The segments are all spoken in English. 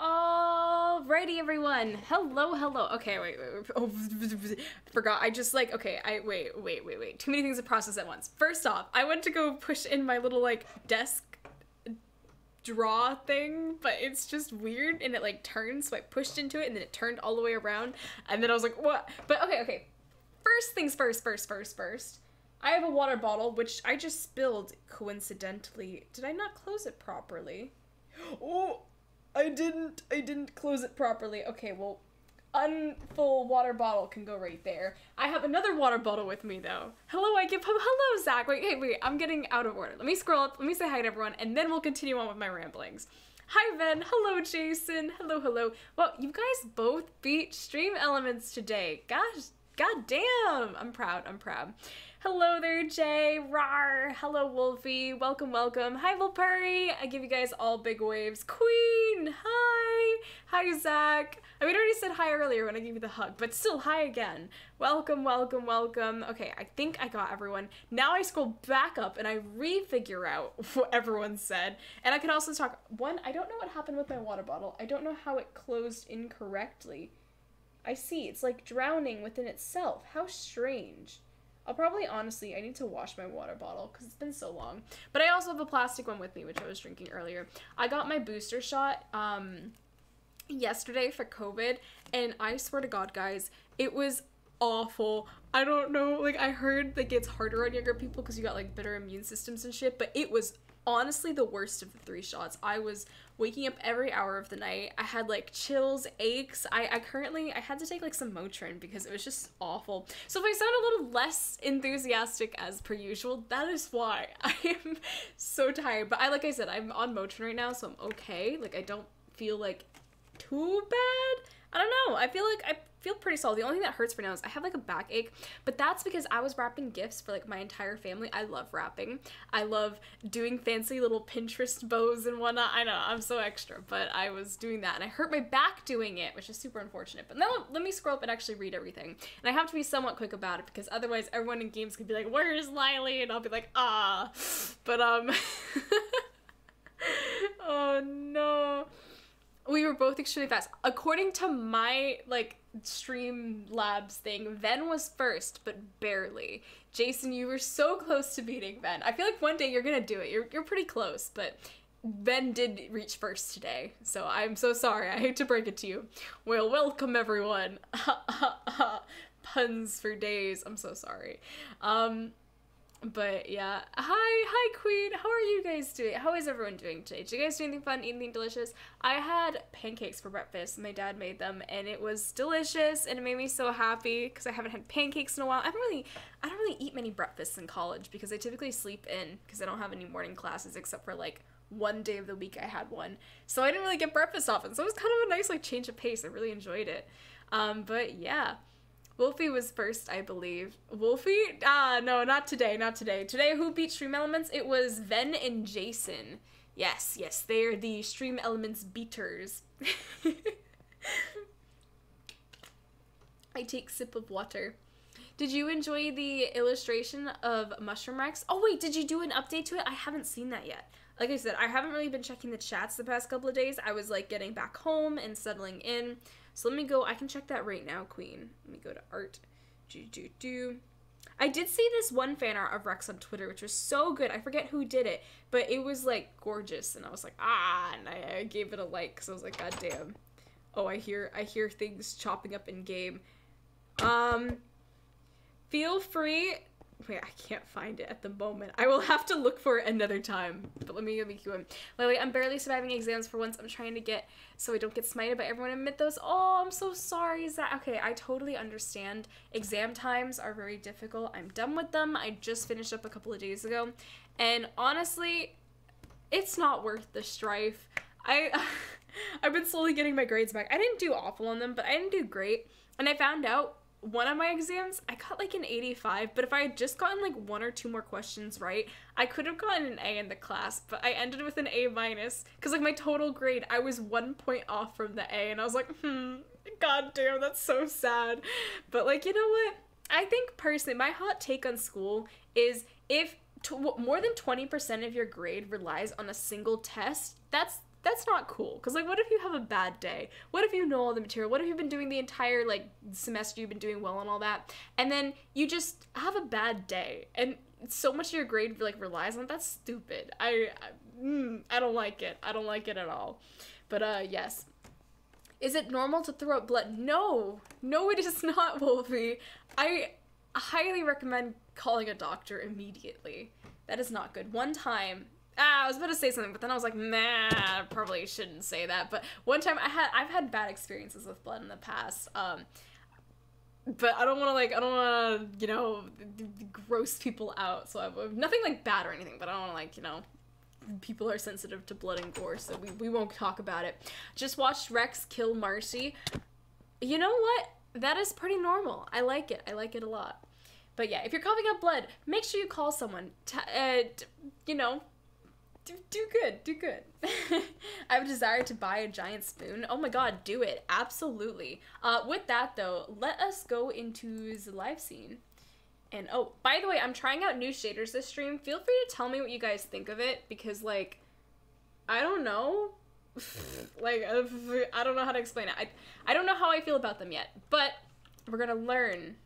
Alrighty, everyone. Hello, hello. Okay, wait, wait, wait. Oh, forgot. I just like. Okay, I wait, wait, wait, wait. Too many things to process at once. First off, I went to go push in my little like desk draw thing, but it's just weird and it like turns. So I pushed into it and then it turned all the way around, and then I was like, what? But okay, okay. First things first. First, first, first. I have a water bottle which I just spilled coincidentally. Did I not close it properly? Oh. I didn't. I didn't close it properly. Okay, well, unfull water bottle can go right there. I have another water bottle with me though. Hello, I give hello Zach. Wait, wait, wait. I'm getting out of order. Let me scroll up. Let me say hi to everyone, and then we'll continue on with my ramblings. Hi Ben. Hello Jason. Hello, hello. Well, you guys both beat Stream Elements today. Gosh, god damn. I'm proud. I'm proud. Hello there, Jay. Rar. Hello, Wolfie. Welcome, welcome. Hi, Volpuri. I give you guys all big waves. Queen. Hi. Hi, Zach. I mean, I already said hi earlier when I gave you the hug, but still, hi again. Welcome, welcome, welcome. Okay, I think I got everyone. Now I scroll back up and I refigure out what everyone said. And I can also talk. One, I don't know what happened with my water bottle. I don't know how it closed incorrectly. I see. It's like drowning within itself. How strange. I'll probably honestly, I need to wash my water bottle because it's been so long. But I also have a plastic one with me, which I was drinking earlier. I got my booster shot um, yesterday for COVID, and I swear to God, guys, it was awful. I don't know, like I heard that gets harder on younger people because you got like better immune systems and shit, but it was honestly the worst of the three shots. I was waking up every hour of the night. I had like chills, aches. I, I currently I had to take like some Motrin because it was just awful. So if I sound a little less enthusiastic as per usual, that is why. I am so tired. But I like I said, I'm on Motrin right now, so I'm okay. Like I don't feel like too bad. I don't know. I feel like I feel pretty solid. The only thing that hurts for now is I have like a backache, but that's because I was wrapping gifts for like my entire family. I love wrapping. I love doing fancy little Pinterest bows and whatnot. I know I'm so extra, but I was doing that and I hurt my back doing it, which is super unfortunate. But now let me scroll up and actually read everything. And I have to be somewhat quick about it because otherwise everyone in games could be like, "Where's Lilee?" and I'll be like, "Ah." But um. oh no we were both extremely fast. According to my like stream labs thing, Ven was first, but barely. Jason, you were so close to beating Ven. I feel like one day you're gonna do it. You're you're pretty close, but Ven did reach first today. So I'm so sorry. I hate to break it to you. Well, welcome everyone. Puns for days. I'm so sorry. Um but yeah. Hi hi queen. How are you guys doing? How is everyone doing today? Did you guys do anything fun anything delicious? I had pancakes for breakfast. My dad made them and it was delicious and it made me so happy because i haven't had pancakes in a while. I haven't really i don't really eat many breakfasts in college because i typically sleep in because i don't have any morning classes except for like one day of the week i had one. So i didn't really get breakfast often. So it was kind of a nice like change of pace. I really enjoyed it. Um but yeah Wolfie was first, I believe. Wolfie? Ah, no, not today, not today. Today, who beat Stream Elements? It was Ven and Jason. Yes, yes, they are the Stream Elements beaters. I take sip of water. Did you enjoy the illustration of Mushroom Rex? Oh wait, did you do an update to it? I haven't seen that yet. Like I said, I haven't really been checking the chats the past couple of days. I was like getting back home and settling in. So let me go. I can check that right now, Queen. Let me go to art. Do do do. I did see this one fan art of Rex on Twitter, which was so good. I forget who did it, but it was like gorgeous, and I was like, ah, and I, I gave it a like because I was like, god damn. Oh, I hear I hear things chopping up in game. Um, feel free Wait, I can't find it at the moment. I will have to look for it another time. But let me let me keep going. Lilee, I'm barely surviving exams for once. I'm trying to get so I don't get smited by everyone. Admit those. Oh, I'm so sorry. Is that okay? I totally understand. Exam times are very difficult. I'm done with them. I just finished up a couple of days ago, and honestly, it's not worth the strife. I I've been slowly getting my grades back. I didn't do awful on them, but I didn't do great. And I found out one of my exams, I got like an 85, but if I had just gotten like one or two more questions right, I could have gotten an A in the class, but I ended with an A minus because like my total grade, I was one point off from the A, and I was like, hmm, god damn, that's so sad. But like, you know what? I think personally, my hot take on school is if more than 20% of your grade relies on a single test, that's that's not cool. Cause like, what if you have a bad day? What if you know all the material? What if you've been doing the entire like semester, you've been doing well and all that, and then you just have a bad day, and so much of your grade like relies on it? that's stupid. I, I, mm, I don't like it. I don't like it at all. But uh, yes. Is it normal to throw up blood? No, no, it is not, Wolfie. I highly recommend calling a doctor immediately. That is not good. One time, ah, I was about to say something, but then I was like, nah, I probably shouldn't say that. But one time, I had I've had bad experiences with blood in the past. Um, but I don't want to like I don't want to you know gross people out. So I've nothing like bad or anything, but I don't want to like you know people are sensitive to blood and gore, so we, we won't talk about it. Just watched Rex kill Marcy. You know what? That is pretty normal. I like it. I like it a lot. But yeah, if you're coughing up blood, make sure you call someone. T- uh, you know, do, do good. Do good. I have a desire to buy a giant spoon. Oh my god, do it. Absolutely. Uh, with that though, let us go into the live scene. And oh, by the way, I'm trying out new shaders this stream. Feel free to tell me what you guys think of it because like I don't know. like I don't know how to explain it. I I don't know how I feel about them yet, but we're to learn.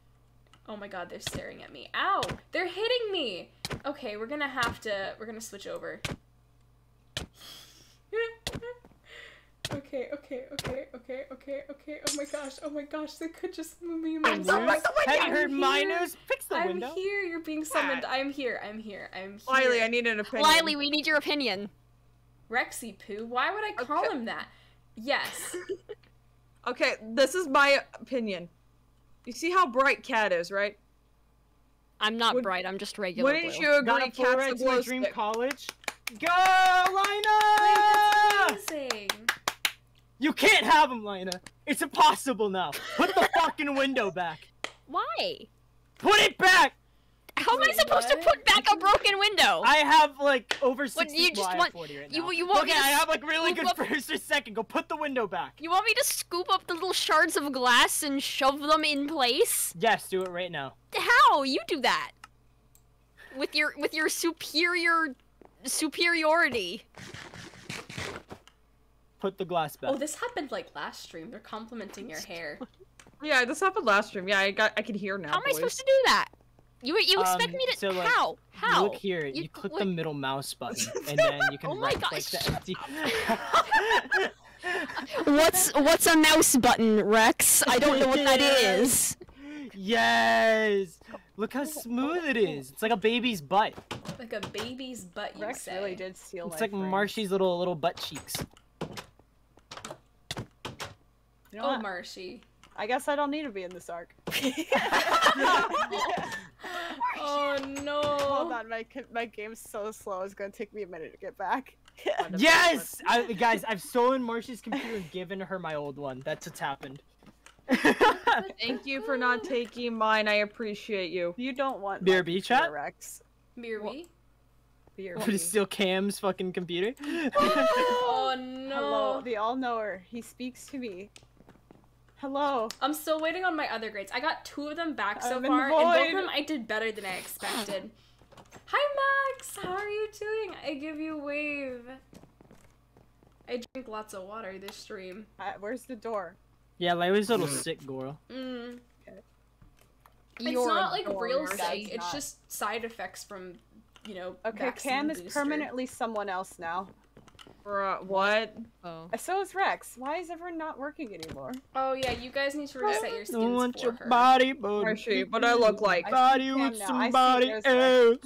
Oh my god, they're staring at me. Ow! They're hitting me. Okay, we're to have to we're to switch over. Okay, okay, okay, okay, okay, okay. Oh my gosh, oh my gosh, they could just move me. I'm the window. Have you heard my news? Fix the I'm window. I'm here. You're being summoned. I'm here. I'm here. I'm here. Lilee, I need an opinion. Lilee, we need your opinion. Rexy Poo. Why would I call okay. him that? Yes. okay, this is my opinion. You see how bright Cat is, right? I'm not Would, bright. I'm just regular. Wouldn't blue. you agree? Cat's the dream college. Go, Lina! Wait. You can't have him, Lina. It's impossible now. Put the fucking window back. Why? Put it back! How Wait, am I supposed what? to put back a broken window? I have like over 60 what, you just well, want, 40 right now. You, you want okay, me to I have like really good up, first or second. Go put the window back. You want me to scoop up the little shards of glass and shove them in place? Yes, do it right now. How? You do that. With your with your superior superiority put the glass back. Oh, this happened like last stream. They're complimenting your hair. Yeah, this happened last stream. Yeah, I got. I can hear now. How am boys. I supposed to do that? You you expect um, me to? So like, how? How? Look here. You, you click what? the middle mouse button, and then you can oh right click the empty. what's what's a mouse button, Rex? I don't know what that is. Yes. Look how smooth it is. It's like a baby's butt. Like a baby's butt. You Rex say. really did steal. It's like friend. Marshy's little little butt cheeks. You know oh, what? Marshy. I guess I don't need to be in this arc. oh no! Hold on, my my game's so slow. It's gonna take me a minute to get back. yes, I, guys, I've stolen Marshy's computer and given her my old one. That's what's happened. Thank you for not taking mine. I appreciate you. You don't want BRB chat, Rex. BRB. BRB. to steal Cam's fucking computer? oh no! Hello, the all-knower. He speaks to me. Hello. I'm still waiting on my other grades. I got two of them back so I'm far, and both of them I did better than I expected. Hi Max, how are you doing? I give you a wave. I drink lots of water this stream. Uh, where's the door? Yeah, Larry's a little sick, Goro. Mm. Okay. It's not like real sick. It's not. just side effects from, you know. Okay, Cam is booster. permanently someone else now. Bruh, what? Oh. So is Rex. Why is everyone not working anymore? Oh yeah, you guys need to reset your skins Don't want for your her. body, but what I look like. Body with somebody else.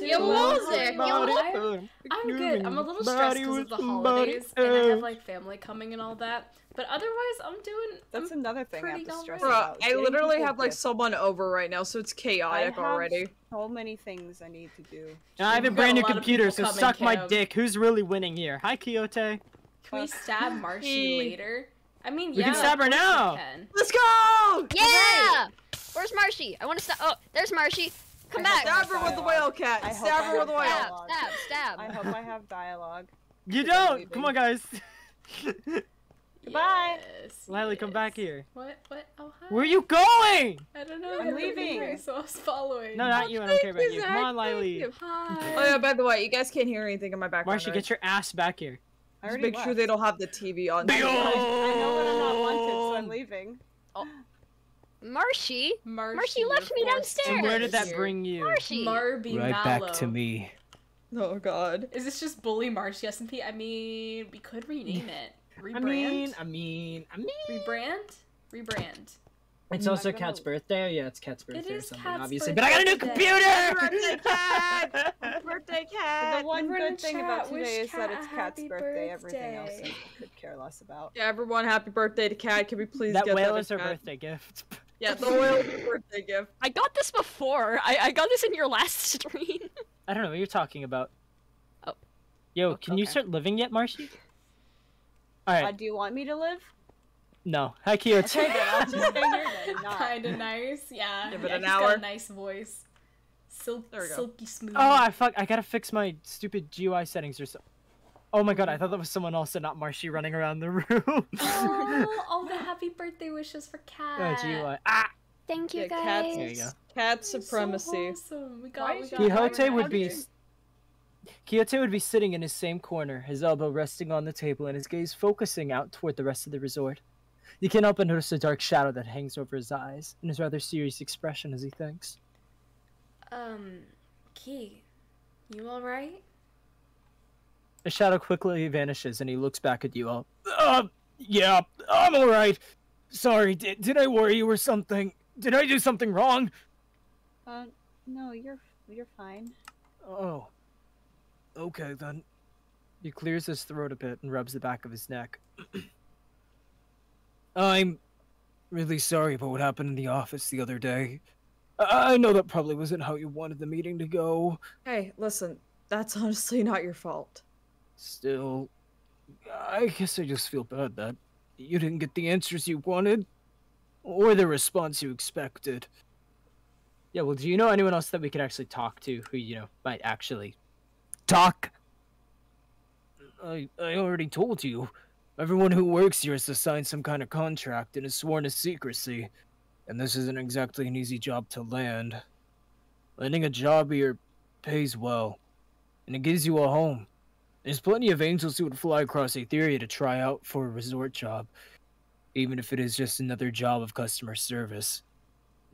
Yeah, I'm, I'm good. I'm a little stressed because of the holidays, and I have like family coming and all that. But otherwise, I'm doing. That's I'm another thing I have to stress right. about. I literally have like someone over right now, so it's chaotic already. So many things I need to do. And I have a brand new computer, so suck my dick. Who's really winning here? Hi, Quixote. Can we stab Marshy later? I mean, we yeah. can stab her now. Let's go! Yeah! Right. Where's Marshy? I want to stab. Oh, there's Marshy. Come I back. Stab her with the whale cat. I stab her with the whale. Stab, stab, stab. I hope I have dialogue. You don't. Come on, guys. Goodbye. Yes, Lilee, come back here. What? What? Oh, hi. Where are you going? I don't know. I'm they're moving leaving. So I was following. No, not oh, you. I don't care about Thank you. Come on, thank Lilee. Hi. Oh yeah, by the way, you guys can't hear anything in my background. Marcia, right? get your ass back here. I Just already make sure they don't have the TV on. I know that I'm not wanted, so I'm Boom. leaving. Oh. Marshy? Marshy, Marshy left me forced to downstairs. So where did that bring you? Marshy. Marby Mallow. Back to me. Oh god. Is this just bully Marshy SMP? I mean, we could rename it. Rebrand. I mean, I mean, I mean. rebrand. Rebrand. It's I'm also Cat's birthday. Yeah, it's Cat's birthday or something, Cat's obviously. But I got a new birthday computer. Birthday cat! Birthday cat! the one everyone good thing about today is that it's Cat's happy birthday. Everything else. I could care less about. Yeah, everyone, happy birthday to Cat. Can we please that get whale that is to her Kat? birthday gift. Yeah, the whale is a birthday gift. I got this before. I, I got this in your last stream. I don't know what you're talking about. Oh. Yo, Oh, can you start living yet, Marshy? All right. Uh, do you want me to live? No. Hi, Kyo. I'll just stay here then. Kinda nice. Yeah. Give it yeah, an he's got hour. a nice voice. Silk, There we go. silky smooth. Oh, I fuck! I gotta fix my stupid GUI settings or so. Oh my god! I thought that was someone else and not Marshy running around the room. oh, all the happy birthday wishes for Cat. oh, GUI. Ah! Thank you Yeah, guys. cats- There you go. Cat So supremacy. wholesome. We got, Why we is got Quixote would be. birthday. Quixote would be sitting in his same corner, his elbow resting on the table and his gaze focusing out toward the rest of the resort. You can't help but notice a dark shadow that hangs over his eyes and his rather serious expression as he thinks. Um, Key, you alright? The shadow quickly vanishes and he looks back at you all. Uh, yeah, I'm alright. Sorry, did, did I worry you or something? Did I do something wrong? Uh, no, you're you're fine. Oh. Okay then. He clears his throat a bit and rubs the back of his neck. I'm really sorry about what happened in the office the other day. I I know that probably wasn't how you wanted the meeting to go. Hey, listen, that's honestly not your fault. Still, I guess I just feel bad that you didn't get the answers you wanted or the response you expected. Yeah, well, do you know anyone else that we could actually talk to who, you know, might actually talk? I I already told you. Everyone who works here has to sign some kind of contract and is sworn to secrecy. And this isn't exactly an easy job to land. Landing a job here pays well, and it gives you a home. There's plenty of angels who would fly across Etheria to try out for a resort job, even if it is just another job of customer service.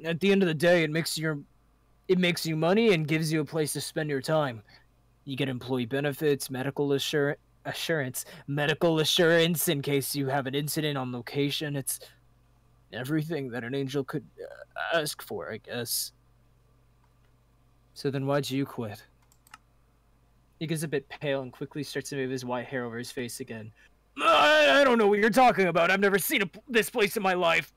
At the end of the day, it makes your it makes you money and gives you a place to spend your time. You get employee benefits, medical assur- assurance, medical assurance in case you have an incident on location. It's everything that an angel could uh, ask for, I guess. So then why'd you quit? He gets a bit pale and quickly starts to move his white hair over his face again. I, I don't know what you're talking about. I've never seen a, this place in my life.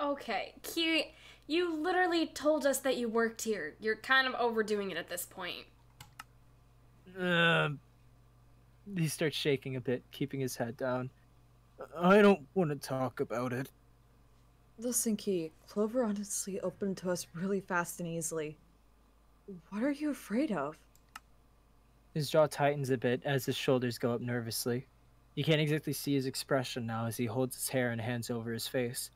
Okay, Key, you literally told us that you worked here. You're kind of overdoing it at this point. Um, he starts shaking a bit, keeping his head down. I don't want to talk about it. Listen, Key, Clover honestly opened to us really fast and easily. What are you afraid of? His jaw tightens a bit as his shoulders go up nervously. You can't exactly see his expression now as he holds his hair and hands over his face.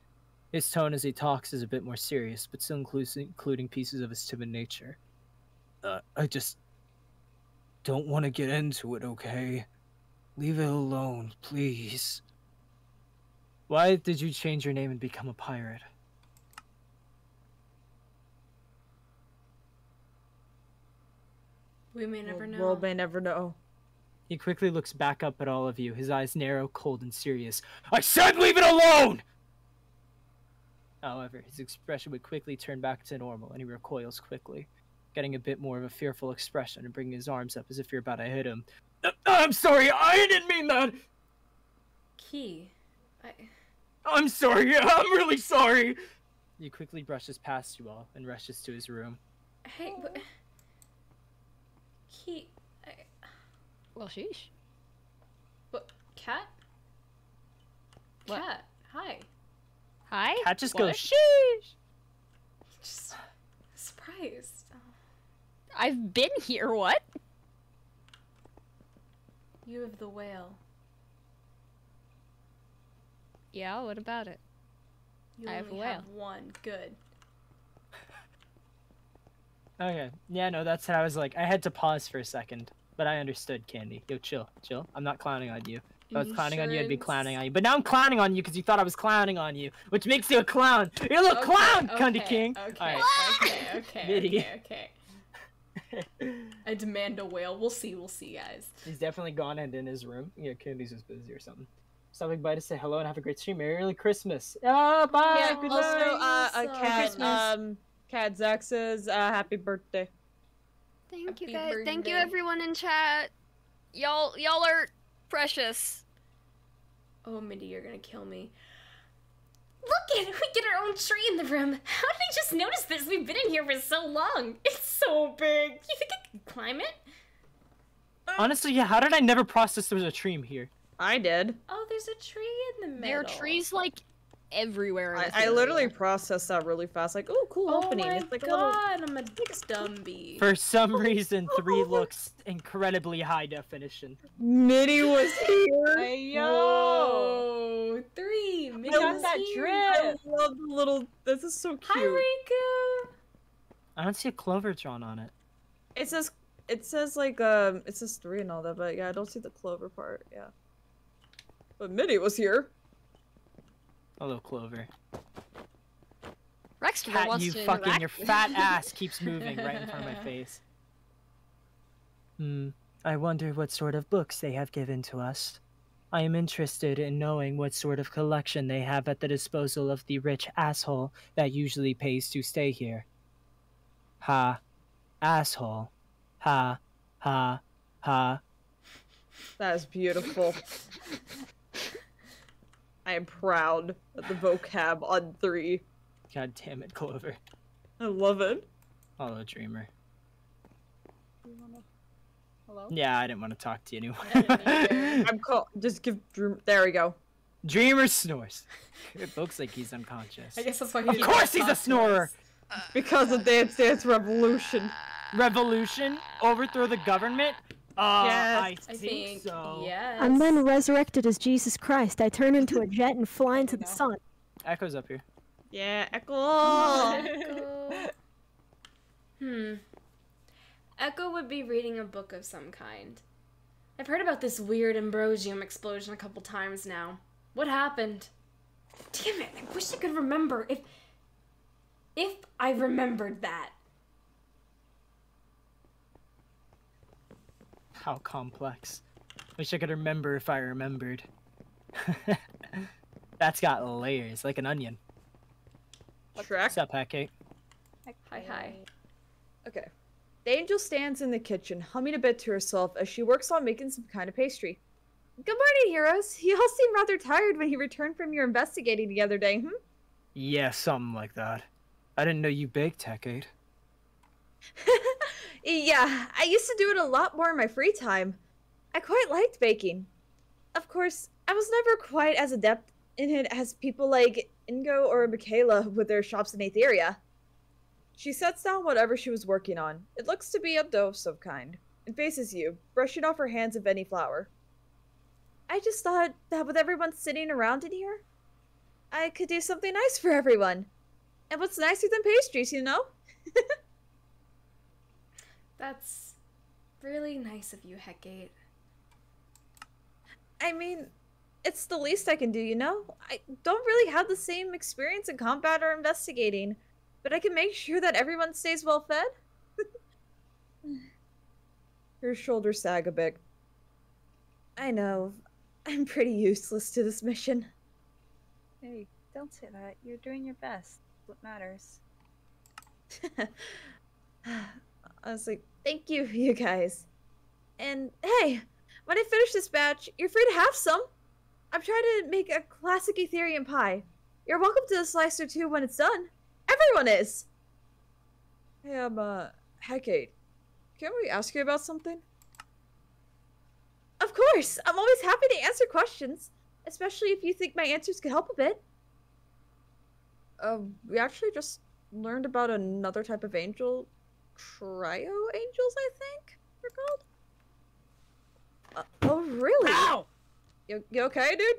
His tone as he talks is a bit more serious, but still includes, including pieces of his timid nature. Uh, I just don't want to get into it, okay? Leave it alone, please. Why did you change your name and become a pirate? We may never The know. world may never know. He quickly looks back up at all of you, his eyes narrow, cold, and serious. I said leave it alone! However, his expression would quickly turn back to normal, and he recoils quickly, getting a bit more of a fearful expression and bringing his arms up as if you're about to hit him. "Uh, I'm sorry, I didn't mean that! Key, I... I'm sorry, I'm really sorry! He quickly brushes past you all and rushes to his room. Hey, wh- Key, I... Well, sheesh. What? Cat? What? Cat, hi. Hi. Cat just What? goes, sheesh! Just surprised. Oh, I've been here. What? you have the whale. Yeah, what about it? You I have a whale. have one. Good. Okay. Yeah, no, that's what I was like. I had to pause for a second, but I understood, Candy. Yo, chill, chill. I'm not clowning on you. If I was clowning on you, I'd be clowning on you. But now I'm clowning on you because you thought I was clowning on you, which makes you a clown. You're a little Okay, clown, okay, Cundy King. Okay, Alright. okay, okay, Biddy. okay, okay. I demand a whale. We'll see. We'll see, guys. He's definitely gone and in his room. Yeah, Candy's just busy or something. Stopping by to say hello and have a great stream. Merry early Christmas. Ah, bye. yeah. Good Also, night. uh, a cat. Christmas. Um, Cat Zach says, uh, "Happy birthday." Thank you Happy guys. Thank you everyone in chat. Y'all y'all are precious. Oh, Mindy, you're gonna kill me. Look at we get our own tree in the room. How did I just notice this? We've been in here for so long. It's so big. You think I can climb it? Honestly, yeah. How did I never process there was a tree in here? I did. Oh, there's a tree in the middle. There are trees like everywhere. in I, this I literally processed that really fast. Like, oh, cool Oh opening. my it's like god, I'm a dumbie. For some reason, three looks incredibly high definition. a. Mitty was here. Hey Whoa, three. I Mindy's got that here. I love the little. This is so cute. Hi, Riku. I don't see a clover drawn on it. It says. It says like um. It says three and all that, but yeah, I don't see the clover part. Yeah. But Mitty was here. Hello, Clover. Rexter Cat, wants you to fucking, interact your fat ass keeps moving right in front of my face. Hmm, I wonder what sort of books they have given to us. I am interested in knowing what sort of collection they have at the disposal of the rich asshole that usually pays to stay here. Ha. Asshole. Ha. Ha. Ha. That is beautiful. I am proud of the vocab on three. God damn it, Clover. I love it. Hello, Dreamer. Wanna... Hello? Yeah, I didn't want to talk to you I didn't either. anymore. I'm call. Just give Dream. There we go. Dreamer snores. It looks like he's unconscious. I guess that's why he Of course he's a snorer. us. Because of Dance Dance Revolution. Revolution? Overthrow the government? Uh, Yes. I, I think, think so. yes. I'm then resurrected as Jesus Christ. I turn into a jet and fly into the No. sun. Echo's up here. Yeah, Echo. Echo. Hmm. Echo would be reading a book of some kind. I've heard about this weird ambrosium explosion a couple times now. What happened? Damn it! I wish I could remember if if I remembered that. How complex. Wish I could remember if I remembered. That's got layers, like an onion. Shrek. What's up, Hecate? Hi, hi. Okay. The angel stands in the kitchen, humming a bit to herself as she works on making some kind of pastry. Good morning, heroes. You all seem rather tired when you returned from your investigating the other day, hmm? Yeah, something like that. I didn't know you baked, Hecate. yeah, I used to do it a lot more in my free time. I quite liked baking. Of course, I was never quite as adept in it as people like Ingo or Michaela with their shops in Aetheria. She sets down whatever she was working on. It looks to be a dough of some kind, and faces you, brushing off her hands of any flour. I just thought that with everyone sitting around in here, I could do something nice for everyone. And what's nicer than pastries, you know? That's really nice of you, Hecate. I mean, it's the least I can do, you know? I don't really have the same experience in combat or investigating, but I can make sure that everyone stays well fed. Her shoulders sag a bit. I know. I'm pretty useless to this mission. Hey, don't say that. You're doing your best. What matters? I was like, thank you, you guys. And hey, when I finish this batch, you're free to have some. I'm trying to make a classic Ethereum pie. You're welcome to a slice or two when it's done. Everyone is. Hey, um, uh, Hecate, can we ask you about something? Of course, I'm always happy to answer questions, especially if you think my answers could help a bit. Um, we actually just learned about another type of angel cryo angels, I think they're called. Uh, oh, really? Ow! You, you okay, dude?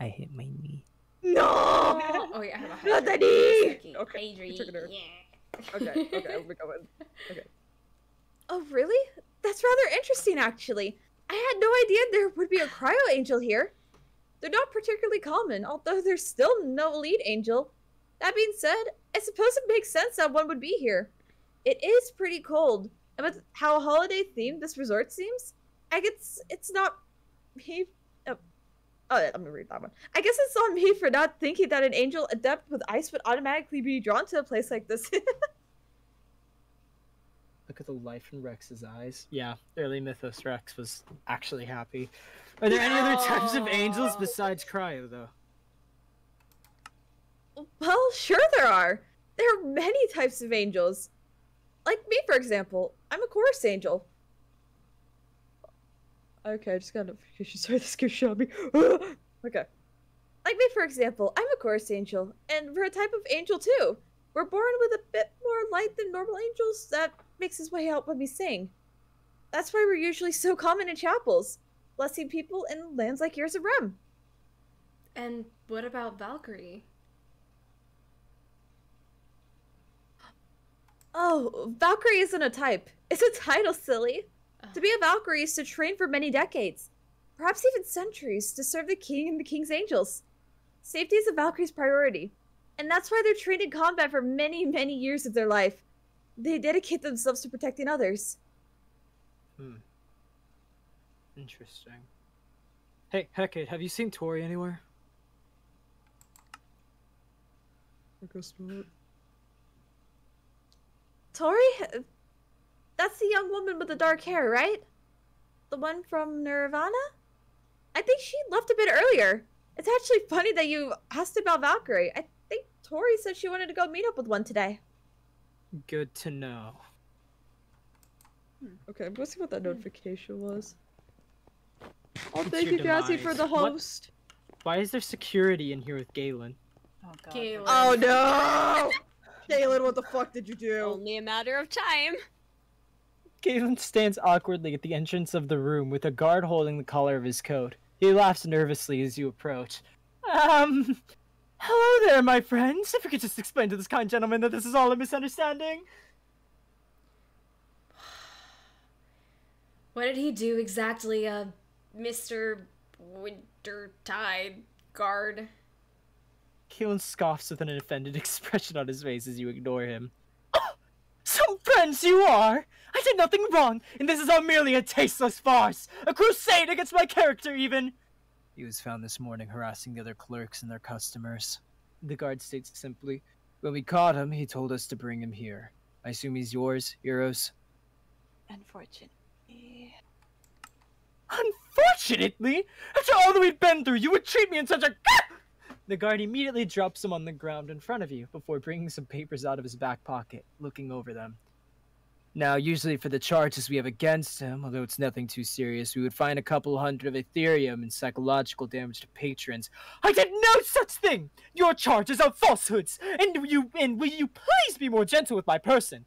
I hit my knee. No! Oh, wait, I have a Not the knee! Second. Okay, Hydrate, took it yeah. okay, okay, we're going. Okay. Oh, really? That's rather interesting, actually. I had no idea there would be a cryo angel here. They're not particularly common, although there's still no lead angel. That being said, I suppose it makes sense that one would be here. It is pretty cold, and with how holiday themed this resort seems, I guess it's not me. Oh, oh, I'm gonna read that one. I guess it's on me for not thinking that an angel adept with ice would automatically be drawn to a place like this. Look at the life in Rex's eyes. Yeah, early Mythos Rex was actually happy. Are there any other types of angels besides Cryo, though? Well, sure there are. There are many types of angels. Like me, for example. I'm a chorus angel. Okay, I just got a notification. Sorry, this scared shot me. okay. Like me, for example, I'm a chorus angel, and we're a type of angel too. We're born with a bit more light than normal angels that makes his way out when we sing. That's why we're usually so common in chapels, blessing people in lands like yours of Rem. And what about Valkyrie? Oh, Valkyrie isn't a type. It's a title, silly. Oh. To be a Valkyrie is to train for many decades, perhaps even centuries, to serve the king and the king's angels. Safety is a Valkyrie's priority, and that's why they're trained in combat for many, many years of their life. They dedicate themselves to protecting others. Hmm. Interesting. Hey, Hecate, have you seen Tori anywhere? I guess not. Tori? That's the young woman with the dark hair, right? The one from Nirvana? I think she left a bit earlier. It's actually funny that you asked about Valkyrie. I think Tori said she wanted to go meet up with one today. Good to know. Hmm. Okay, I'm gonna see what that hmm. notification was. Oh, It's thank your you, Cassie, for demise. the What? host. Why is there security in here with Galen? Oh god. Galen. Oh no! Galen, what the fuck did you do? Only a matter of time. Galen stands awkwardly at the entrance of the room with a guard holding the collar of his coat. He laughs nervously as you approach. Um, hello there, my friends. If you could just explain to this kind gentleman that this is all a misunderstanding. What did he do exactly, uh, Mr. Wintertide Guard? Galen scoffs with an offended expression on his face as you ignore him. Some friends you are! I did nothing wrong, and this is all merely a tasteless farce! A crusade against my character, even! He was found this morning harassing the other clerks and their customers. The guard states simply, When we caught him, he told us to bring him here. I assume he's yours, heroes? Unfortunately. Unfortunately, after all that we've been through, you would treat me in such a. The guard immediately drops him on the ground in front of you before bringing some papers out of his back pocket, looking over them. Now, usually for the charges we have against him, although it's nothing too serious, we would find a couple hundred of Ethereum and psychological damage to patrons. I did no such thing! Your charges are falsehoods! And you and will you please be more gentle with my person?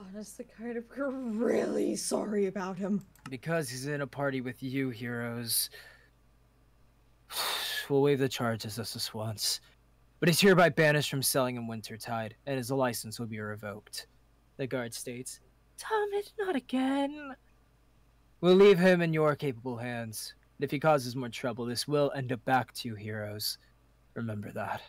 Honestly, kind of we're really sorry about him. Because he's in a party with you, heroes. We'll waive the charges as this once. But he's hereby banished from selling in Wintertide, and his license will be revoked. The guard states, Thomas, not again. We'll leave him in your capable hands. And if he causes more trouble, this will end up back to you, heroes. Remember that.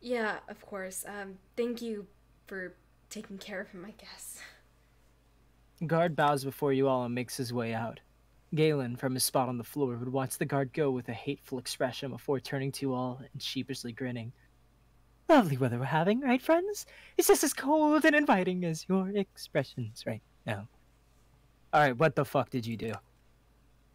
Yeah, of course. Um, thank you for taking care of him, I guess. Guard bows before you all and makes his way out. Galen, from his spot on the floor, would watch the guard go with a hateful expression before turning to all and sheepishly grinning. Lovely weather we're having, right, friends? It's just as cold and inviting as your expressions right now. Alright, what the fuck did you do?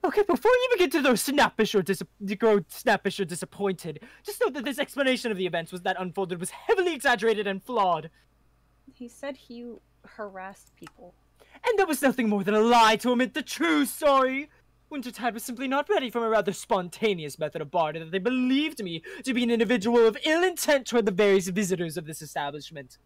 Okay, before you begin to grow snappish or dis- grow snappish or disappointed, just note that this explanation of the events was that unfolded was heavily exaggerated and flawed. He said he harassed people. And there was nothing more than a lie to omit the true story. Wintertide was simply not ready from a rather spontaneous method of barter that they believed me to be an individual of ill intent toward the various visitors of this establishment.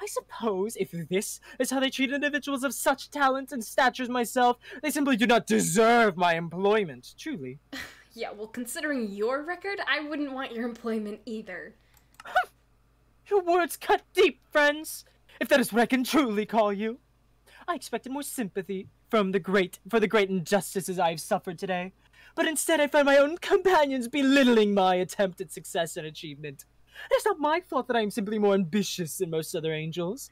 I suppose if this is how they treat individuals of such talent and stature as myself, they simply do not deserve my employment, truly. Yeah, well, considering your record, I wouldn't want your employment either. Your words cut deep, friends. If that is what I can truly call you. I expected more sympathy from the great for the great injustices I have suffered today, but instead I find my own companions belittling my attempt at success and achievement. It's not my fault that I am simply more ambitious than most other angels.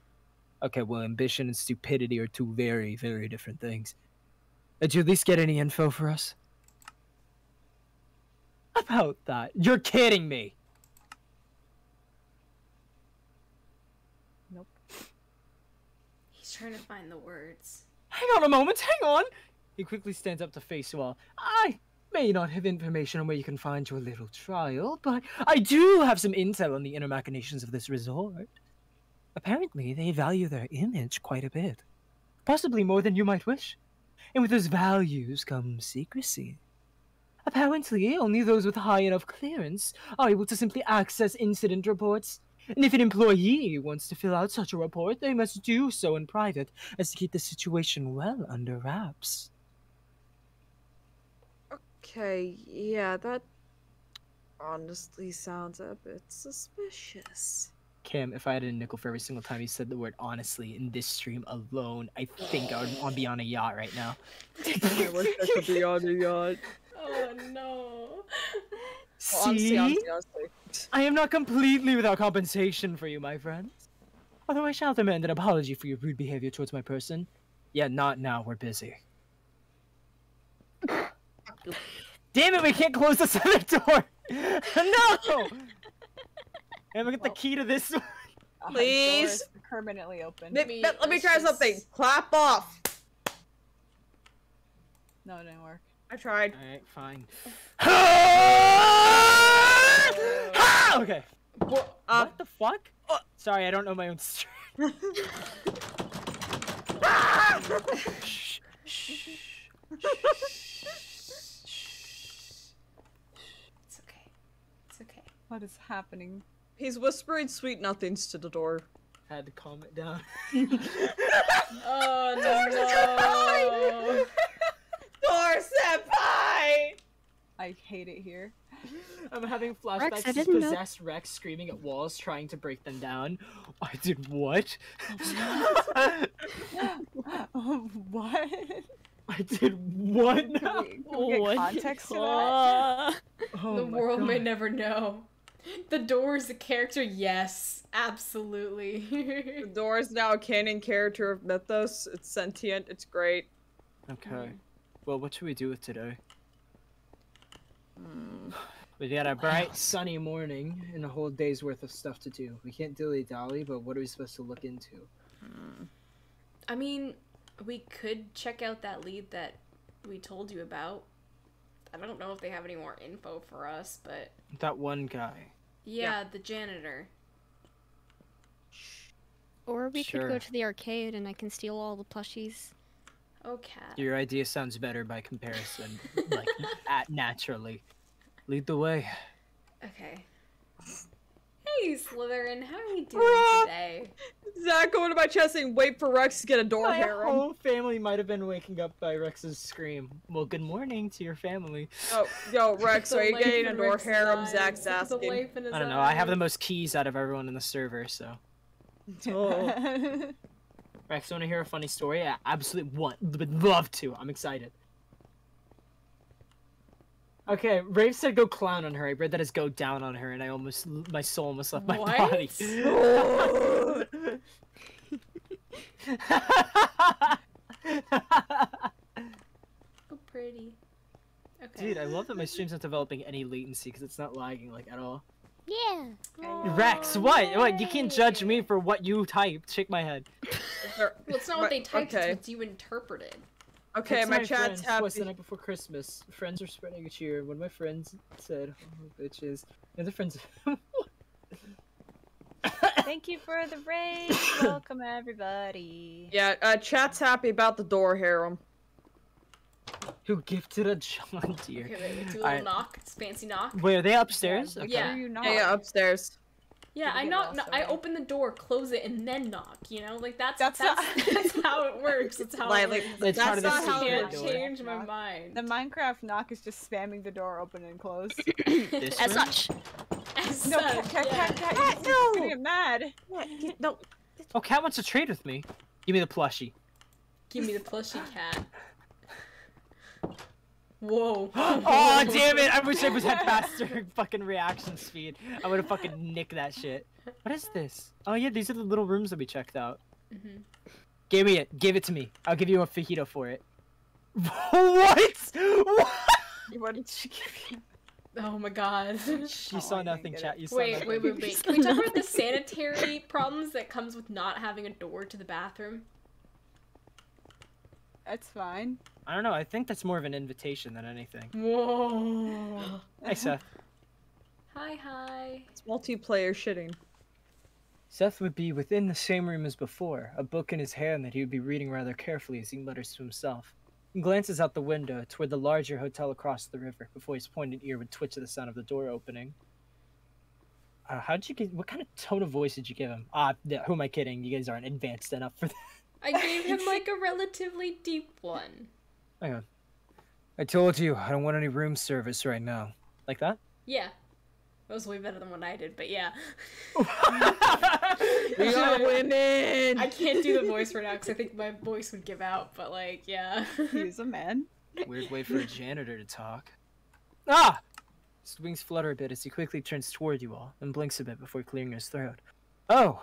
Okay, well, ambition and stupidity are two very, very different things. Uh, Did you at least get any info for us? About that? You're kidding me! He's trying to find the words. Hang on a moment, hang on! He quickly stands up to face you all. I may not have information on where you can find your little trial, but I do have some intel on the inner machinations of this resort. Apparently, they value their image quite a bit. Possibly more than you might wish. And with those values comes secrecy. Apparently, only those with high enough clearance are able to simply access incident reports. And if an employee wants to fill out such a report, they must do so in private, as to keep the situation well under wraps. Okay, yeah, that honestly sounds a bit suspicious. Kim, if I had a nickel for every single time you said the word honestly in this stream alone, I think I would want to be on a yacht right now. I wish I could be on a yacht. Oh no. Well, honestly, honestly, honestly. I am not completely without compensation for you, my friends. Although I shall demand an apology for your rude behavior towards my person. Yeah, not now, we're busy. Damn it, we can't close this other door! no! And we get the key to this one? Please. is permanently open. Let Me- me, let me try just- something. Clap off. No, it didn't work. I tried. Alright, fine. Ah! okay. What? Uh, what the fuck? Sorry, I don't know my own strength. Shh, shh. shh, It's okay. It's okay. What is happening? He's whispering sweet nothings to the door. Had to calm it down. Oh no. Door senpai! I hate it here. I'm having Rex, flashbacks I to didn't know- possessed Rex screaming at walls, trying to break them down. I did what? what? I did what Can now? we, can we get context to Uh, Oh the my world may never know. The door is a character, yes, absolutely. The door is now a canon character of Mythos. It's sentient. It's great. Okay. Well, what should we do with today? We got a bright, sunny morning and a whole day's worth of stuff to do. We can't dilly dally, but what are we supposed to look into? Hmm. I mean, we could check out that lead that we told you about. I don't know if they have any more info for us, but That one guy. yeah, the janitor. or we could go to the arcade and I can steal all the plushies. Cat. Your idea sounds better by comparison, like at naturally. Lead the way. Okay. Hey, Slytherin, how are you doing ah! today? Zach, go into my chest and wait for Rex to get a door My harem. whole family might have been waking up by Rex's scream. Well, good morning to your family. Oh, yo, Rex, are you getting a door Rick's harem? eyes, Zach's asking. life in his I don't know. I have the most keys out of everyone in the server, so. Oh. Rex, want to hear a funny story? I absolutely want, would love to. I'm excited. Okay, Rave said go clown on her. I read that as go down on her, and I almost, my soul almost left my What? body. Oh, pretty. Okay. Dude, I love that my stream's not developing any latency because it's not lagging like at all. Yeah. Rex, what? What? You can't judge me for what you typed. Shake my head. Well, it's not what they typed, Okay, it's what you interpreted. okay, Text my, my chat's friends, happy. What's the night before Christmas? Friends are spreading a cheer. One of my friends said, "Oh, bitches." And the friends. Thank you for the raid. Welcome everybody. Yeah, uh, chat's happy about the door harem. Who gifted a John Deere? Okay, wait, wait, do a little Alright. knock. It's fancy knock. Wait, are they upstairs? Like, Okay. Yeah. you not? Yeah, yeah, upstairs. Yeah, I knock. lost No, I open the door, close it, and then knock. You know, like that's That's that's not- that's, how it works. It's how Like- it works. It's that's not how I it secret can't change my mind. The Minecraft knock is just spamming the door open and close. As room? such. As no, such, cat, cat, yeah. cat, cat, Cat, you're no! gonna mad. What? You- No. Oh, Cat wants to trade with me. Give me the plushie. Give me the plushie cat. Whoa. oh damn it! I wish I was had faster fucking reaction speed. I would have fucking nicked that shit. What is this? Oh yeah, these are the little rooms that we checked out. Mhm. Give me it. Give it to me. I'll give you a fajito for it. what? what? What did she give you? Oh my god. She Oh, saw I nothing, chat. it. You saw Wait, nothing. wait, wait, wait. Can we talk about the sanitary problems that comes with not having a door to the bathroom? That's fine. I don't know. I think that's more of an invitation than anything. Whoa. Hi, Seth. Hi, hi. It's multiplayer shitting. Seth would be within the same room as before, a book in his hand that he would be reading rather carefully as he mutters to himself. He glances out the window toward the larger hotel across the river before his pointed ear would twitch at the sound of the door opening. Uh, how did you get? What kind of tone of voice did you give him? Ah, yeah, who am I kidding? You guys aren't advanced enough for that. I gave him like a relatively deep one. Hang on. I told you I don't want any room service right now. Like that? Yeah. That was way better than what I did, but yeah. We are women. I can't do the voice right now because I think my voice would give out, but like, yeah. He's a man. Weird way for a janitor to talk. Ah! His wings flutter a bit as he quickly turns toward you all and blinks a bit before clearing his throat. Oh!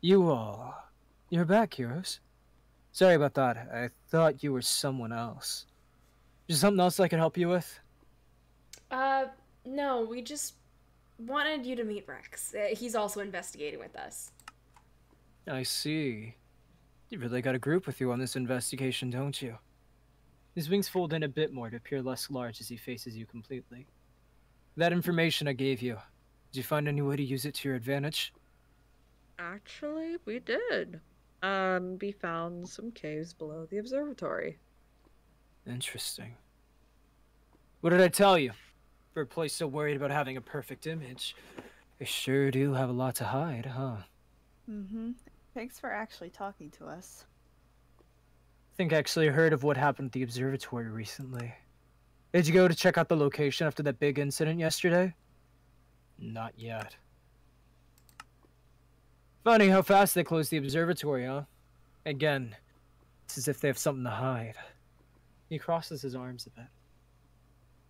You all. You're back, heroes. Sorry about that. I thought you were someone else. Is there something else I could help you with? Uh, no, we just wanted you to meet Rex. Uh, he's also investigating with us. I see. You really got a group with you on this investigation, don't you? His wings fold in a bit more to appear less large as he faces you completely. That information I gave you, did you find any way to use it to your advantage? Actually, we did. Um, we found some caves below the observatory. Interesting. What did I tell you? For a place so worried about having a perfect image, they sure do have a lot to hide, huh? Mm-hmm. Thanks for actually talking to us. I think I actually heard of what happened at the observatory recently. Did you go to check out the location after that big incident yesterday? Not yet. Funny how fast they closed the observatory, huh? Again, it's as if they have something to hide. He crosses his arms a bit.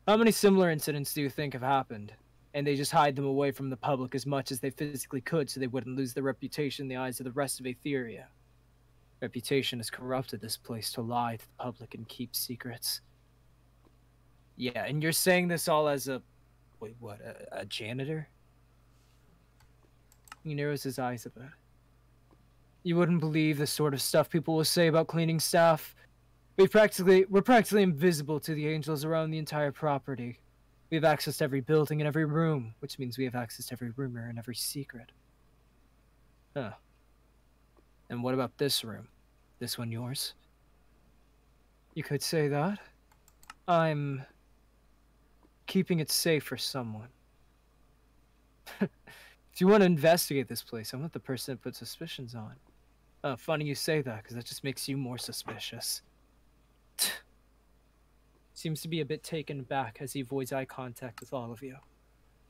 How many similar incidents do you think have happened? And they just hide them away from the public as much as they physically could so they wouldn't lose their reputation in the eyes of the rest of Aetheria. Reputation has corrupted this place to lie to the public and keep secrets. Yeah, and you're saying this all as a. Wait, what? A, a janitor? He narrows his eyes a bit. You wouldn't believe the sort of stuff people will say about cleaning staff. We practically we're practically invisible to the angels around the entire property. We have access to every building and every room, which means we have access to every rumor and every secret. Huh. And what about this room? This one yours? You could say that. I'm keeping it safe for someone. if you want to investigate this place, I'm not the person to put suspicions on. Uh, funny you say that, because that just makes you more suspicious. Seems to be a bit taken aback as he avoids eye contact with all of you.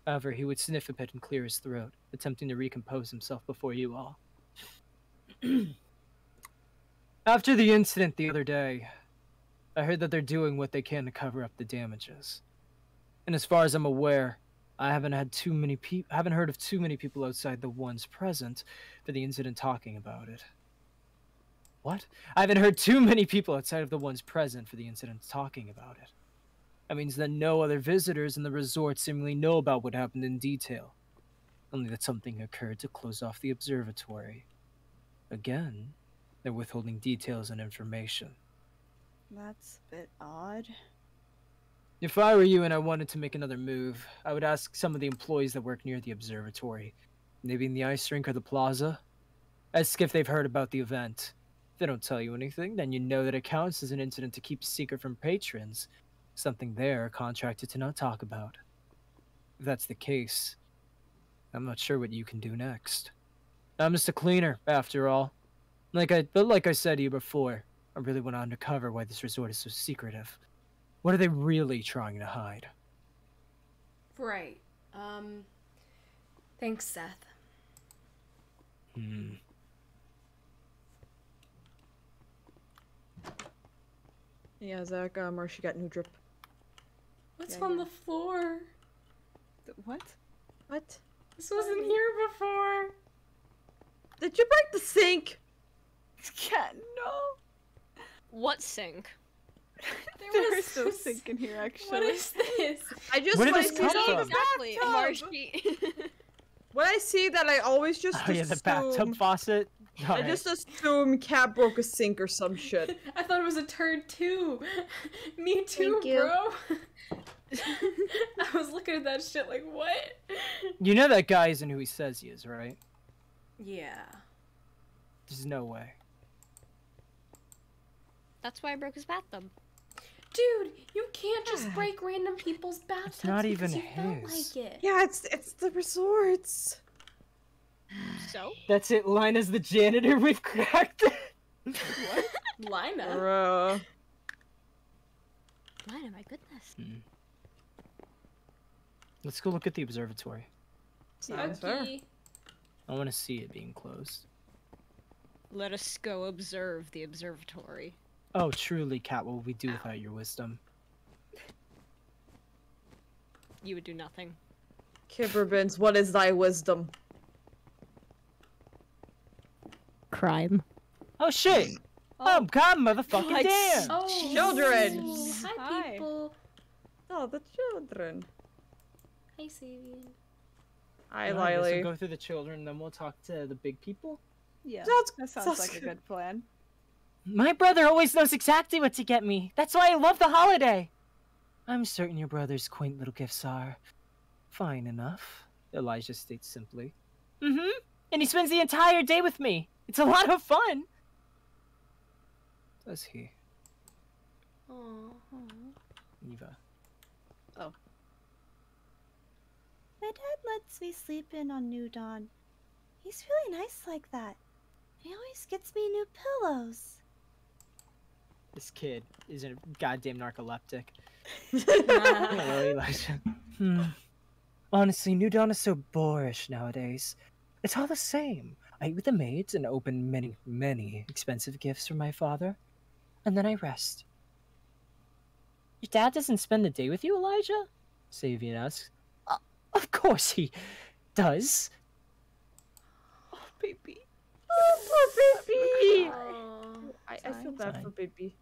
However, he would sniff a bit and clear his throat, attempting to recompose himself before you all. After the incident the other day, I heard that they're doing what they can to cover up the damages. And as far as I'm aware, I haven't had too many people haven't heard of too many people outside the ones present for the incident talking about it. What? I haven't heard too many people outside of the ones present for the incident talking about it. That means that no other visitors in the resort seemingly know about what happened in detail. Only that something occurred to close off the observatory. Again, they're withholding details and information. That's a bit odd. If I were you and I wanted to make another move, I would ask some of the employees that work near the observatory, maybe in the ice rink or the plaza. Ask if they've heard about the event. If they don't tell you anything, then you know that it counts as an incident to keep secret from patrons, something they're contracted to not talk about. If that's the case, I'm not sure what you can do next. I'm just a cleaner, after all. Like I, but like I said to you before, I really want to uncover why this resort is so secretive. What are they really trying to hide? Right. Um. Thanks, Seth. Hmm. Yeah, Zach, um, or she got new drip. What's Yeah, on yeah. the floor? Th- What? What? This wasn't here before. Did you break the sink? Cat, no. What sink? There There was is no this- sink in here, actually. What is this? I just Where did when this I come see- from? exactly, a marshy. When I see that, I always just Oh yeah, the bathtub assume- faucet. I Alright. just assume cat broke a sink or some shit. I thought it was a turd too. Me too, Thank you. bro. I was looking at that shit like, what? You know that guy isn't who he says he is, right? Yeah. There's no way. That's why I broke his bathtub. Dude, you can't just break random people's bathtubs not even you felt his. like it. Yeah, it's it's the resorts. So? That's it. Lina's the janitor. We've cracked it. Lina. Bruh. Lina, my goodness. Hmm. Let's go look at the observatory. Sounds fair. Okay. I want to see it being closed. Let us go observe the observatory. Oh, truly, Cat, what would we do without your wisdom? You would do nothing. Kibberbins, what is thy wisdom? Crime. Oh shit! Oh, oh God, motherfucking Nice. damn! Oh, Children. Hi, Hi. people. Oh, the children. Hi, Savian. Hi, You know, I guess we'll go through the children, then we'll talk to the big people. Yeah, Sounds- that sounds sounds like a good. good plan. My brother always knows exactly what to get me. That's why I love the holiday. I'm certain your brother's quaint little gifts are fine enough, Elijah states simply. Mm-hmm. And he spends the entire day with me. It's a lot of fun. Does he, Aw. Eva? Oh. My dad lets me sleep in on New Dawn. He's really nice like that. He always gets me new pillows. This kid is a goddamn narcoleptic. Hello, Elijah. Hmm. Honestly, New Dawn is so boorish nowadays. It's all the same. I eat with the maids and open many, many expensive gifts from my father, and then I rest. Your dad doesn't spend the day with you, Elijah? Savian asks. "Uh, of course he does. Oh, baby. Oh, poor baby. Aw. I, I feel Fine. bad for Fine. baby.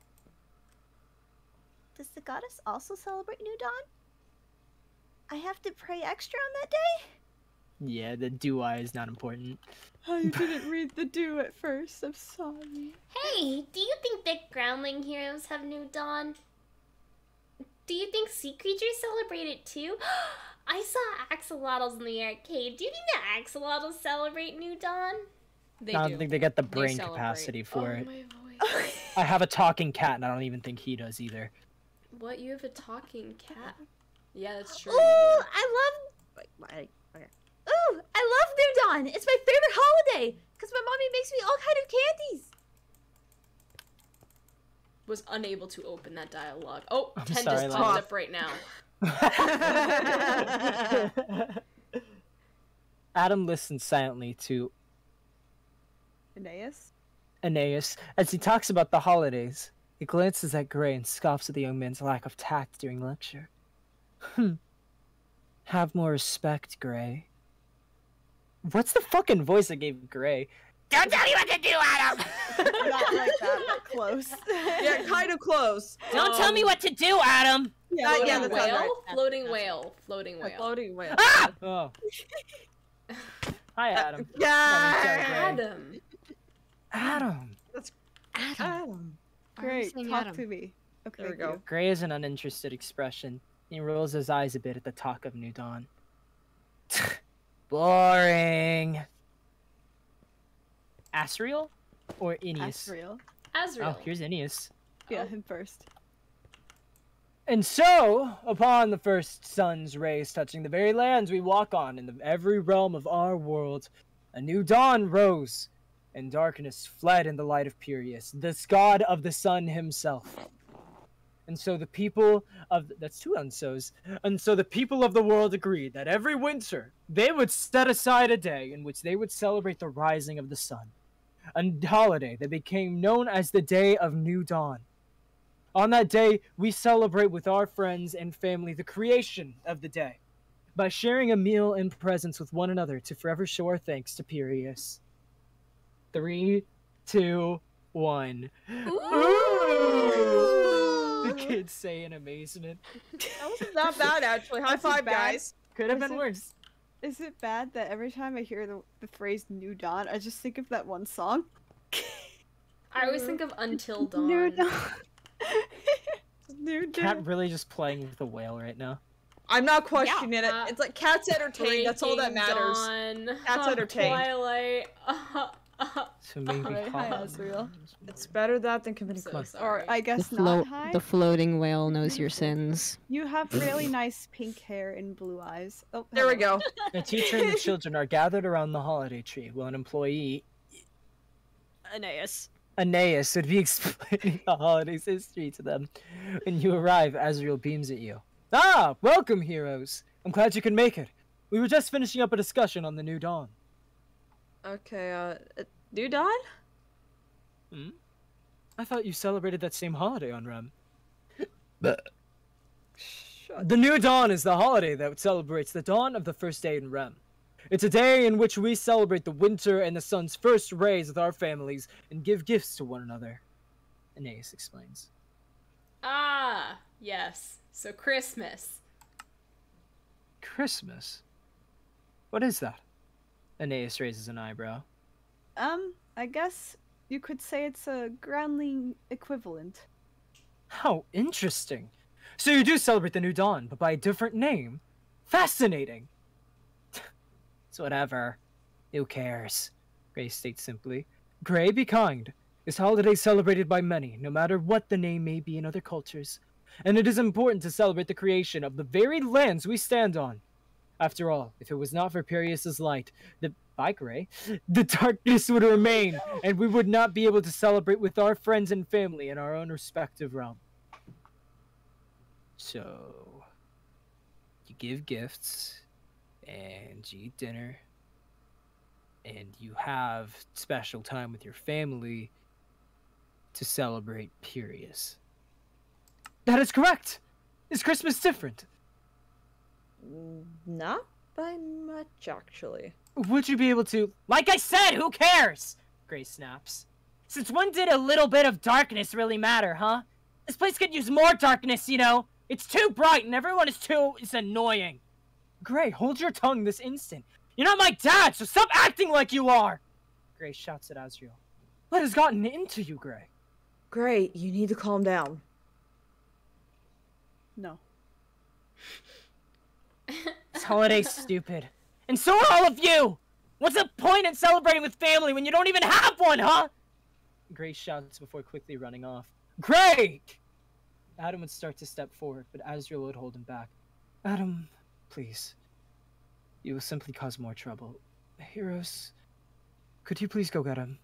Does the goddess also celebrate New Dawn? I have to pray extra on that day? Yeah, the do-I is not important. I didn't read the do at first. I'm sorry. Hey, do you think that groundling heroes have new dawn? Do you think sea creatures celebrate it too? I saw axolotls in the arcade. Do you think the axolotls celebrate new dawn? They I don't do. think they get the brain capacity for oh, it. My voice. I have a talking cat, and I don't even think he does either. What? You have a talking cat? Yeah, that's true. Ooh, I love. Wait, wait, okay. Ooh, I love New Dawn. It's my favorite holiday because my mommy makes me all kind of candies. Was unable to open that dialogue. Oh, I'm 10 sorry, just popped up right now. Adam listens silently to Aeneas? Aeneas as he talks about the holidays. He glances at Gray and scoffs at the young man's lack of tact during lecture. Hmm. Have more respect, Gray. What's the fucking voice I gave Gray? Don't tell me what to do, Adam! Not like that, but close. Yeah, kind of close. Don't tell me what to do, Adam! Yeah, yeah, Floating that sounds whale? right. Floating whale. Floating A whale. floating whale. Ah! Oh. Hi, Adam. Yeah. Adam. Adam. Adam. Adam. Why are you Great, talk Adam? to me. Okay, There we go. Gray has an uninterested expression. He rolls his eyes a bit at the talk of New Dawn. Boring. Asriel or Aeneas? Asriel. Azrael. Oh, here's Aeneas. Yeah, Oh. him first. And so, upon the first sun's rays touching the very lands we walk on in the every realm of our world, a new dawn rose, and darkness fled in the light of Pirius, this god of the sun himself. And so the people of that's two unsos. And so the people of the world agreed that every winter they would set aside a day in which they would celebrate the rising of the sun. A holiday that became known as the Day of New Dawn. On that day, we celebrate with our friends and family the creation of the day by sharing a meal and presents with one another to forever show our thanks to Pirius. Three, two, one. The kids say in amazement. That wasn't that bad, actually. High This five, guys. Could have Was been it- worse. Is it bad that every time I hear the, the phrase New Dawn, I just think of that one song? I always think of Until Dawn. New Dawn. New Cat really just playing with the whale right now. I'm not questioning Uh, it. It's like cats entertained. That's all that matters. Dawn, That's uh, entertained. Twilight. Uh, So maybe Alright, hi, Paul- Azriel. It's better that than committing so crimes. Or I The, guess float, not. Hi. the floating whale knows your sins. You have really nice pink hair and blue eyes. Oh, There we go. The teacher and the children are gathered around the holiday tree while an employee, Aeneas. Aeneas, would be explaining the holiday's history to them. When you arrive, Azriel beams at you. Ah, welcome, heroes. I'm glad you can make it. We were just finishing up a discussion on the new dawn. Okay, uh, uh, New Dawn? I thought you celebrated that same holiday on Rem. Shut The new dawn is the holiday that celebrates the dawn of the first day in Rem. It's a day in which we celebrate the winter and the sun's first rays with our families and give gifts to one another. Aeneas explains. ah, yes. So Christmas. Christmas? What is that? Aeneas raises an eyebrow. Um, I guess you could say it's a groundling equivalent. How interesting. So you do celebrate the new dawn, but by a different name? Fascinating. it's whatever. Who cares? Gray states simply. Gray, be kind. This holiday is celebrated by many, no matter what the name may be in other cultures. And it is important to celebrate the creation of the very lands we stand on. After all, if it was not for Pirius's light, the by Gray, the darkness would remain, and we would not be able to celebrate with our friends and family in our own respective realm. So, you give gifts, and you eat dinner, and you have special time with your family to celebrate Pirius. That is correct! Is Christmas different? Mm, Not by much, actually. Would you be able to. Like I said, who cares? Gray snaps. Since when did a little bit of darkness really matter, huh? This place could use more darkness, you know? It's too bright and everyone is too. It's annoying. Gray, hold your tongue this instant. You're not my dad, so stop acting like you are! Gray shouts at Azriel. What has gotten into you, Gray? Gray, you need to calm down. No. This holiday's stupid. And so are all of you! What's the point in celebrating with family when you don't even have one, huh? Gray shouts before quickly running off. Great! Adam would start to step forward, but Azrael would hold him back. Adam, please. You will simply cause more trouble. Heroes, could you please go get him?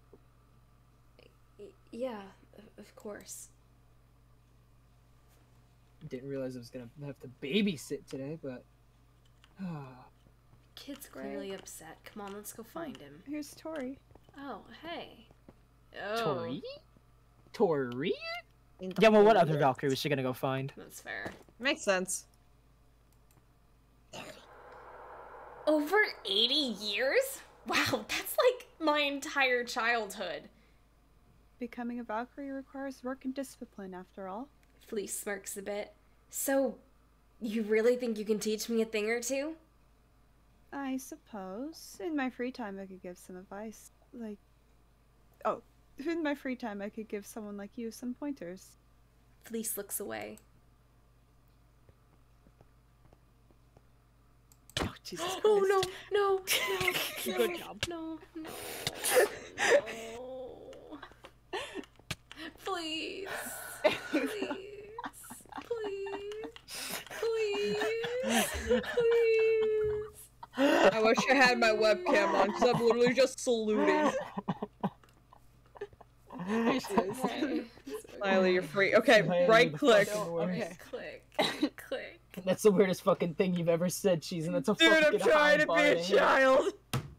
Yeah, of course. Didn't realize I was gonna have to babysit today, but. Kid's clearly upset. Come on, let's go oh, find him. Here's Tori. Oh, hey. Oh, Tori? Tori? Yeah, well, what other Valkyrie was she gonna go find? That's fair. Makes sense. Over 80 years? Wow, that's like my entire childhood. Becoming a Valkyrie requires work and discipline, after all. Fleece smirks a bit. So, you really think you can teach me a thing or two? I suppose. In my free time, I could give some advice. Like. Oh, in my free time, I could give someone like you some pointers. Fleece looks away. Oh, Jesus Christ. Oh no, no, no. Good job. No, no, no. Please. Please. Please please. I wish I had my webcam on because I'm literally just saluting. Smiley, you're free. Okay, Smiley, right click. Okay. Click. click. That's the weirdest fucking thing you've ever said, Cheese, and that's a Dude, fucking I'm trying to be a child.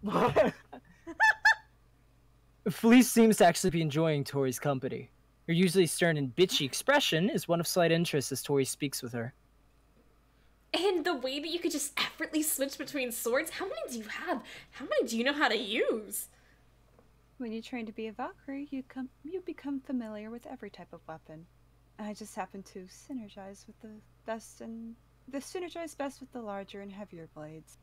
Fleece seems to actually be enjoying Tori's company. Her usually stern and bitchy expression is one of slight interest as Tori speaks with her. And the way that you could just effortlessly switch between swords, how many do you have? How many do you know how to use? When you train to be a Valkyrie, you come you become familiar with every type of weapon. I just happen to synergize with the best and the synergize best with the larger and heavier blades.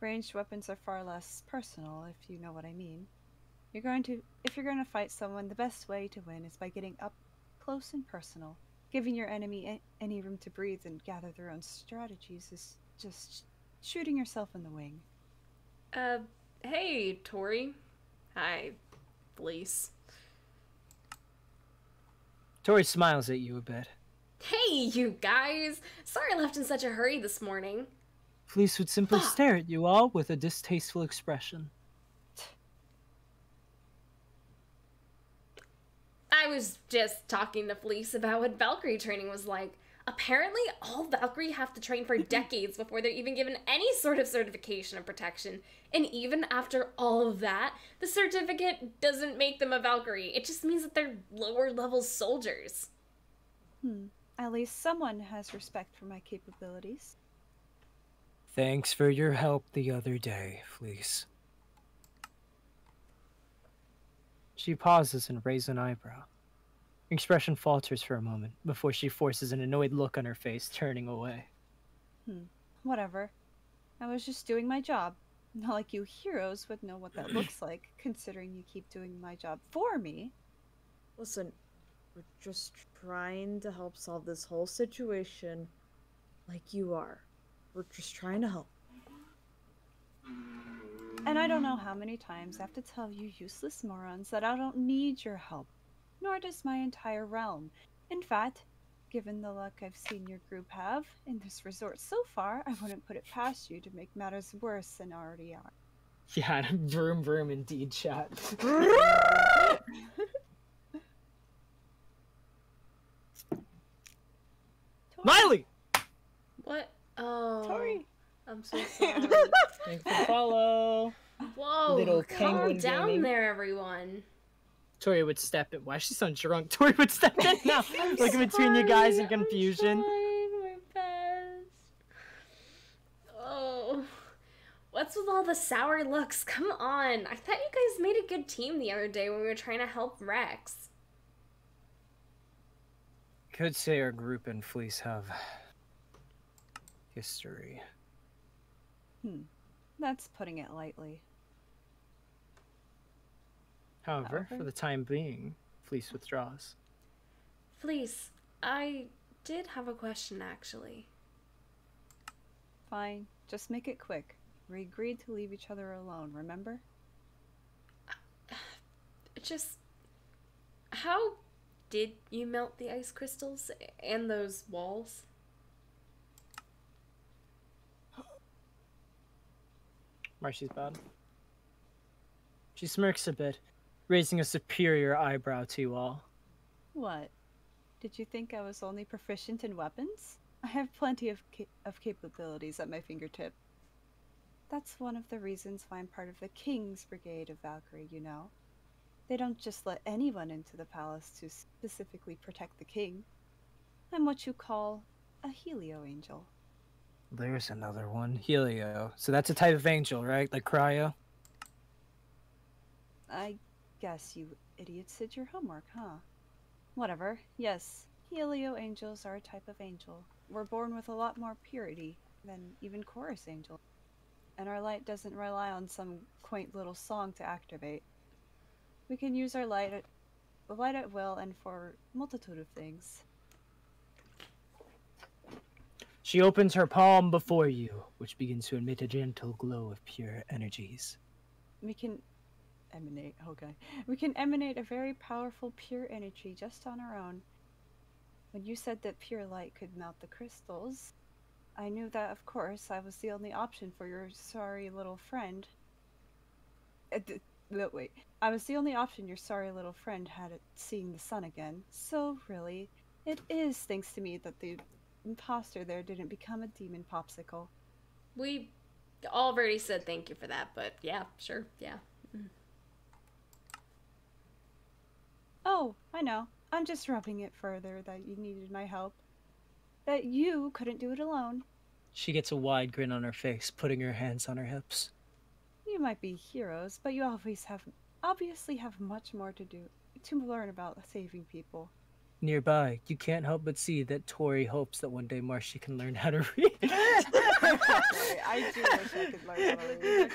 Ranged weapons are far less personal, if you know what I mean. You're going to if you're going to fight someone, the best way to win is by getting up close and personal. Giving your enemy any room to breathe and gather their own strategies is just shooting yourself in the wing. Uh, hey, Tori. Hi, Fleece. Tori smiles at you a bit. Hey, you guys! Sorry I left in such a hurry this morning. Fleece would simply stare at you all with a distasteful expression. I was just talking to Fleece about what Valkyrie training was like. Apparently, all Valkyrie have to train for decades before they're even given any sort of certification of protection. And even after all of that, the certificate doesn't make them a Valkyrie. It just means that they're lower level soldiers. Hmm. At least someone has respect for my capabilities. Thanks for your help the other day, Fleece. She pauses and raises an eyebrow. Her expression falters for a moment before she forces an annoyed look on her face, turning away. Hmm. Whatever. I was just doing my job. Not like you heroes would know what that looks like, considering you keep doing my job for me. Listen, we're just trying to help solve this whole situation like you are. We're just trying to help. And I don't know how many times I have to tell you useless morons that I don't need your help, nor does my entire realm. In fact, given the luck I've seen your group have in this resort so far, I wouldn't put it past you to make matters worse than already are. Yeah, vroom vroom indeed, chat. Miley! What? Oh. Tori. I'm so sorry. Thanks for follow. Whoa, Little calm down gaming. there, everyone. Tori would step in. Why is she so drunk? Tori would step in now. Looking between you guys in confusion. Trying my best. Oh. What's with all the sour looks? Come on. I thought you guys made a good team the other day when we were trying to help Rex. Could say our group and Fleece have history. Hmm. That's putting it lightly. However, for the time being, Fleece withdraws. Fleece, I did have a question actually. Fine, just make it quick. We agreed to leave each other alone, remember? Just how did you melt the ice crystals and those walls? Marcy's bad. She smirks a bit, raising a superior eyebrow to you all. What? Did you think I was only proficient in weapons? I have plenty of, ca- of capabilities at my fingertip. That's one of the reasons why I'm part of the King's Brigade of Valkyrie, you know. They don't just let anyone into the palace to specifically protect the king. I'm what you call a Helio Angel. There's another one. Helio. So that's a type of angel, right? Like cryo? I guess you idiots did your homework, huh? Whatever. Yes, Helio angels are a type of angel. We're born with a lot more purity than even chorus angels. And our light doesn't rely on some quaint little song to activate. We can use our light at, light at will and for multitude of things. She opens her palm before you, which begins to emit a gentle glow of pure energies. We can emanate, okay. We can emanate a very powerful pure energy just on our own. When you said that pure light could melt the crystals, I knew that, of course, I was the only option for your sorry little friend. Uh, no, wait. I was the only option your sorry little friend had at seeing the sun again. So, really, it is thanks to me that the imposter there didn't become a demon popsicle. We already said thank you for that, but yeah, sure, yeah. Oh, I know. I'm just rubbing it further that you needed my help. That you couldn't do it alone. She gets a wide grin on her face, putting her hands on her hips. You might be heroes, but you always have obviously have much more to do to learn about saving people. Nearby, you can't help but see that Tori hopes that one day Marcia can learn how to read. I do wish I could learn how to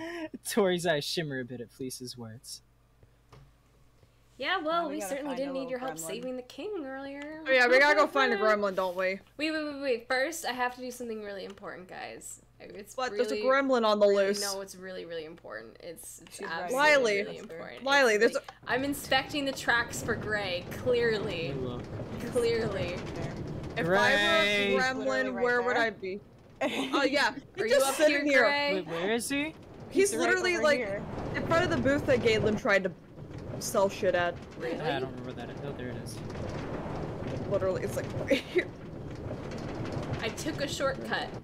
read. Tori's eyes shimmer a bit at Fleece's words. Yeah, well, Now we we certainly didn't need little your help gremlin. saving the king earlier. Oh yeah, we gotta go find a gremlin, don't we? Wait, wait, wait, wait. First, I have to do something really important, guys. It's What? really, There's a gremlin on the really- loose. No, it's really, really important. It's, it's She's ready. absolutely Wiley. really important. Wiley, It's there's really- I'm inspecting the tracks for Gray. Clearly, clearly. If Gray. I were a gremlin, right where would. I be? Oh yeah, Are he's you just up sitting here, here. Wait, where is he? He's right literally over like here. in front of the booth that Galen tried to sell shit at. Really? I don't remember that. Oh, there it is. Literally, it's like right here. I took a shortcut.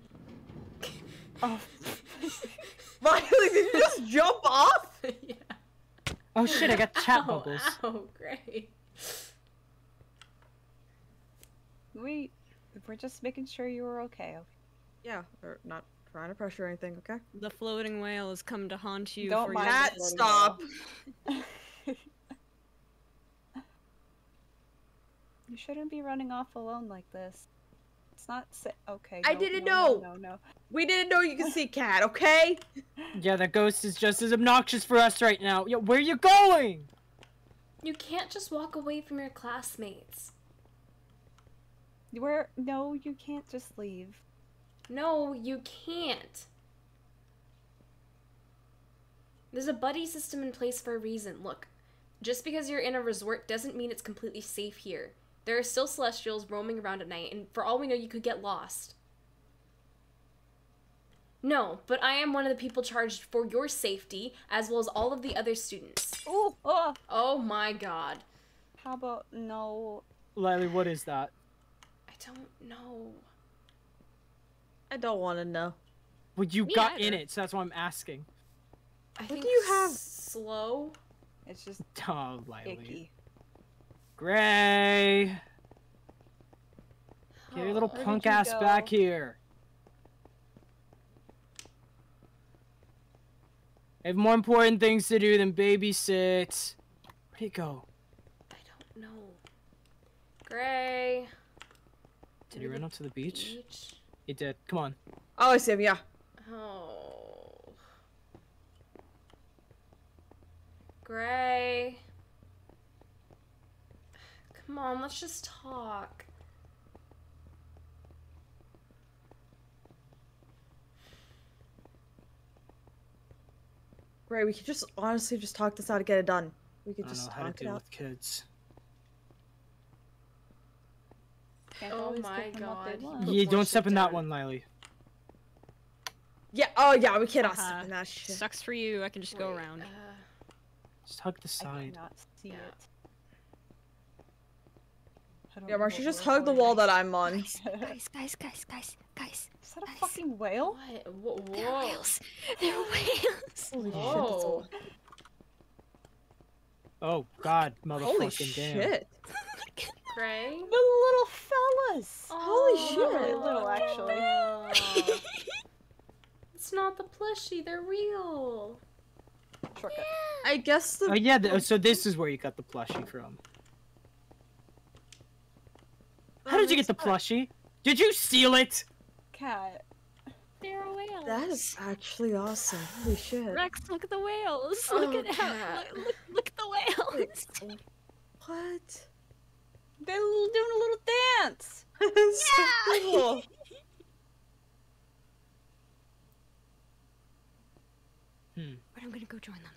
Oh, Miley, did you just jump off? yeah. Oh shit, I got chat ow, oh, bubbles. Ow, great. we we're just making sure you were okay. Yeah, we're not trying to pressure anything, okay? The floating whale has come to haunt you Don't for mind your Cat, floating stop. You shouldn't be running off alone like this. It's not sa- okay. I no, didn't no, know. No, no, no. We didn't know you could see cat, okay? Yeah, the ghost is just as obnoxious for us right now. Yo, where are you going? You can't just walk away from your classmates. Where? No, you can't just leave. No, you can't. There's a buddy system in place for a reason. Look, just because you're in a resort doesn't mean it's completely safe here. There are still celestials roaming around at night, and for all we know, you could get lost. No, but I am one of the people charged for your safety, as well as all of the other students. Oh, oh. Oh my god. How about no? Lily, what is that? I don't know. I don't want to know. Well, you Me got in it, so that's why I'm asking. I What think do you have? Slow? It's just Oh, Lily. icky. Gray! Get your oh, little Oh. Where punk you ass back here. I have more important things to do than babysit. Where'd he go? I don't know. Gray. Did he run up to the beach? Beach. He did. Come on. Oh, I see him, yeah. Oh. Gray. Come on, let's just talk. Right, we could just honestly just talk this out to get it done. We I could don't just know how to talk it deal out. with kids. Can't Oh my give them what they God. Yeah, don't step shit in that one, Lily. Yeah, oh yeah, we cannot Uh-huh. step in that shit. Sucks for you. I can just go around. uh, Just hug the I cannot see Yeah. it. I don't Yeah, know Marcia, just hug the wall that I'm on. Guys, guys, guys, guys, guys, guys. Is that a fucking whale? what? Whoa. They're whales. They're whales. Holy shit, that's Whoa. a Oh, God, motherfucking Holy shit. Oh Gray? The little fellas. Holy Oh, shit. Really little, actually. no. it's not the plushie, they're real. Shortcut. I guess the Oh, yeah, th- so this is where you got the plushie from. How did you get the plushie? Did you steal it? Cat. They're whales. That is actually awesome. Holy shit. Rex, look at the whales. Oh, look at how. cat. Look, look, look at the whales. Oh, what? They're doing a little dance. That's so cool. Hmm. But I'm gonna go join them.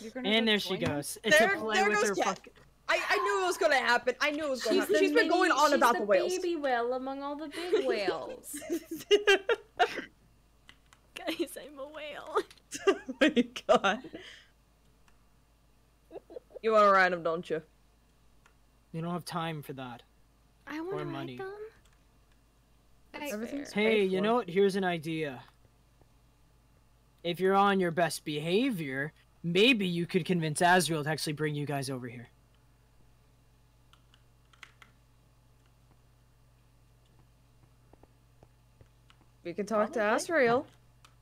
You're gonna And go there she them? goes. It's There- a play there with goes her Cat. Fuck- I, I knew it was gonna happen. I knew it was gonna She's, happen. the She's been going on she's about the the whales. baby whale among all the big whales. Guys, I'm a whale. oh my god. You want to ride them, don't you? You don't have time for that. I want to money. ride them. Everything's. Hey, you know what? Here's an idea. If you're on your best behavior, maybe you could convince Azrael to actually bring you guys over here. We can talk to Probably. Asriel.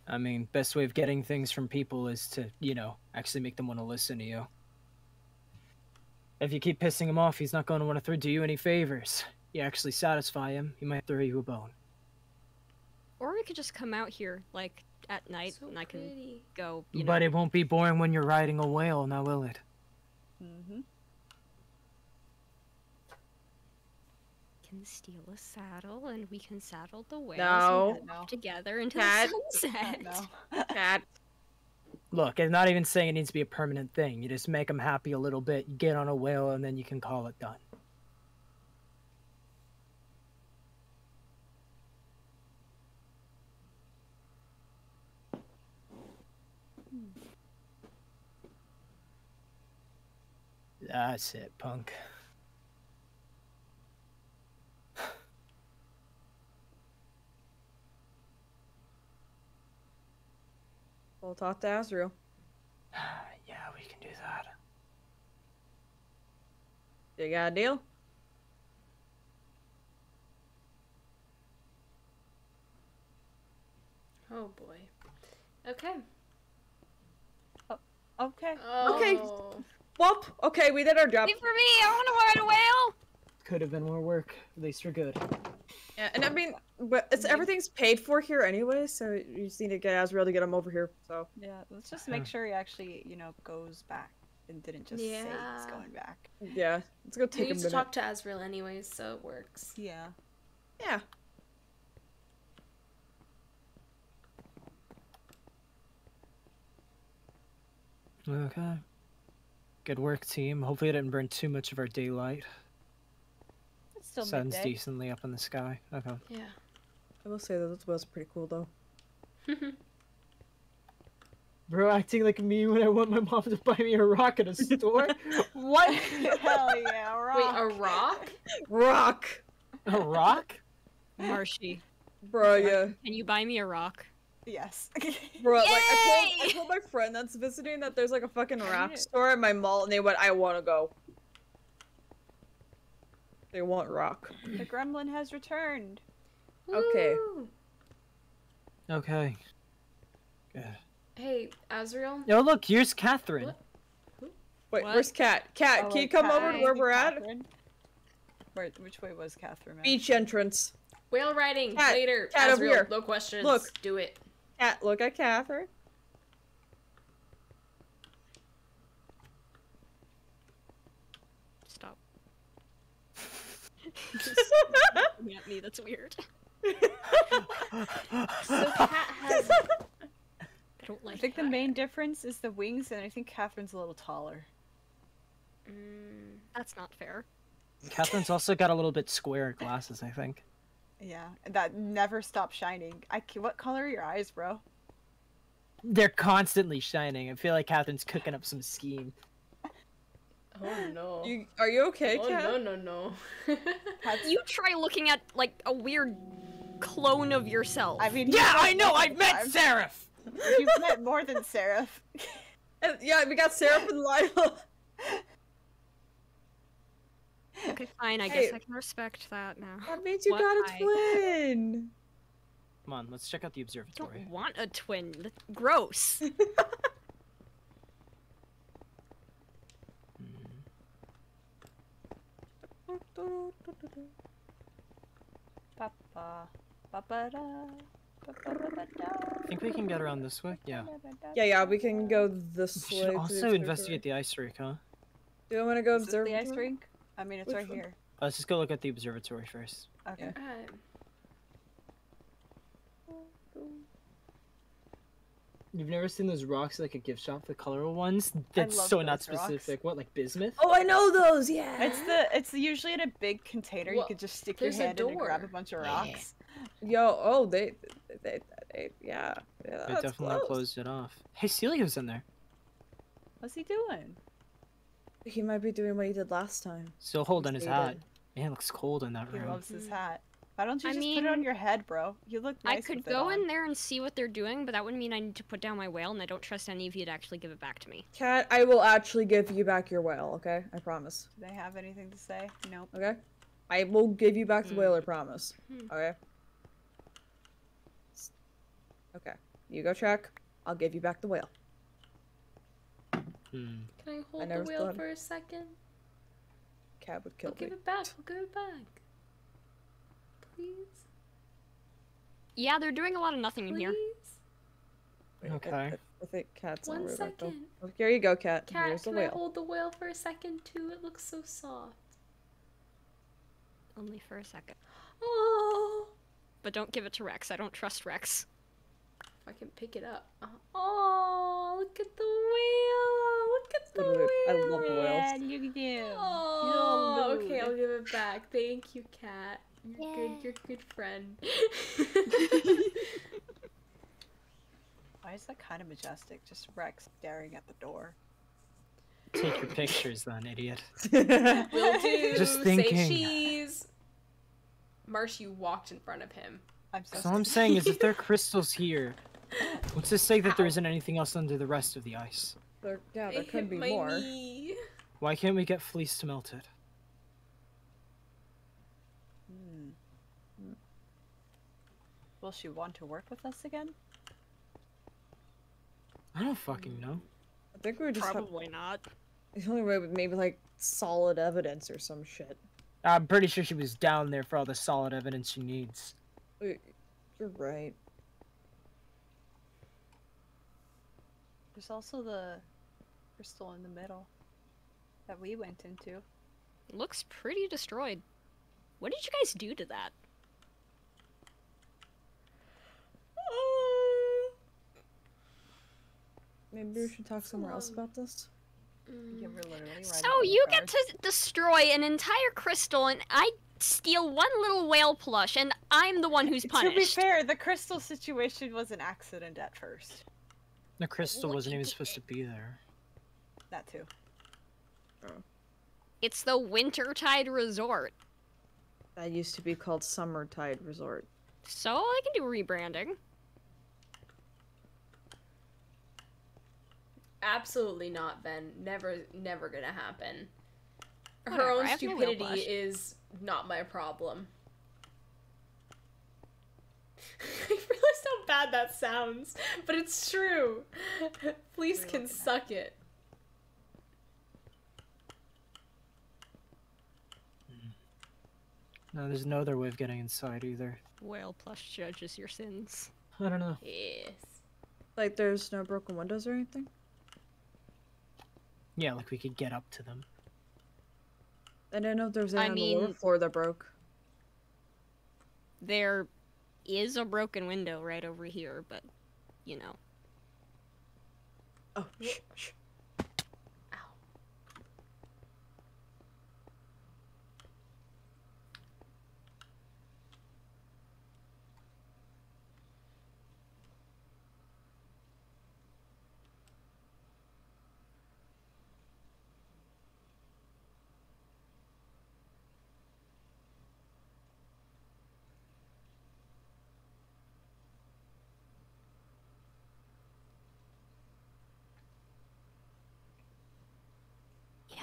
I mean, best way of getting things from people is to, you know, actually make them want to listen to you. If you keep pissing him off, he's not going to want to do you any favors. You actually satisfy him, he might throw you a bone. Or we could just come out here, like, at night, So and I can pretty. go, you but know. it won't be boring when you're riding a whale, now will it? Mm-hmm. Can steal a saddle, and we can saddle the whales No. and No. together into Cat. the sunset. No. Cat. Look, I'm not even saying it needs to be a permanent thing. You just make them happy a little bit, you get on a whale, and then you can call it done. Hmm. That's it, punk. We'll talk to Asriel. yeah, we can do that. You got a deal? Oh boy. Okay. Okay. Okay. Oh. Whoop. Okay, we did our job. Wait for me! I want to ride a whale! Could have been more work. At least we're good. Yeah, and I mean, but it's everything's paid for here anyway, so you just need to get Azrael to get him over here. So Yeah, let's just make sure he actually, you know, goes back and didn't just say he's going back. yeah, let's go take a needs to talk to Azrael anyways, so it works. Yeah. Yeah. Okay. Good work, team. Hopefully, it didn't burn too much of our daylight. It's still Sun's midday. decently up in the sky. Okay. Yeah. I will say that those whales are pretty cool though. Bro, acting like me when I want my mom to buy me a rock at a store. what? Hell yeah, rock. Wait, a rock? Rock, A rock? Marshy, bro. Yeah, can you buy me a rock? Yes. bro. Like I told, I told my friend that's visiting that there's like a fucking rock store at my mall, and they went, "I want to go." They want rock. the gremlin has returned. Okay. Woo! Okay. Good. Hey, Azrael. Yo, look, here's Catherine. What? Wait, What? where's Cat? Cat, Oh, can you come Cat- over to where we're at? Where, which way was Catherine? at? Beach entrance. Whale riding Cat, later. cat over Azrael, here. no questions. Look. do it. Cat, look at Catherine. Stop. Looking at me, that's weird. So cat has. I don't I like think the main difference is the wings, and I think Catherine's a little taller. Mm, That's not fair. Catherine's also got a little bit square glasses, I think. Yeah, that never stops shining. I ca- what color are your eyes, bro? They're constantly shining. I feel like Catherine's cooking up some scheme. oh no. You, are you okay, oh Cat? no no no. You try looking at like a weird clone of yourself. I mean, Yeah, I know. I met met times. Seraph. You've met more than Seraph. And, yeah, we got Seraph and Lila. okay, fine. I Hey. guess I can respect that now. That means you What got a I- twin. Come on, let's check out the I observatory. don't want a twin. That's gross. Hmm. Papa, papa da, papa da, da, I think we can get around this way. Yeah. Yeah, yeah, we can go this We way. should also investigate the ice rink, huh? Do you want to go Is observe the ice rink? I mean, it's Which right one? here. Let's just go look at the observatory first. Okay. Um, You've never seen those rocks like a gift shop, the colorful ones? That's so not those rocks. specific. What, like bismuth? Oh, I know those. Yeah. It's the it's usually in a big container. Well, you could just stick your hand in and grab a bunch of rocks. Yo. Oh, they. They. they yeah. Yeah. I That's definitely close. closed it off. Hey, Celia's in there. What's he doing? He might be doing what he did last time. Still holding his hat. Man, it looks cold in that He room. loves his hat. Why don't you I just put it on your head, bro? You look nice I could with it go on. in there and see what they're doing, but that would mean I need to put down my whale, and I don't trust any of you to actually give it back to me. Cat, I will actually give you back your whale. Okay, I promise. Do they have anything to say? Nope. Okay, I will give you back the Hmm. whale. I promise. Hmm. Okay. S- Okay, you go check. I'll give you back the whale. Hmm. Can I hold never the whale for a second? Cat would kill I'll give it back. We'll give it back. Please. Yeah, they're doing a lot of nothing in here. Please. Wait, Okay. I, I think Cat's on One her back, second. Oh, Here you go, Cat. Cat, Here's the can I hold the whale for a second too? It looks so soft. Only for a second. Oh. But don't give it to Rex. I don't trust Rex. If I can pick it up. Oh, look at the wheel! Look at the Literally, whale. I love the whales. look at you. Oh, okay, I'll give it back. Thank you, Cat. You're good. You're a good friend. Why is that kind of majestic? Just Rex staring at the door. Take your pictures then, idiot. Will do. Just Say thinking. cheese. Marsh, you walked in front of him. I'm so So all I'm saying is if there are crystals here, what's to say that there isn't anything else under the rest of the ice? There, yeah, there It could be more. knee. Why can't we get Fleece to melt it? Hmm. Will she want to work with us again? I don't fucking know. I think we would just have Probably not. the only way would maybe like solid evidence or some shit. I'm pretty sure she was down there for all the solid evidence she needs. You're right. There's also the crystal in the middle that we went into. Looks pretty destroyed. What did you guys do to that? Uh, maybe we should talk somewhere else about this. Yeah, we're literally. So you the get to destroy an entire crystal, and I steal one little whale plush, and I'm the one who's punished. To be fair, the crystal situation was an accident at first. The crystal What wasn't even did- supposed to be there. That too. Oh. It's the Wintertide Resort, That used to be called Summertide Resort. so I can do rebranding. Absolutely not, Ben. Never, never gonna happen. Her Whatever, own I have no stupidity is not my problem. I realized how bad that sounds, but it's true. Fleece can suck it. No, there's no other way of getting inside either. Whale plush judges your sins. I don't know. Yes. Like there's no broken windows or anything? Yeah, like we could get up to them. I don't know if there's was any I on the lower floor that broke. There is a broken window right over here, but you know. Oh, shh, shh.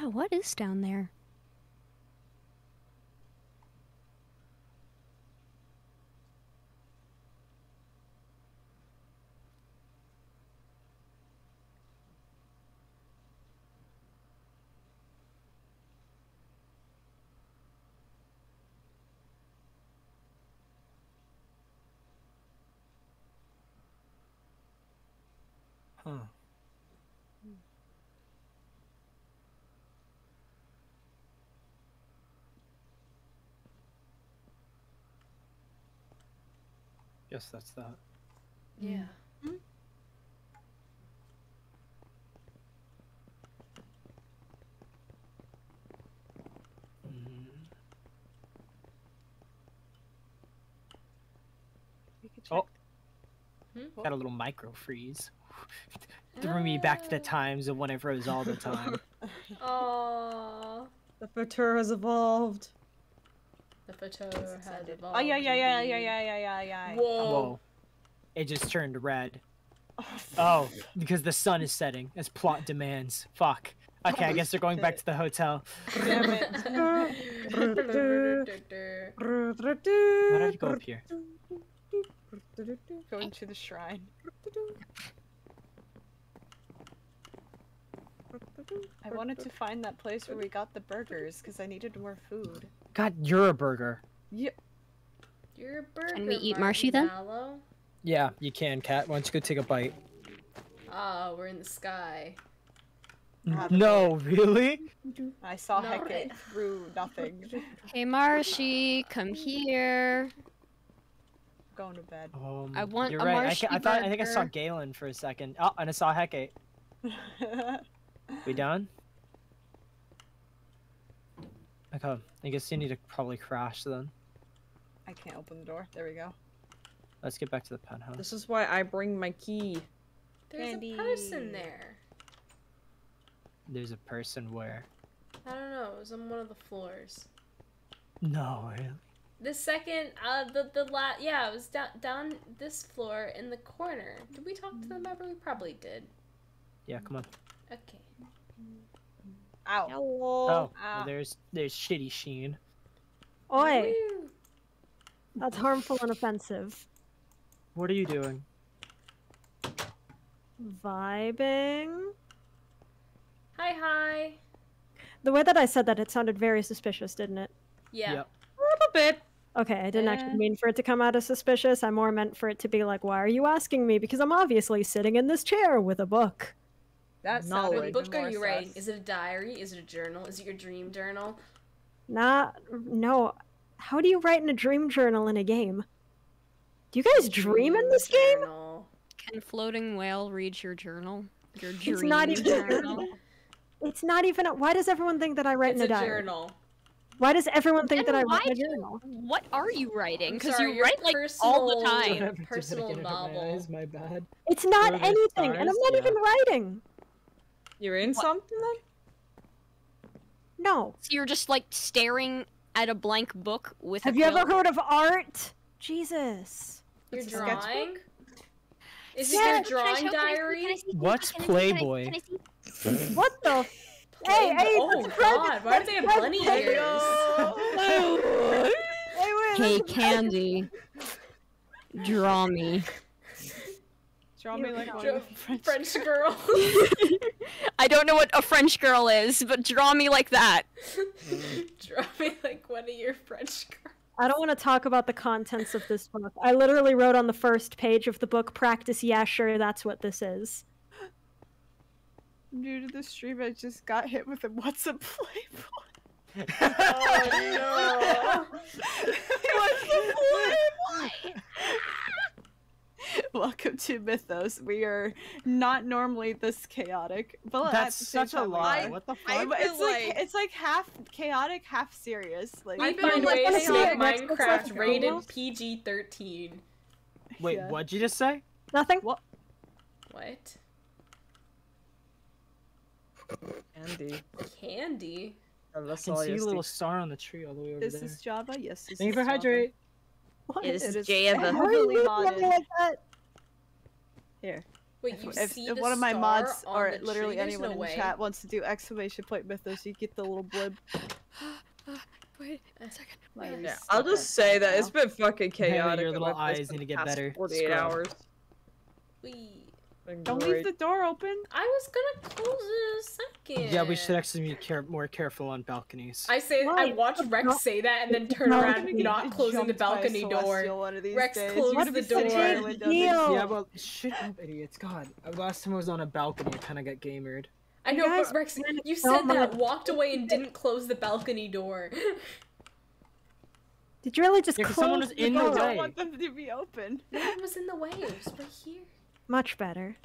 Yeah, what is down there? Yes, that's that. Yeah. Mm. Mm. Oh, hmm? got a little micro freeze. Threw me back to the oh. times of when I froze all the time. Oh, the Futura's evolved. The photo had evolved. Oh yeah, yeah, yeah, yeah, yeah, yeah, yeah, yeah. Whoa. Whoa. It just turned red. Oh, oh, because the sun is setting, as plot demands. Fuck. Okay, I guess they're going back to the hotel. Damn it. Why did I go up here? Going to the shrine. I wanted to find that place where we got the burgers because I needed more food. God, you're a burger. Yeah. You're a burger. Can we eat Marshy then? Marshmallow. Yeah, you can, Cat. Why don't you go take a bite? Ah, we're in the sky. No, really? I saw No. Hecate through nothing. Hey, Marshy, come here. Going to bed. Um, I want you're a right. I, marshy ca- I thought I think I saw. Galen for a second. Oh, and I saw Hecate. We done? Okay, I guess you need to probably crash then. I can't open the door. There we go. Let's get back to the penthouse. This is why I bring my key. There's a person there. There's a person where? I don't know. It was on one of the floors. No, really? The second, uh, the the la- yeah, it was down down this floor in the corner. Did we talk to them ever? We probably did. Yeah, come on. Okay. Ow. Hello. Oh, well, Ah. there's there's shitty Sheen. Oi, Woo. that's harmful and offensive. What are you doing? Vibing. Hi, hi. The way that I said that, it sounded very suspicious, didn't it? Yeah. Yep. A little bit. Okay, I didn't Eh. actually mean for it to come out as suspicious. I more meant for it to be like, why are you asking me? Because I'm obviously sitting in this chair with a book. That Knowledge. sounded What book are more you writing? Is it a diary? Is it a journal? Is it your dream journal? Not, no. How do you write in a dream journal in a game? Do you guys dream in this game? Can floating whale read your journal? Your dream It's not even a journal? journal. It's not even. A, why does everyone think that I write It's in a a diary? journal. Why does everyone think Then that I write in a do- journal? What are you writing? Because you write like all the personal- time. Personal novel. My bad. It's not Were there anything, and I'm not Yeah. even writing. You're in something then? No. So you're just like staring at a blank book with. Have a you ever heard of art? Jesus. You're It's a sketchbook? drawing? Is Yeah. it your drawing diary? What's Playboy? What the? Hey, hey, oh that's Fred- god, why do they have that's bunny Fred- ears? Hey, wait, Hey, Candy. Draw me. Draw me like one Draw- of the French. French girl. I don't know what a French girl is, but draw me like that. Draw me like one of your French girls. I don't want to talk about the contents of this book. I literally wrote on the first page of the book, practice, yeah, sure, that's what this is. Due to the stream, I just got hit with a what's a Playboy? Oh what's a Playboy? Welcome to Mythos. We are not normally this chaotic, but That's such a lie. are. What the I fuck? It's like, like- it's like half chaotic, half serious. Like We I feel find like ways to make Minecraft like rated almost- PG 13. Wait, Yeah. what'd you just say? Nothing? What? What? Candy? Oh, I can see a little star on the tree all the way over Is there. this is Java? Yes. This Thank you is for Java. hydrate. What? Yeah, this It is is Java. Why are you heavily looking at me modded. like that? Here. Wait, If, you if, see if the one of my mods or literally tree? Anyone no in way. chat wants to do exclamation point mythos, you get the little blib. Wait a second. Like, Yeah, I'll just say that it's been fucking Haley, chaotic. your little eyes need to get better. 48 Scrub. hours. Wee. Been Don't great. leave the door open. I was gonna close it in a second. Yeah, we should actually be care- more careful on balconies. I say I watched Rex No. say that and then turn around Gonna not closing the jumped by a balcony door. celestial one of these Rex days. closed the door. in the Big window. Yeah, well, shut up, idiots. God, last time I was on a balcony, I kind of got gamered. I know, guys but Rex, panic you said that, much. walked away and didn't close the balcony door. Did you really just Yeah, 'cause close someone was the in the I door? don't want them to be open. no one was in the way. It was right here. Much better.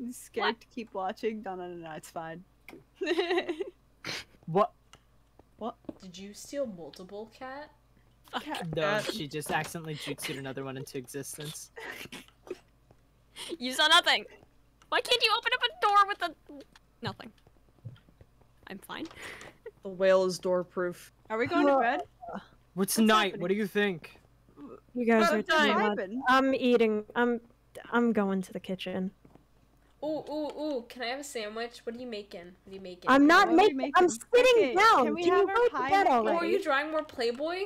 I'm scared to keep watching. No, no, no, no, it's fine. What? What? Did you steal multiple cat? cat No, uh, she just accidentally jutsued another one into existence. You saw nothing. Why can't you open up a door with a nothing? I'm fine. The whale is door proof. Are we going to bed? What's night? What do you think? You guys What are too time? loud. I'm eating. I'm. I'm going to the kitchen. Ooh, ooh, ooh. Can I have a sandwich? What are you making? What are you making? I'm not What making. I'm sitting Okay, down. can we Can have you our go to pie bed making? Oh, are you drawing more Playboy?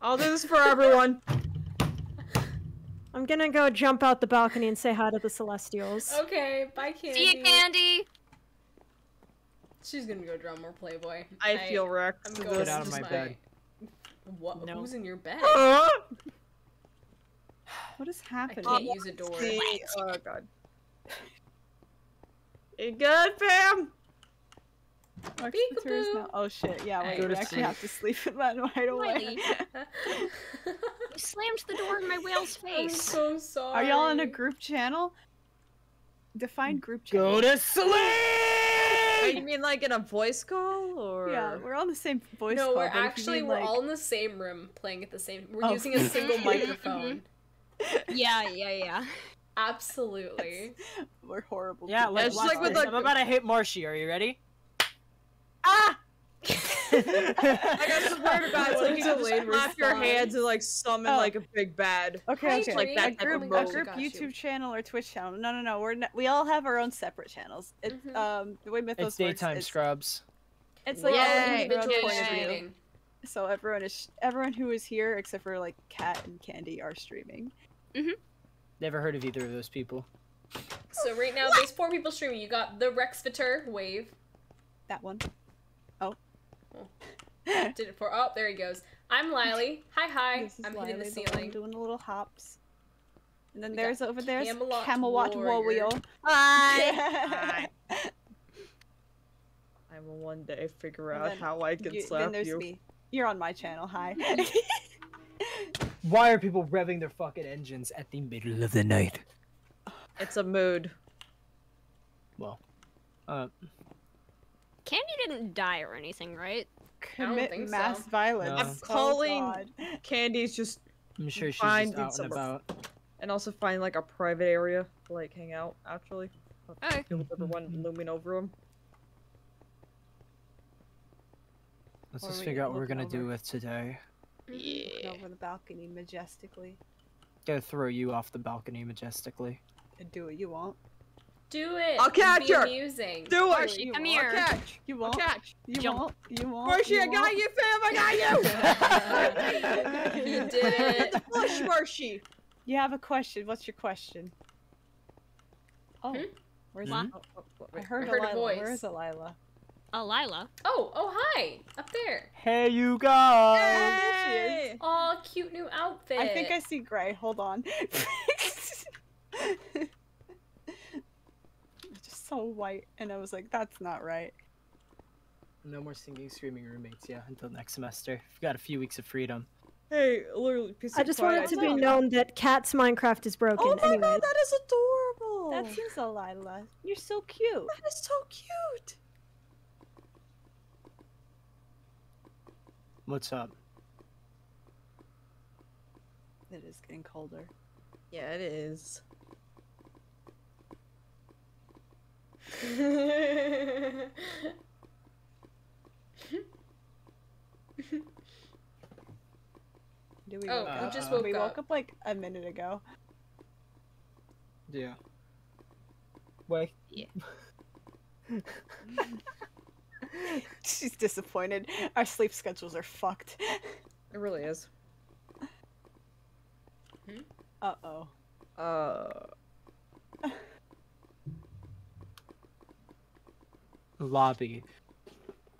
I'll do this for everyone. I'm gonna go jump out the balcony and say hi to the Celestials. Okay, bye, Candy. See you, Candy. She's gonna go draw more Playboy. I feel wrecked. I'm to going this. out of my just bed. What? No. Who's in your bed? What is I happening? can't use a door. see. Oh god. You good, fam? Our now- Oh shit! Yeah, wait. Go we to actually sleep. have to sleep in that right away. Miley, you slammed the door in my whale's face. I'm so sorry. Are y'all in a group channel? Define group channel. Go to Oh, sleep! you mean like in a voice call or? Yeah, we're on the same voice No, call. we're but if you actually mean, we're like- all in the same room playing at the same. We're Oh. using a single mm-hmm. microphone. Yeah, yeah, yeah. Absolutely. We're horrible. Yeah, people. like, it's watch like with like, I'm about to hit Marshy. Are you ready? Ah! Like I swear to God, it's like you What a just delayed clap your hands and like summon Oh. like a big bad. Okay, okay. Like that a type group, of a group Got you. YouTube channel or Twitch channel. No, no, no. We're not, we all have our own separate channels. It, Mhm. um, the way Mythos It's daytime works, scrubs. It's, it's We're like all Yay. everyone's individually point of view. Streaming. So everyone is everyone who is here except for like Kat and Candy are streaming. Mm-hmm. Never heard of either of those people. So right now there's four people streaming. You got the Rex Vitter wave. That one. Oh. oh. Did it for oh there he goes. I'm Lilee. Hi hi. I'm hitting the Lilee, one ceiling. doing the little hops. And then We there's over there's Camelot Camelot Warrior. Warrior. Hi. I will one day figure out then how I can You- then slap there's you. me. You're on my channel. Hi. Why are people revving their fucking engines at the middle of the night? It's a mood. Well, uh, Candy didn't die or anything, right? don't Commit think mass so. violence. No. I'm Oh, calling God. Candy's just I'm sure she's Fine, just out and some- about. and also find like a private area to like hang out actually. Okay. With everyone looming over him. Let's Or just figure out what we're gonna do with today. Looking over the balcony majestically. Gotta throw you off the balcony majestically. And do what you want. Do it. I'll catch Be her. Amusing. Do it! Hershey, come I'll here. Catch! You I'll won't. catch! You Jump. won't. You won't. Marshy, I got won't. you, fam! I got you! He did it. the bush, Marshy! You have a question. What's your question? Oh, Hmm? where's Hmm? Oh, oh, oh, I heard, I heard a voice. is Delilah? Oh, Lila. Oh, oh hi. Up there. Hey, you guys! Hey! Oh, cute new outfit. I think I see Gray. Hold on. Just so white, and I was like, "That's not right." No more singing, screaming roommates, yeah, until next semester. We've got a few weeks of freedom. Hey, literally, piece I just quiet. want it to be known that Cat's Minecraft is broken. Oh my anyway. god, that is adorable! That's you, Delilah. You're so cute. That is so cute! What's up? It is getting colder. Yeah, it is. Do we Oh, wake we up? just we woke woke up. up like a minute ago. Yeah. Wait. She's disappointed. Our sleep schedules are fucked. It really is. Uh oh. Uh. Lobby.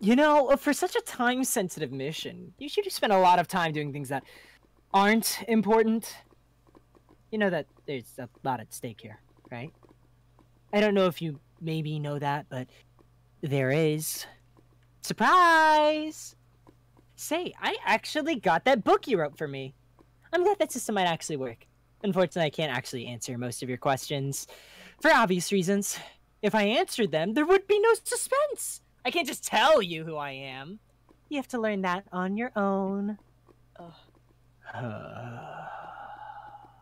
You know, for such a time sensitive mission, you should spend a lot of time doing things that aren't important. You know that there's a lot at stake here, right? I don't know if you maybe know that, but there is. Surprise! Say, I actually got that book you wrote for me. I'm glad that system might actually work. Unfortunately, I can't actually answer most of your questions for obvious reasons. If I answered them, there would be no suspense. I can't just tell you who I am. You have to learn that on your own.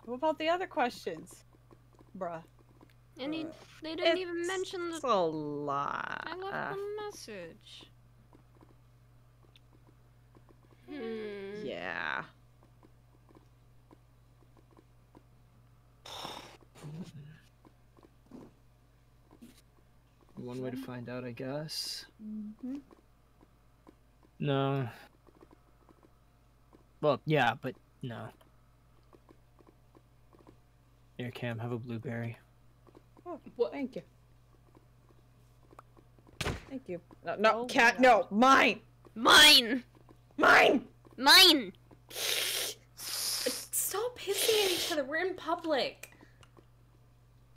What about the other questions? Bruh. And he, they didn't even mention the. It's a lot. I left the message. Hmm. Yeah. One way to find out, I guess. Mm-hmm. No. Well, yeah, but no. Here, Cam, have a blueberry. Oh, thank you. Thank you. No, no, cat, no, mine, Mine! Mine. Mine! Stop hissing at each other. We're in public.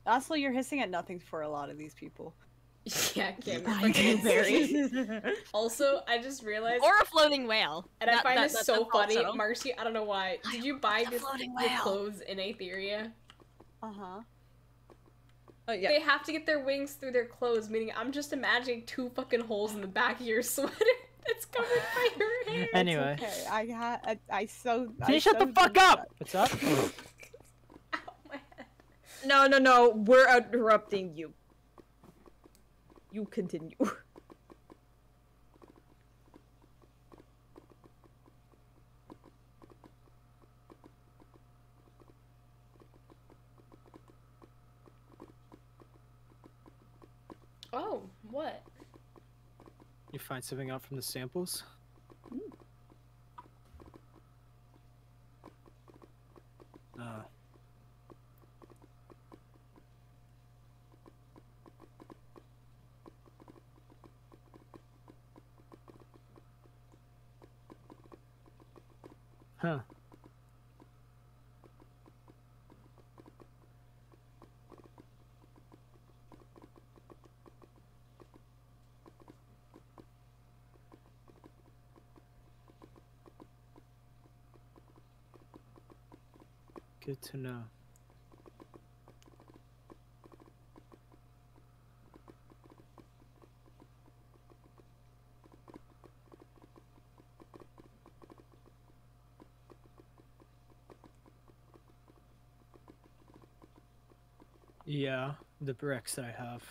Also, you're hissing at nothing for a lot of these people. Yeah, Kim. Buying blueberries. also, I just realized. Or a floating whale. And I find that- this that- so funny, also- Marshy. I don't know why. Did you buy a this floating your whale. clothes in Aetheria? Uh huh. Oh yeah. They have to get their wings through their clothes, meaning I'm just imagining two fucking holes in the back of your sweater that's covered by your hair. Anyway. Okay, I ha- I, I so. Can I you shut the fuck did- up? What's up? No, no, no. We're interrupting you. You continue. Oh, what? You find something out from the samples? Uh, huh. Good to know. Yeah, the bricks I have.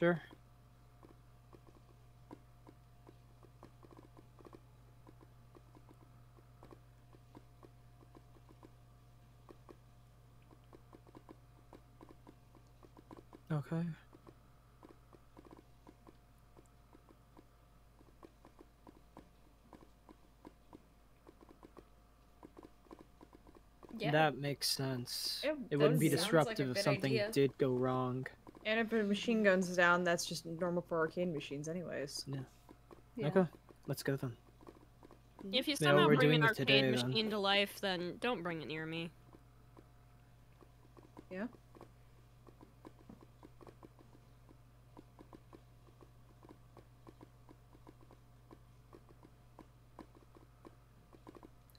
Sure. Okay. Yeah. That makes sense. It it wouldn't be does. Sounds like disruptive if something idea. did go wrong. And if a machine gun's down, that's just normal for arcade machines, anyways. Yeah. Yeah. Okay, let's go then. If you You know, somehow we're bring doing an it arcade today, then. machine to life, then don't bring it near me. Yeah.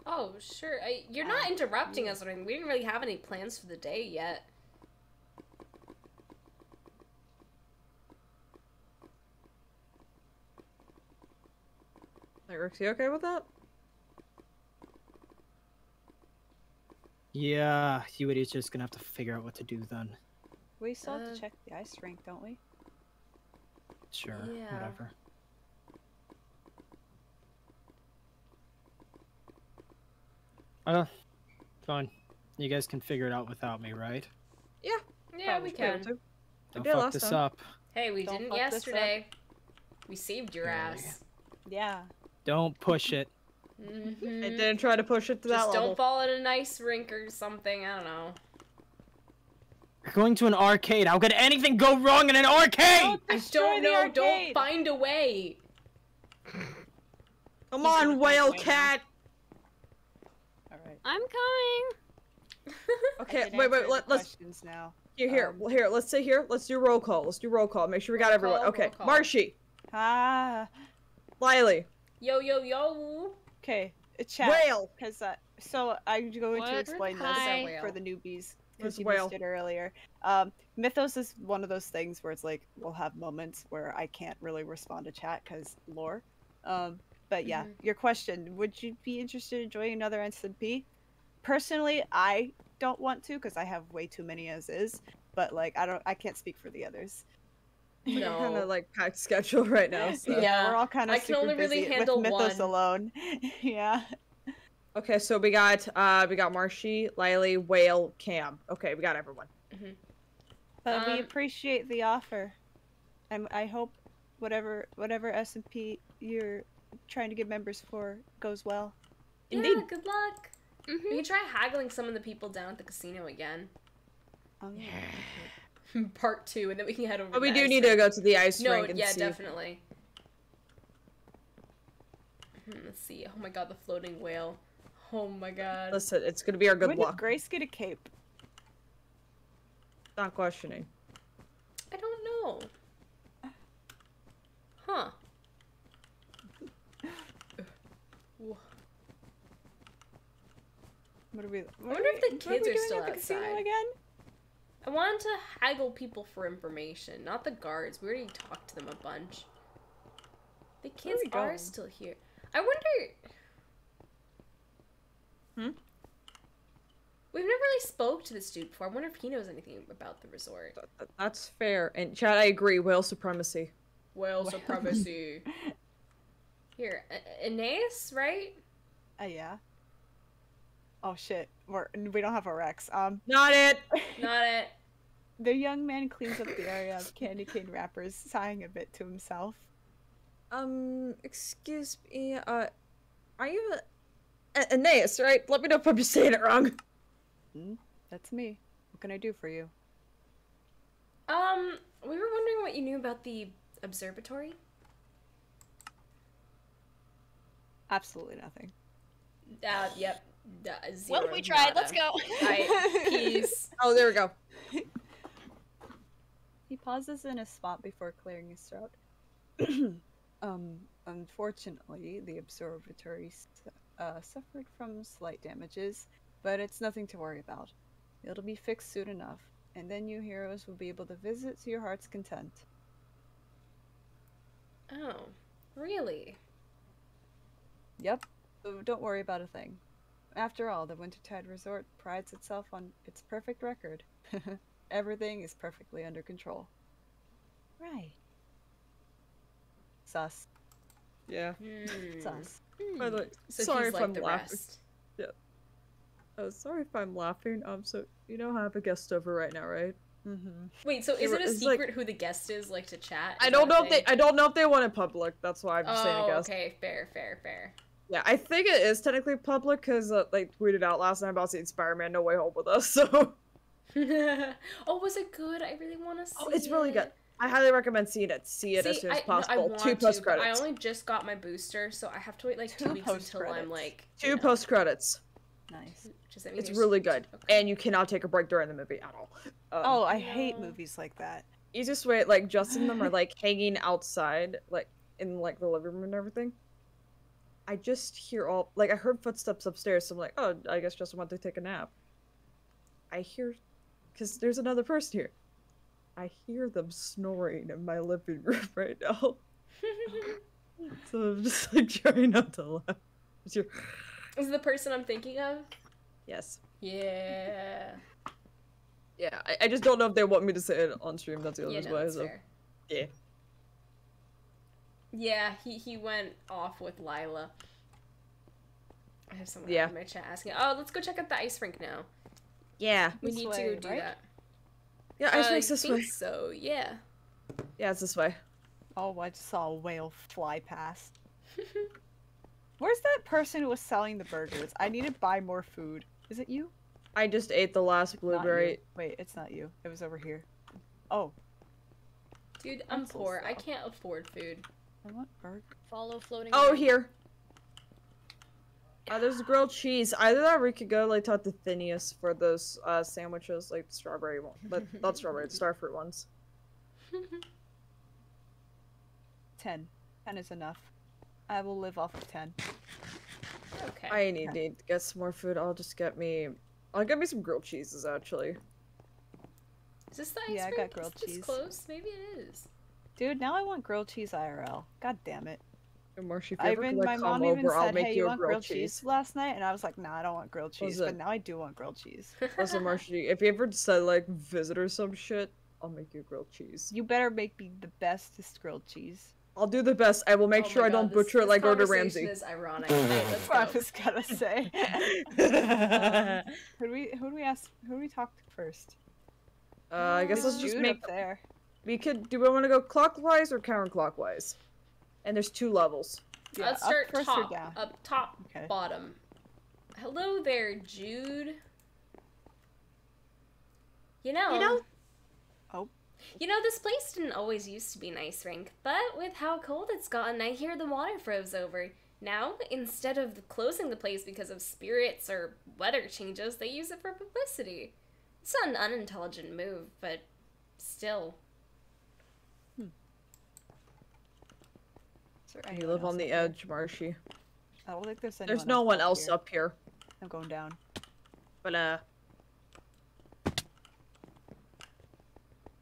Oh, sure. I, you're not interrupting us or anything. We didn't really have any plans for the day yet. Like, Rixie, okay with that? Yeah, you idiots are just gonna have to figure out what to do then. We still have Uh, to check the ice rink, don't we? Sure, Yeah. whatever. Uh, fine. You guys can figure it out without me, right? Yeah. Yeah, we can. Don't did fuck last this time. up. Hey, we Don't didn't fuck this up. yesterday. We saved your There we ass. Yeah. Don't push it. Mm-hmm. I didn't try to push it to Just that don't fall in an ice rink or something. I don't know. You're going to an arcade. How could anything go wrong in an arcade? I Destroy don't the know. Don't arcade. find a way. Come He's on, gonna whale fight right now. cat. All right. I'm coming. Okay, wait, wait. the Let, let's questions now. here, here, Um, well, here. Let's say here. Let's do roll call. Let's do roll call. Make sure we got everyone. call, okay, roll. Marshy, Ah. Lilee, Yo, yo, yo. Okay. A chat. whale. Because uh, so I'm going What? to explain this for the newbies because you whale? missed it earlier. Um, Mythos is one of those things where it's like we'll have moments where I can't really respond to chat because lore. Um, but yeah, Mhm. your question: Would you be interested in joining another SMP? Personally, I don't want to because I have way too many as is. But like, I don't, I can't speak for the others. We're kind of like packed schedule right now. So. Yeah, we're all kind of I can only really busy handle with Mythos one. alone. yeah. Okay, so we got uh we got Marshy, Lilee, Whale, Cam. Okay, we got everyone. But we Um, appreciate the offer. And I hope whatever whatever SMP you're trying to get members for goes well. Yeah, good luck. We can try haggling some of the people down at the casino again. Um, Part two, and then we can head over. But we the do ice need to go to the ice No, rink and yeah, see. definitely. Hmm, Let's see. Oh my god, the floating whale. Oh my god. Listen, it's gonna be our good when luck. did Grace get a cape? Not questioning. I don't know. Huh. What are we? What wonder are if the kids we are doing still at the casino outside. again. I wanted to haggle people for information, not the guards. We already talked to them a bunch. The kids are going? still here. I wonder. Hmm? We've never really spoke to this dude before. I wonder if he knows anything about the resort. Th- th- That's fair. And Chad, I agree. Whale supremacy. Whale supremacy. Here, A- Aeneas, right? Uh, yeah. Oh shit, we're we don't have a Rex. Um, Not it. Not it. the young man cleans up the area of candy cane wrappers, sighing a bit to himself. Um, excuse me. Uh, are you a- Aeneas? Right? Let me know if I'm just saying it wrong. Hmm? That's me. What can I do for you? Um, we were wondering what you knew about the observatory. Absolutely nothing. Uh, yep. Uh, zero. Well, we tried. nada. Let's go. Alright, peace. Oh, there we go. He pauses in a spot before clearing his throat. um, unfortunately, the observatory s- uh, suffered from slight damages, but it's nothing to worry about. It'll be fixed soon enough, and then you heroes will be able to visit to your heart's content. Oh, really? Yep. So don't worry about a thing. After all, the Wintertide Resort prides itself on its perfect record. Everything is perfectly under control. Right. Sus. Yeah. Hmm. Sus. By the way, So sorry if like I'm laughing. rest. Oh, sorry if I'm laughing. Um, so you know I have a guest over right now, right? Mm-hmm. Wait, so is it a it's like- secret who the guest is, like to chat? I don't know if they. I don't know if they want it public. That's why I'm just saying a Oh, guest. okay, fair, fair, fair. Yeah, I think it is technically public because uh, they tweeted out last night about seeing Spider-Man No Way Home with us. So oh, was it good? I really want to see. oh, it's really good. I highly recommend seeing it. See it as soon as I- no, I possible. want Two post credits. I only just got my booster, so I have to wait like two, Two weeks until I'm like. Two you know, post credits. Nice. Does that mean It's really good, Okay. and you cannot take a break during the movie at all. Um, Oh, I hate no. movies like that. easiest way, like Justin and them are like hanging outside, like in like the living room and everything. I just hear all like I heard footsteps upstairs. So I'm like, oh, I guess Justin went to take a nap. I hear, because there's another person here. I hear them snoring in my living room right now. so I'm just like trying not to laugh. Your- Is the person I'm thinking of? Yes. Yeah. Yeah. I, I just don't know if they want me to say it on stream. That's the other Yeah, no, way. that's So fair. yeah. Yeah, he he went off with Lila. I have someone Yeah. in my chat asking, "Oh, let's go check out the ice rink now." Yeah. We This need way, to do right? that. Yeah. Ice Uh, rink's I this think way. So yeah. Yeah, it's this way. Oh, I just saw a whale fly past. Where's that person who was selling the burgers? I need to buy more food. Is it you? I just ate the last blueberry. Wait, it's not you. It was over here. Oh, Dude, I'm Pencils, poor. I can't afford food. I want burger. Follow floating. Oh, around. here. Uh, there's grilled cheese. Either that or we could go like talk to Phineas for those uh, sandwiches, like strawberry one, but not strawberry, the starfruit ones. Ten. Ten is enough. I will live off of ten. Okay. I need, need to get some more food. I'll just get me. I'll get me some grilled cheeses actually. Is this the Yeah, I got grilled cheese. close? Maybe it is. Dude, now I want grilled cheese IRL. God damn it. And Marshy, if you I ever even, like, my mom over, even I'll said, "Hey, you you want grilled grilled cheese. cheese last night?" And I was like, "Nah, I don't want grilled cheese." Listen. But now I do want grilled cheese. Listen, Marshy, if you ever decide to, like visit or some shit, I'll make you grilled cheese. You better make me the bestest grilled cheese. I'll do the best. I will make Oh sure my I don't this- butcher it like Gordon conversation Ramsay. is ironic. Alright, let's I was gonna say. who do we who do we ask? Who do we talk to first? Uh, I guess let's just Jude make. up there. We could. Do we want to go clockwise or counterclockwise? And there's two levels. Yeah, Let's up start first or top. down? Up top, Okay. bottom. Hello there, Jude. You know. You know, Oh. You know, this place didn't always used to be an ice rink, but with how cold it's gotten, I hear the water froze over. Now, instead of closing the place because of spirits or weather changes, they use it for publicity. It's not an unintelligent move, but still. Is there You live on the up edge, Marshy. I don't think there's anyone There's no one else here. up here. I'm going down. But uh,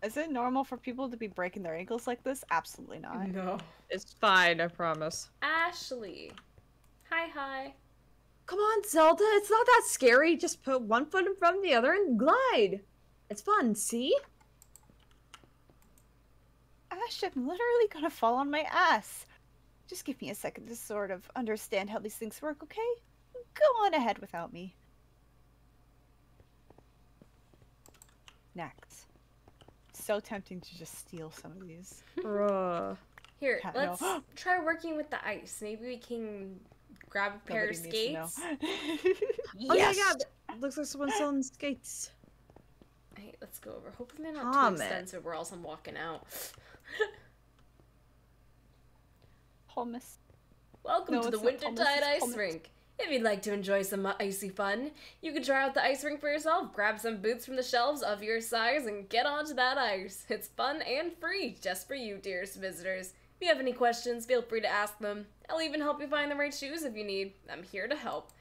Is it normal for people to be breaking their ankles like this? Absolutely not. No. it's fine. I promise. Ashley. Hi, hi. come on, Zelda. It's not that scary. Just put one foot in front of the other and glide. It's fun. See? Ash, I'm literally gonna fall on my ass. Just give me a second to sort of understand how these things work, okay? Go on ahead without me. Next. So tempting to just steal some of these. Bruh. Here, Cat, let's try working with the ice. Maybe we can grab a pair Nobody of needs to know. skates. Oh yeah, yeah. th- Looks like someone's selling skates. Hey, let's go over. Hopefully they're not Comment. too extensive or else I'm walking out. Hummus. Welcome No, to the it's not Winter hummus, Tide Ice hummus. Rink. If you'd like to enjoy some uh, icy fun, you can try out the ice rink for yourself. Grab some boots from the shelves of your size and get onto that ice. It's fun and free, just for you, dearest visitors. If you have any questions, feel free to ask them. I'll even help you find the right shoes if you need. I'm here to help.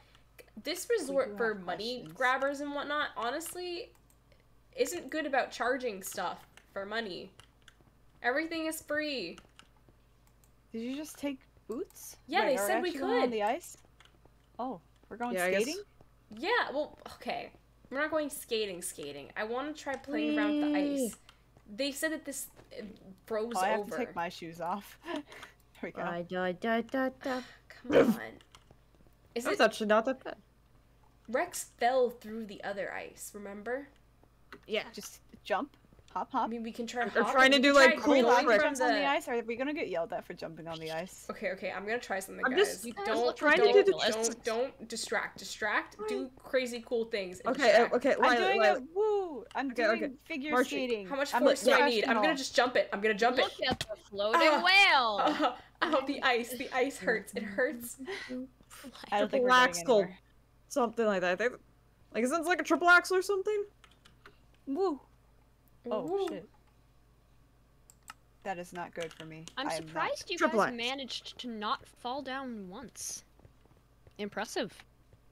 This resort for money questions. grabbers and whatnot, honestly, isn't good about charging stuff for money. Everything is free. Did you just take boots? Yeah, they said we actually going on could. the ice. Oh, we're going Yeah, I guess- skating. Yeah, well, okay. We're not going skating, skating. I want to try playing around the ice. They said that this uh, froze Oh, I have over. to take my shoes off. there we go. Da, da, da, da, da. Come on. Is That's it actually not that bad. Rex fell through the other ice? Remember? Yeah. Just jump, hop, I mean, we can try. I'm, hopping. trying to do, like, cool Are we allowed going to tricks. from jump on the the- ice? Are we gonna get yelled at for jumping on the ice? Okay, okay. I'm gonna try something, I'm guys. just- You guys don't look trying to do the ridiculous. don't don't distract. Distract. Do crazy cool things. and Okay. uh, distract. Okay. I'm doing Lila. it. Woo! I'm Okay, doing okay. figure Marcy, skating. How much I'm force do I need? I'm gonna just jump it. I'm gonna jump Look it. at the floating Ah. whale. Oh, the ice. The ice hurts. It hurts. I don't think triple we're going axel, anywhere. something like that. I think, like isn't it like a triple axel or something? Woo! Oh Ooh. shit. That is not good for me. I'm I am not- surprised you Triple guys X. managed to not fall down once. Impressive.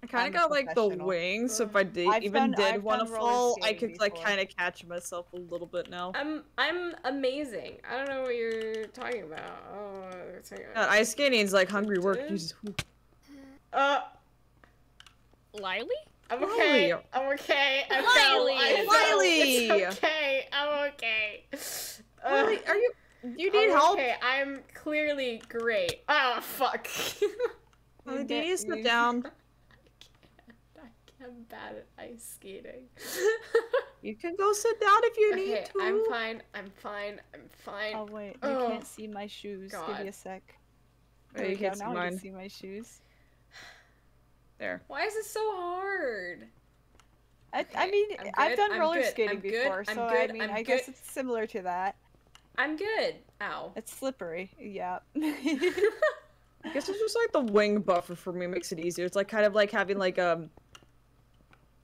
I kind of got like the wings, so if I did, I've even done- did I've want to fall, I skating could like kind of catch myself a little bit now. I'm I'm amazing. I don't know what you're talking about. Oh, you're God, ice skating is like hungry work. Jesus. Uh, Lilee? I'm okay. Lilee. I'm okay. I fell. Lilee. I fell. Lilee. It's okay. I'm okay. Uh, Lilee, are you? You need I'm help? Okay, I'm clearly great. Oh fuck. Lilee, do you get- need to sit down? I'm bad at ice skating. You can go sit down if you need okay, to. I'm fine. I'm fine. I'm fine. Oh wait, you Oh, can't see my shoes. Give me a sec. Oh, There you we go. can't see Now I can see my shoes. There. Why is this so hard? I, I Okay, mean, I'm I've done I'm roller good, skating I'm good, before, I'm so good, I mean, I'm I guess good. it's similar to that. I'm good. Ow. It's slippery. Yeah. I guess it's just like the wing buffer for me makes it easier. It's like kind of like having like um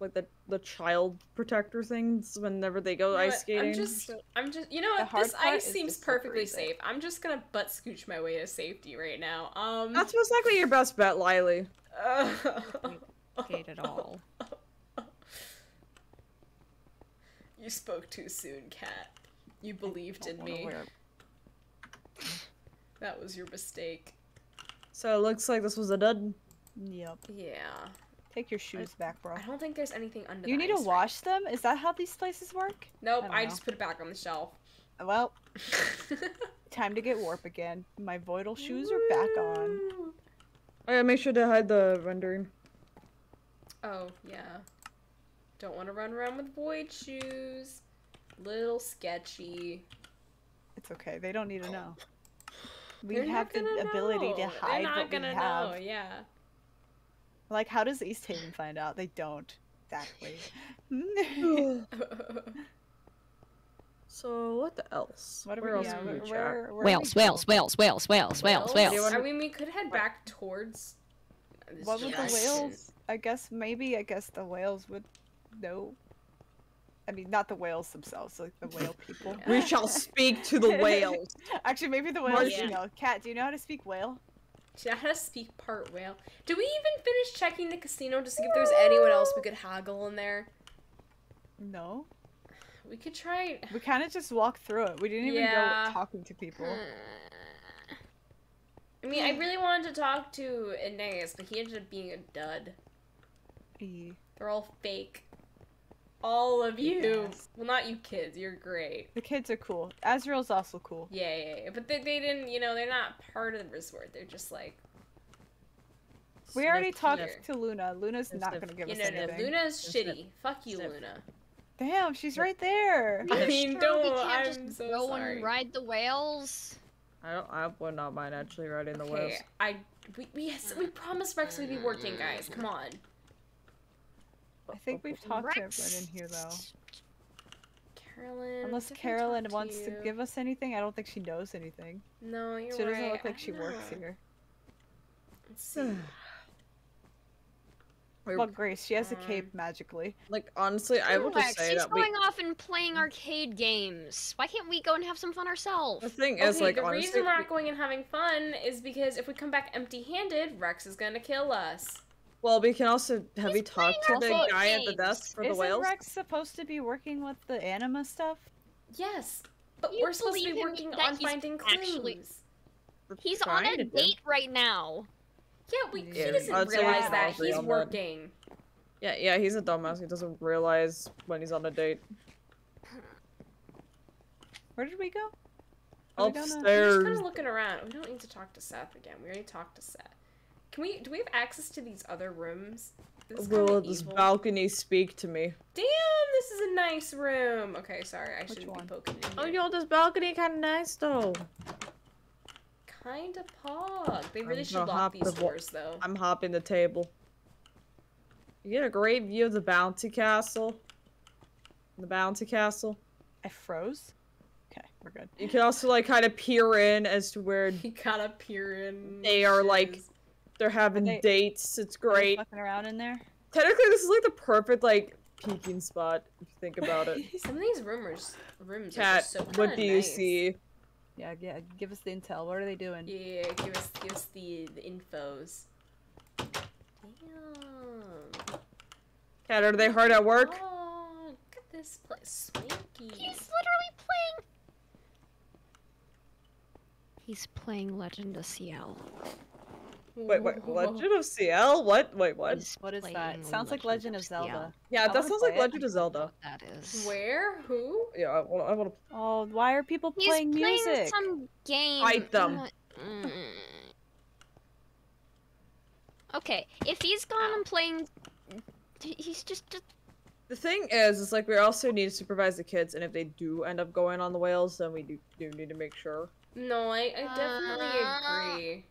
like the the child protector things whenever they go You know ice what? skating. I'm just, I'm just, you know what? This ice seems perfectly safe. I'm just gonna butt scooch my way to safety right now. Um. That's most likely your best bet, Lilee. Hate it all. you spoke too soon, Cat. You believed in me. wear- That was your mistake. So it looks like this was a dud. Yep. Yeah. Take your shoes back, bro. I don't think there's anything under. There. You the need to ice right wash them? Is that how these places work? Nope, I I, just put it back on the shelf. Uh, well, time to get warp again. My Voidal shoes are back on. Oh yeah, make sure to hide the rendering. Oh, yeah. Don't want to run around with void shoes. Little sketchy. It's okay. They don't need to know. We They're not have the gonna ability know. to hide They're not what gonna we have. know, yeah. Like, how does East Haven find out? They don't. Exactly. So what the else? What are Where we- else yeah, can we where- check? where- where Whales, whales, whales, whales, whales, whales, whales. I mean, we could head back towards. what would the whales? I guess maybe. I guess the whales would know. I mean, not the whales themselves, like the whale people. We shall speak to the whales. Actually, maybe the whales Yeah. do know. Cat, do you know how to speak whale? She know how to speak part whale. Did we even finish checking the casino to see if there was anyone else we could haggle in there? No. We could try. We kind of just walked through it. We didn't even Yeah. go talking to people. I mean, I really wanted to talk to Aeneas, but he ended up being a dud. E. They're all fake. All of you. Yes. Well, not you kids. You're great. The kids are cool. Azrael's also cool. Yeah, yeah, yeah. But they, they didn't, you know, they're not part of the resort. They're just like. We already talked here. to Luna. Luna's Sniff, not sniff. gonna give You us know, no, anything. Luna's Sniff. shitty. Fuck you, Sniff. Luna. Damn, she's right there. I mean, Sure, don't. we can't I'm just so go sorry. and ride the whales. I don't. I would not mind actually riding the Okay, whales. I we we, yes, we promised Rex we'd be working, guys. Come on. I think we've talked to everyone in here though. Carolyn. Unless Carolyn talk to wants to give us anything, I don't think she knows anything. No, you're she right. doesn't look like I she works here. Let's see. We're- Well, Grace, she has a cape uh, magically. like honestly, I will just say she's that we. going off and playing arcade games. Why can't we go and have some fun ourselves? The thing is, okay, like the honestly, reason we're not going and having fun is because if we come back empty-handed, Rex is gonna kill us. well, we can also have He's you talk to the our guy at the desk for the Isn't whales. Rex supposed to be working with the anima stuff? Yes, but You we're supposed to be working on finding clues. We're He's on a to do. date right now. Yeah, we, he Yeah, doesn't I'd say we realize can that he's on that. working. Yeah, yeah, he's a dumbass. He doesn't realize when he's on a date. Where did we go? Are we gonna- We're just kind of looking around. We don't need to talk to Seth again. We already talked to Seth. Can we? Do we have access to these other rooms? This Will this evil. balcony speak to me? Damn, this is a nice room. Okay, sorry, I shouldn't one? be poking in Oh, here. yo, this balcony kind of nice though. Kinda pog. They really I'm should lock these the doors though. I'm hopping the table. You get a great view of the bounty castle. The bounty castle. I froze. Okay, we're good. You can also like kind of peer in as to where He kind of peer in. they are like they're having they- dates. It's Are we great. fucking around in there. Technically, this is like the perfect like peeking spot if you think about it. Some of these rumors, rooms are Cat, just so what kinda do you see? Yeah, yeah. Give us the intel. What are they doing? Yeah, give us give us the the infos. Damn. Cat, are they hard at work? Oh, look at this place, swanky. He's literally playing. He's playing Legend of CL. Wait, wait, Legend of CL? What? Wait, what? He's What is that? playing Sounds like Legend of CL. Zelda. Yeah, that sounds like it. Legend of Zelda. That is. Where? Who? Yeah, I want. I want to. Oh, why are people He's playing music? some game. Fight them. uh, mm. Okay, if he's gone and playing, he's just, just The thing is, is like we also need to supervise the kids, and if they do end up going on the whales, then we do do need to make sure. No, I, I definitely Uh. agree.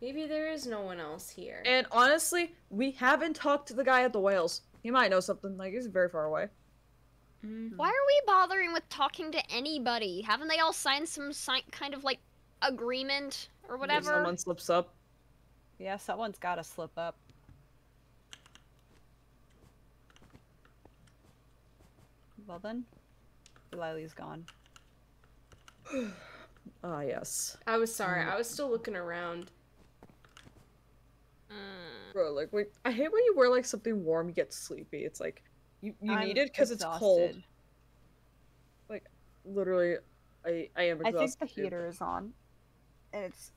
Maybe there is no one else here. And honestly, we haven't talked to the guy at the whales. He might know something. Like he's very far away. Why are we bothering with talking to anybody? Haven't they all signed some si- kind of like agreement or If whatever? someone slips up. Yeah, someone's gotta slip up. Well then, Lilee's gone. Ah, yes. I was sorry. I was still looking around. Mm. Bro, like, wait, I hate when you wear like something warm, you get sleepy. It's like you, you I'm need it because it's cold. Like, literally, I I am Exhausted. I think the heater is on, and it's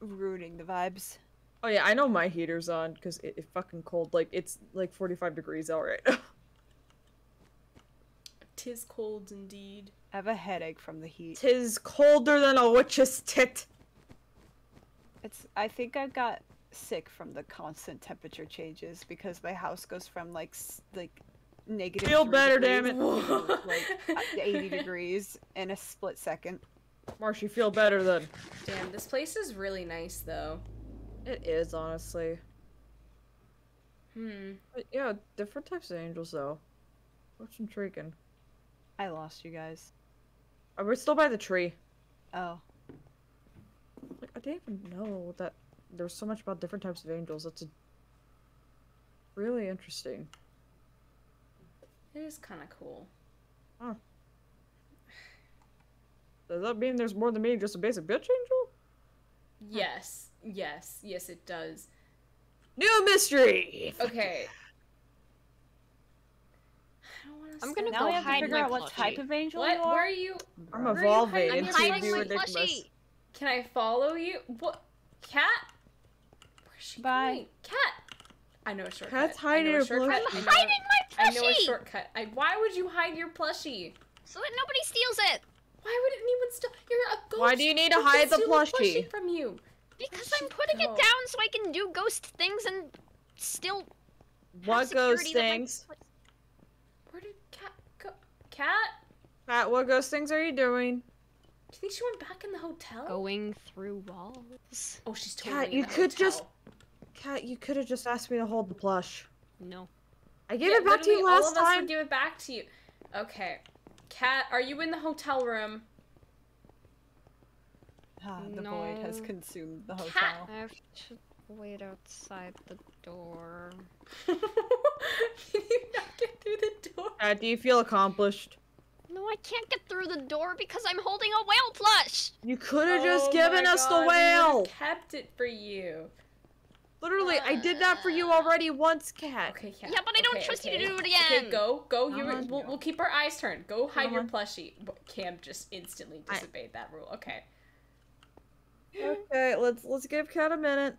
ruining the vibes. Oh yeah, I know my heater's on because it, it's fucking cold. Like it's like 45 degrees out right now. Tis cold indeed. I have a headache from the heat. Tis colder than a witch's tit. It's. I think I've got sick from the constant temperature changes because my house goes from like like negative. Feel better, degrees damn it. like uh, 80 degrees in a split second. Marshy, feel better then. Damn, this place is really nice though. It is honestly. Hmm. But yeah, different types of angels though. What's intriguing? I lost you guys. Are we still by the tree? Oh, Like I didn't even know that there's so much about different types of angels. That's a... really interesting. It is kind of cool. Does that mean there's more than me just a basic bitch angel? Yes. Yes. Yes, it does. New mystery. Okay. I don't wanna I'm gonna now go we have to hide figure out what plushie. type of angel What? you are. Where are you? I'm Where are you evolving? I'm into hiding the my ridiculous. plushie. Can I follow you? What? Cat? Where's she Bye. going? Cat. I know a shortcut. Cat's hiding a her plushie. I I'm hiding my I know a plushie shortcut. I, why would you hide your plushie? so that nobody steals it. Why would anyone steal? You're a ghost. Why do you need to Who hide the steal a plushie? from you? Because I'm putting go? it down so I can do ghost things and still have What ghost security that my things? Where did Cat go? Cat? Pat, what ghost things are you doing? Do you think she went back in the hotel? Going through walls. Oh, she's totally Cat, in you the could just- hotel. Cat, you could have just asked me to hold the plush. No. I gave Yeah, it back to you literally, all last of us time. would give it back to you. Okay. Cat, are you in the hotel room? Ah, the void has consumed the hotel. Cat. hotel. I have to wait outside the door. Can you not get through the door? Cat, do you feel accomplished? No, I can't get through the door because I'm holding a whale plush. You could have oh just Oh given us God, the we would've whale. kept it for you. Literally, I did that for you uh, already once, Cat. Okay, Cat. Yeah, but I don't okay, trust you to do it again. Okay, go, go. Come You, on. we'll, we'll keep our eyes turned. Go hide Come your plushie. But Cam just instantly I- disobeyed that rule. Okay. Okay, let's let's give Cat a minute.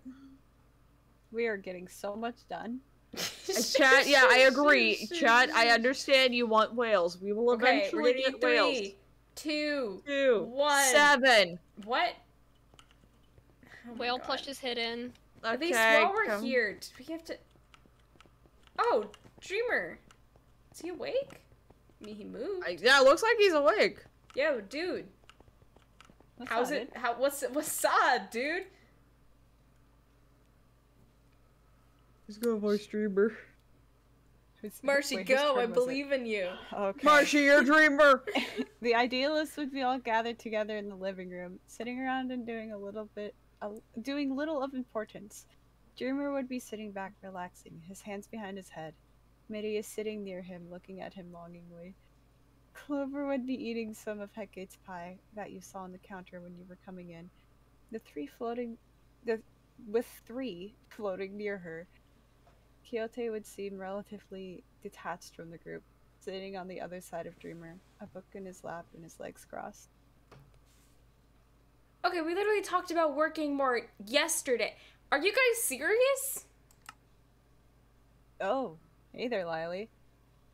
We are getting so much done. Chat, yeah, I agree. Chat, I understand you want whales. We will Okay, eventually we're get need whales. three, two, Two, one. seven. What? Oh Whale God. plush is hidden. At least Okay, while we're come- here, do we have to? Oh, Dreamer, is he awake? I mean, he moved. I, yeah, it looks like he's awake. Yo, dude, That's how's not it? How? What's it? What's up, dude? He's go, voice dreamer. Who's- Marcy, wait, go! I turn was it? believe in you. Okay. Marsha, you're a dreamer. the idealists would be all gathered together in the living room, sitting around and doing a little bit, uh, doing little of importance. Dreamer would be sitting back, relaxing, his hands behind his head. Mitty is sitting near him, looking at him longingly. Clover would be eating some of Hecate's pie that you saw on the counter when you were coming in. The three floating, the with three floating near her. Quixote would seem relatively detached from the group, sitting on the other side of Dreamer, a book in his lap and his legs crossed. Okay, we literally talked about working more yesterday. Are you guys serious? Oh, hey there, Lilee.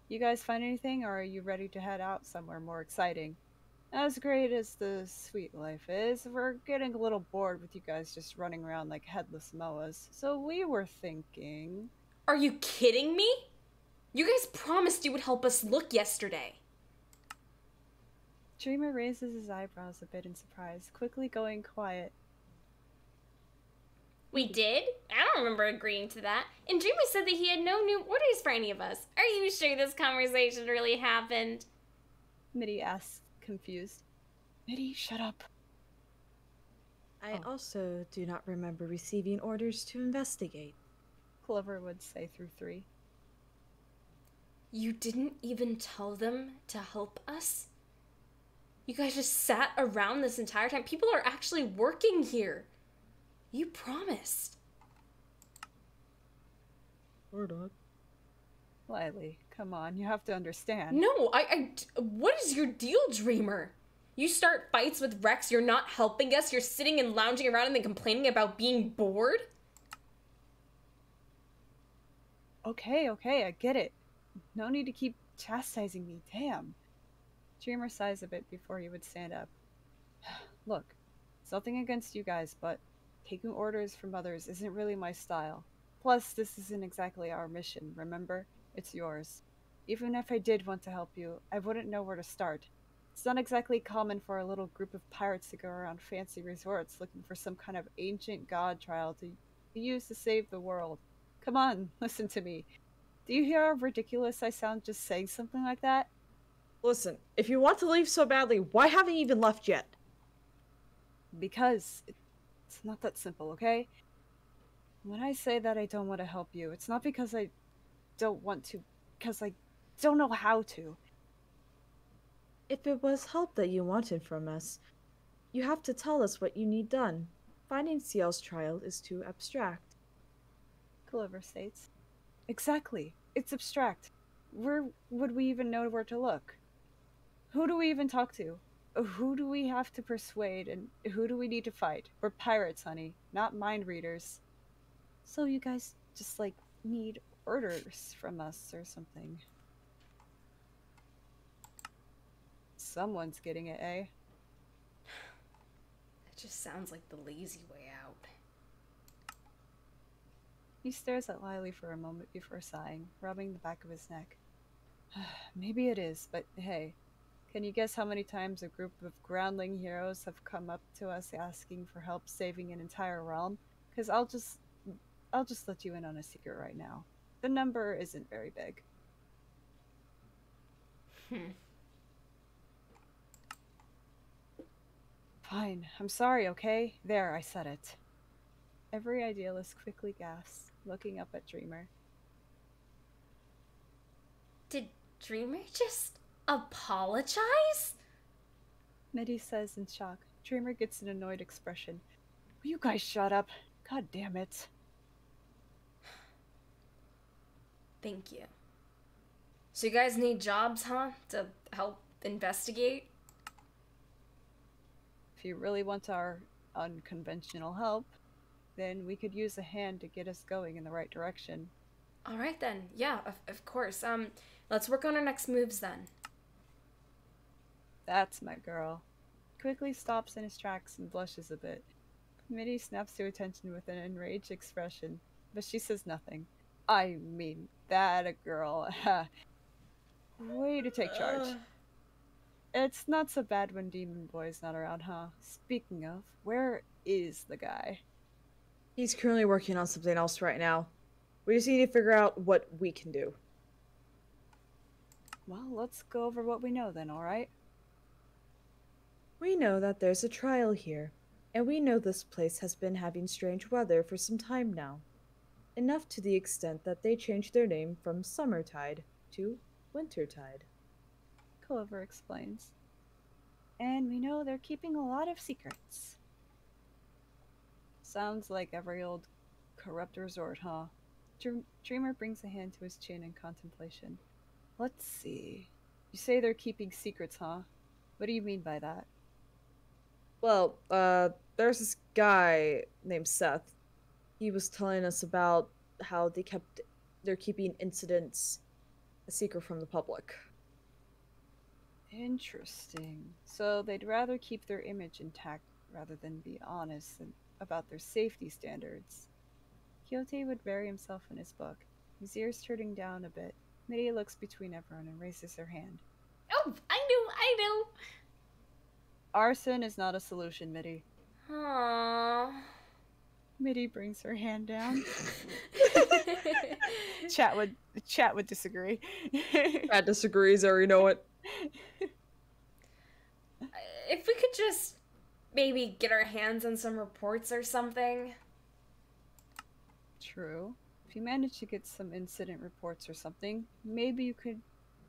You guys find anything, or are you ready to head out somewhere more exciting? As great as the sweet life is, we're getting a little bored with you guys just running around like headless moas. So we were thinking. Are you kidding me? You guys promised you would help us look yesterday. Dreamer raises his eyebrows a bit in surprise, quickly going quiet. We did? I don't remember agreeing to that. And Dreamer said that he had no new orders for any of us. Are you sure this conversation really happened? Mitty asks, confused. Mitty, shut up. I oh. also do not remember receiving orders to investigate. Clover would say through three. You didn't even tell them to help us? You guys just sat around this entire time. People are actually working here. You promised. Or not. Lilee, come on, you have to understand. No, I, I. What is your deal, Dreamer? You start fights with Rex, you're not helping us, you're sitting and lounging around and then complaining about being bored? Okay, okay, I get it. No need to keep chastising me, damn. Dreamer sighs a bit before he would stand up. Look, it's nothing against you guys, but taking orders from others isn't really my style. Plus, this isn't exactly our mission, remember? It's yours. Even if I did want to help you, I wouldn't know where to start. It's not exactly common for a little group of pirates to go around fancy resorts looking for some kind of ancient god trial to use to save the world. Come on, listen to me. Do you hear how ridiculous I sound just saying something like that? Listen, if you want to leave so badly, why haven't you even left yet? Because it's not that simple, okay? When I say that I don't want to help you, it's not because I don't want to, because I don't know how to. If it was help that you wanted from us, you have to tell us what you need done. Finding CL's trial is too abstract. Clover states. Exactly. It's abstract. Where would we even know where to look? Who do we even talk to? Who do we have to persuade and who do we need to fight? We're pirates, honey, not mind readers. So you guys just like need orders from us or something. Someone's getting it, eh? It just sounds like the lazy way. He stares at Lilee for a moment before sighing, rubbing the back of his neck. Maybe it is, but hey, can you guess how many times a group of groundling heroes have come up to us asking for help saving an entire realm? Because I'll just. I'll just let you in on a secret right now. The number isn't very big. Hmm. Fine. I'm sorry, okay? There, I said it. Every idealist quickly gasps, looking up at Dreamer. Did Dreamer just apologize? Mitty says in shock. Dreamer gets an annoyed expression. Will you guys shut up? God damn it. Thank you. So you guys need jobs, huh? To help investigate? If you really want our unconventional help, then we could use a hand to get us going in the right direction. All right then. Yeah, of, of course. Um, let's work on our next moves then. That's my girl. Quickly stops in his tracks and blushes a bit. Mitty snaps to attention with an enraged expression, but she says nothing. I mean, that a girl. Way to take charge. Uh. It's not so bad when Demon Boy's not around, huh? Speaking of, where is the guy? He's currently working on something else right now. We just need to figure out what we can do. Well, let's go over what we know then, alright? We know that there's a trial here, and we know this place has been having strange weather for some time now. Enough to the extent that they changed their name from Summertide to Wintertide. Clover explains. And we know they're keeping a lot of secrets. Sounds like every old corrupt resort, huh? Dreamer brings a hand to his chin in contemplation. Let's see. You say they're keeping secrets, huh? What do you mean by that? Well, uh, there's this guy named Seth. He was telling us about how they kept they're keeping incidents a secret from the public. Interesting. So they'd rather keep their image intact rather than be honest and- about their safety standards. Quixote would bury himself in his book, his ears turning down a bit. Mitty looks between everyone and raises her hand. Oh, I knew, I knew. Arson is not a solution, Mitty. Aww. Mitty brings her hand down. chat would chat would disagree. chat disagrees, or you know what? Uh, if we could just maybe get our hands on some reports or something. True. If you manage to get some incident reports or something, maybe you could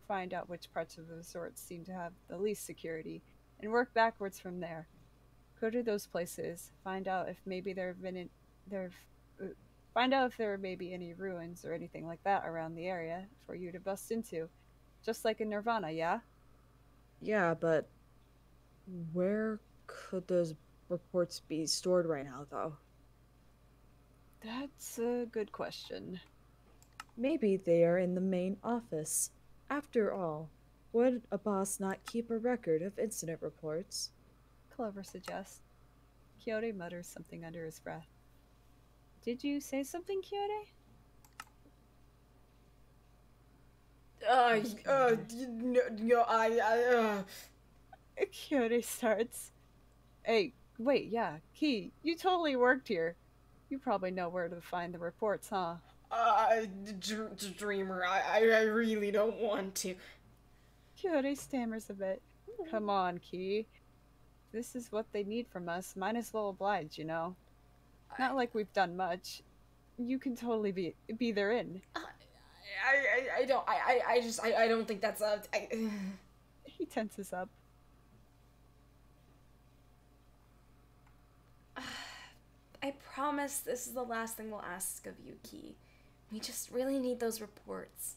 find out which parts of the resort seem to have the least security and work backwards from there. Go to those places, find out if maybe there have been in, there uh, find out if there are maybe any ruins or anything like that around the area for you to bust into. Just like in Nirvana, yeah? Yeah, but where could those reports be stored right now, though? That's a good question. Maybe they are in the main office. After all, would a boss not keep a record of incident reports? Clover suggests. Quixote mutters something under his breath. Did you say something, Quixote? Uh, uh, no, no, I, I, uh. Quixote starts. Hey, wait, yeah, Key, you totally worked here. You probably know where to find the reports, huh? Uh, dr- Dreamer, I, I, I really don't want to. Quixote stammers a bit. Come on, Key. This is what they need from us. Might as well oblige, you know? Not like we've done much. You can totally be be their in. I, I, I don't, I, I, I just, I, I don't think that's a, I, He tenses up. I promise this is the last thing we'll ask of you, Key. We just really need those reports.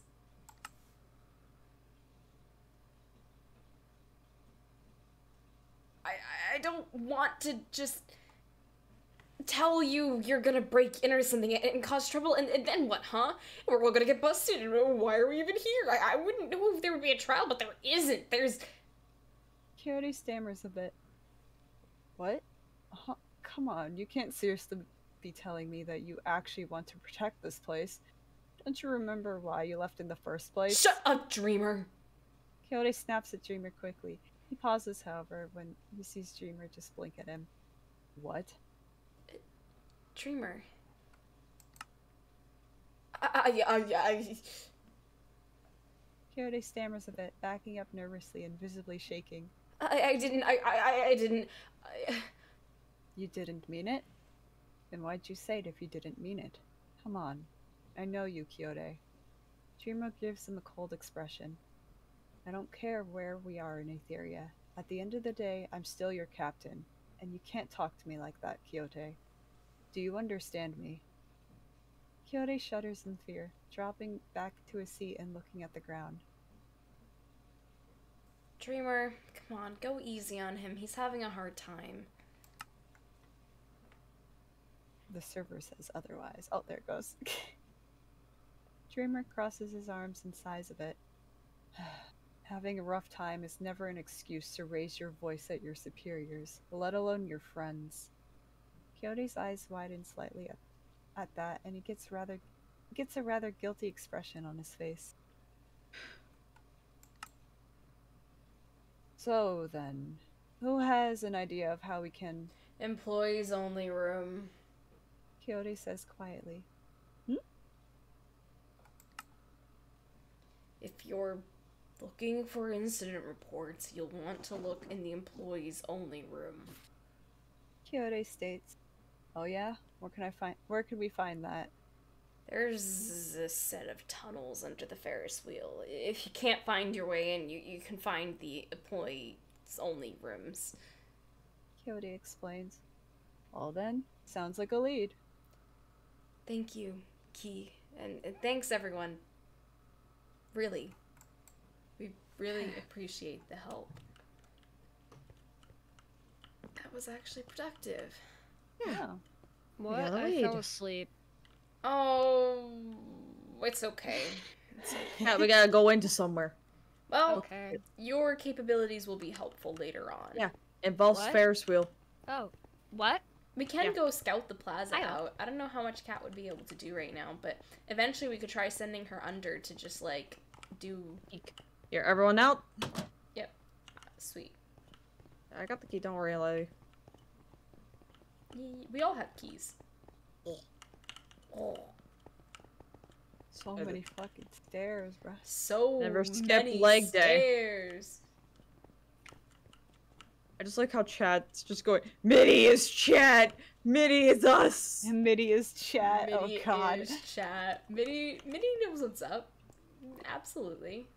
I, I- I don't want to just tell you you're gonna break in or something and, and cause trouble, and, and then what, huh? We're all gonna get busted, and why are we even here? I, I wouldn't know if there would be a trial, but there isn't. There's. Quixote stammers a bit. What? Huh? Come on, you can't seriously be telling me that you actually want to protect this place. Don't you remember why you left in the first place? Shut up, Dreamer! Quixote snaps at Dreamer quickly. He pauses, however, when he sees Dreamer just blink at him. What? Dreamer. I, I, I, I, Quixote stammers a bit, backing up nervously and visibly shaking. I, I didn't, I, I, I didn't. I... You didn't mean it? Then why'd you say it if you didn't mean it? Come on. I know you, Quixote. Dreamer gives him a cold expression. I don't care where we are in Aetheria. At the end of the day, I'm still your captain, and you can't talk to me like that, Quixote. Do you understand me? Quixote shudders in fear, dropping back to his seat and looking at the ground. Dreamer, come on, go easy on him. He's having a hard time. The server says otherwise. Oh, there it goes. Dreamer crosses his arms and sighs a bit. Having a rough time is never an excuse to raise your voice at your superiors, let alone your friends. Quixote's eyes widen slightly at, at that, and he gets rather gets a rather guilty expression on his face. So then, who has an idea of how we can Employees only room. Quixote says quietly. Hmm? If you're looking for incident reports, you'll want to look in the employees only room. Quixote states, "Oh yeah, where can I find? Where could we find that?" There's a set of tunnels under the Ferris wheel. If you can't find your way in, you, you can find the employees only rooms. Quixote explains. Well then, sounds like a lead. Thank you, Key. And, and thanks, everyone. Really. We really appreciate the help. That was actually productive. Yeah. What? got a I fell asleep. Oh, it's okay. It's okay. Yeah, we gotta go into somewhere. Well, Okay. your capabilities will be helpful later on. Yeah. Involves What? Ferris wheel. Oh, what? We can Yeah. go scout the plaza I out. I don't know how much Cat would be able to do right now, but eventually we could try sending her under to just like do Here, everyone out. Yep. Sweet. I got the key. Don't worry, lady. Ye- We all have keys. So many fucking stairs, bruh. So Never skip many leg day. stairs. I just like how chat's just going, Mitty is chat! Mitty is us! And Mitty is chat. Mitty oh god. is chat. Mitty, Mitty knows what's up. Absolutely.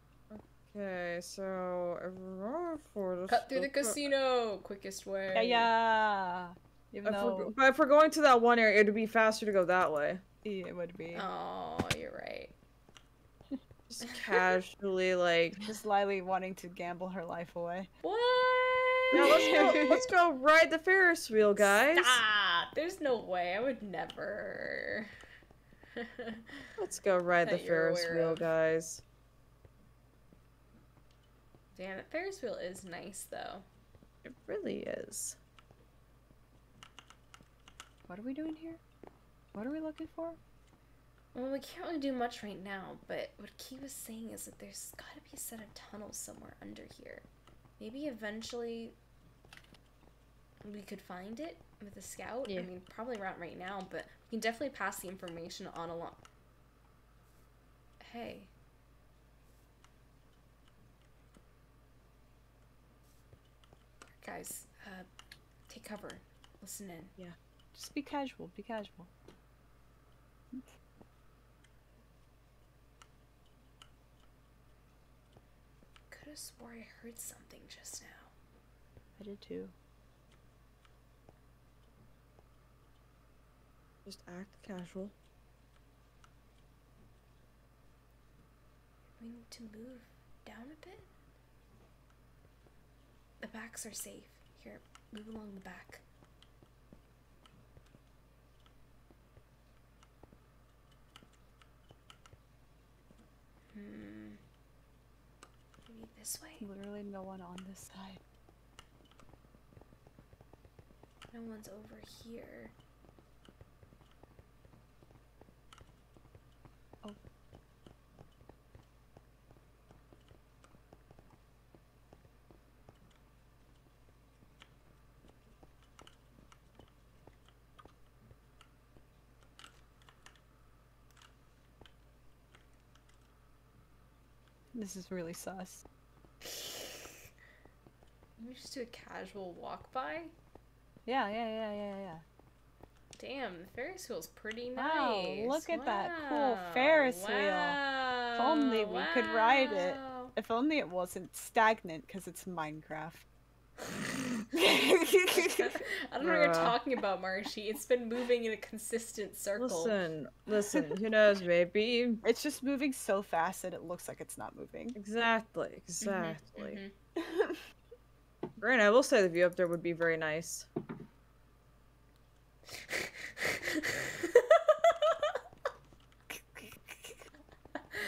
Okay, so everyone for this. Cut through the casino. Quickest way. Yeah, yeah. Even If though we're, but if we're going to that one area, it'd be faster to go that way. yeah, it would be. Oh, you're right. Just casually, like, Just Lilee wanting to gamble her life away. What? Yeah, let's go, let's go ride the Ferris wheel, guys. Stop. There's no way. I would never. Let's go ride the Ferris wheel, of. guys. Damn, that Ferris wheel is nice though. It really is. What are we doing here? What are we looking for? Well, we can't really do much right now, but what Key was saying is that there's gotta be a set of tunnels somewhere under here. Maybe eventually we could find it with a scout. Yeah. I mean, probably not right now, but we can definitely pass the information on along. Hey. Guys, uh, take cover. Listen in. Yeah. Just be casual. Be casual. Could have swore I heard something just now. I did too. Just act casual. We need to move down a bit. The backs are safe. Here, move along the back. Hmm. This way? Literally no one on this side. No one's over here. This is really sus. Let me just do a casual walk by. Yeah, yeah, yeah, yeah, yeah. Damn, the Ferris wheel's pretty nice. Wow, look at that cool Wow, Ferris wheel. If only we could ride it. If only it wasn't stagnant because it's Minecraft. I don't know what you're talking about, Marshy. It's been moving in a consistent circle. Listen, listen, who knows, maybe. It's just moving so fast that it looks like it's not moving. Exactly, exactly. mhm. Granted, I will say the view up there would be very nice.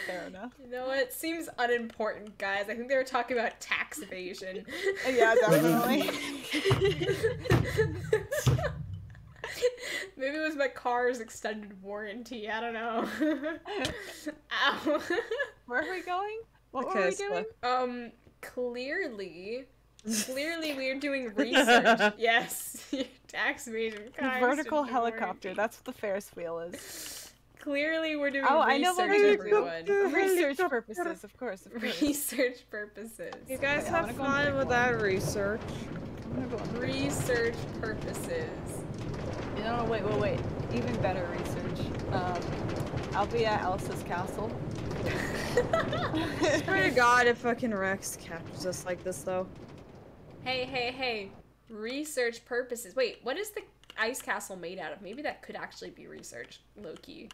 Fair enough. You know what? Seems unimportant, guys. I think they were talking about tax evasion. Yeah, definitely. Maybe it was my car's extended warranty. I don't know. Ow. Where are we going? What were we so- doing? um, clearly, clearly we're doing research. yes, tax evasion. The vertical helicopter. warranty. That's what the Ferris wheel is. Clearly, we're doing Oh, research, I know what we're everyone. Research purposes, of course. Of course. Research purposes. You guys Okay, have wanna go on fun break with one. that research. I'm gonna go. Research purposes. You know, wait, wait, wait. Even better research. Um, I'll be at Elsa's castle. Swear to God, if fucking Rex captures us like this, though. Hey, hey, hey. Research purposes. Wait, what is the ice castle made out of? Maybe that could actually be research, Loki.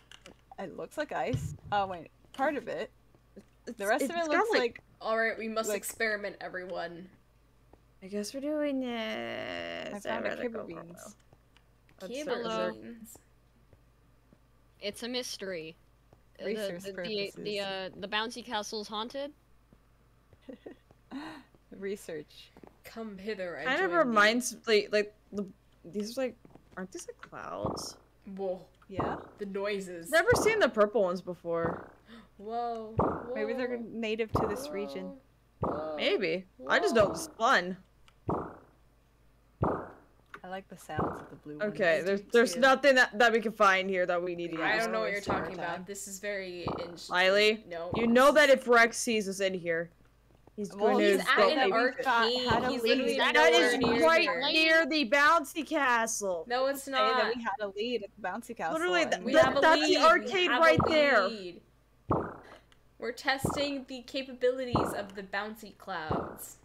It looks like ice. Oh wait, part of it. The It's- rest of it looks like, All right, we must Like- experiment, everyone. I guess we're doing this. I found a rather kibble go beans. Kibble beans. It's a mystery. Research the, the, the, the, uh, the bouncy castle's haunted. research. Come hither. I Kind of join thee. reminds like like the these are like aren't these like clouds? Whoa, Yeah. the noises. Never seen the purple ones before. Whoa, Maybe they're native to this region. whoa. Maybe. I just know it's fun. I like the sounds of the blue. Okay, ones. there's there's nothing that, that we can find here that we need to use. I don't know what you're talking time. about. This is very interesting. Miley, No. you know that if Rex sees us in here, he's Well, going he's to at an arcade. had a He's lead. literally That That near right here. near the bouncy castle. No, it's Say not. that we had a lead at the bouncy castle. Literally, and th- We That- have a that's the lead. We arcade have a right there. lead. We're testing the capabilities of the bouncy clouds.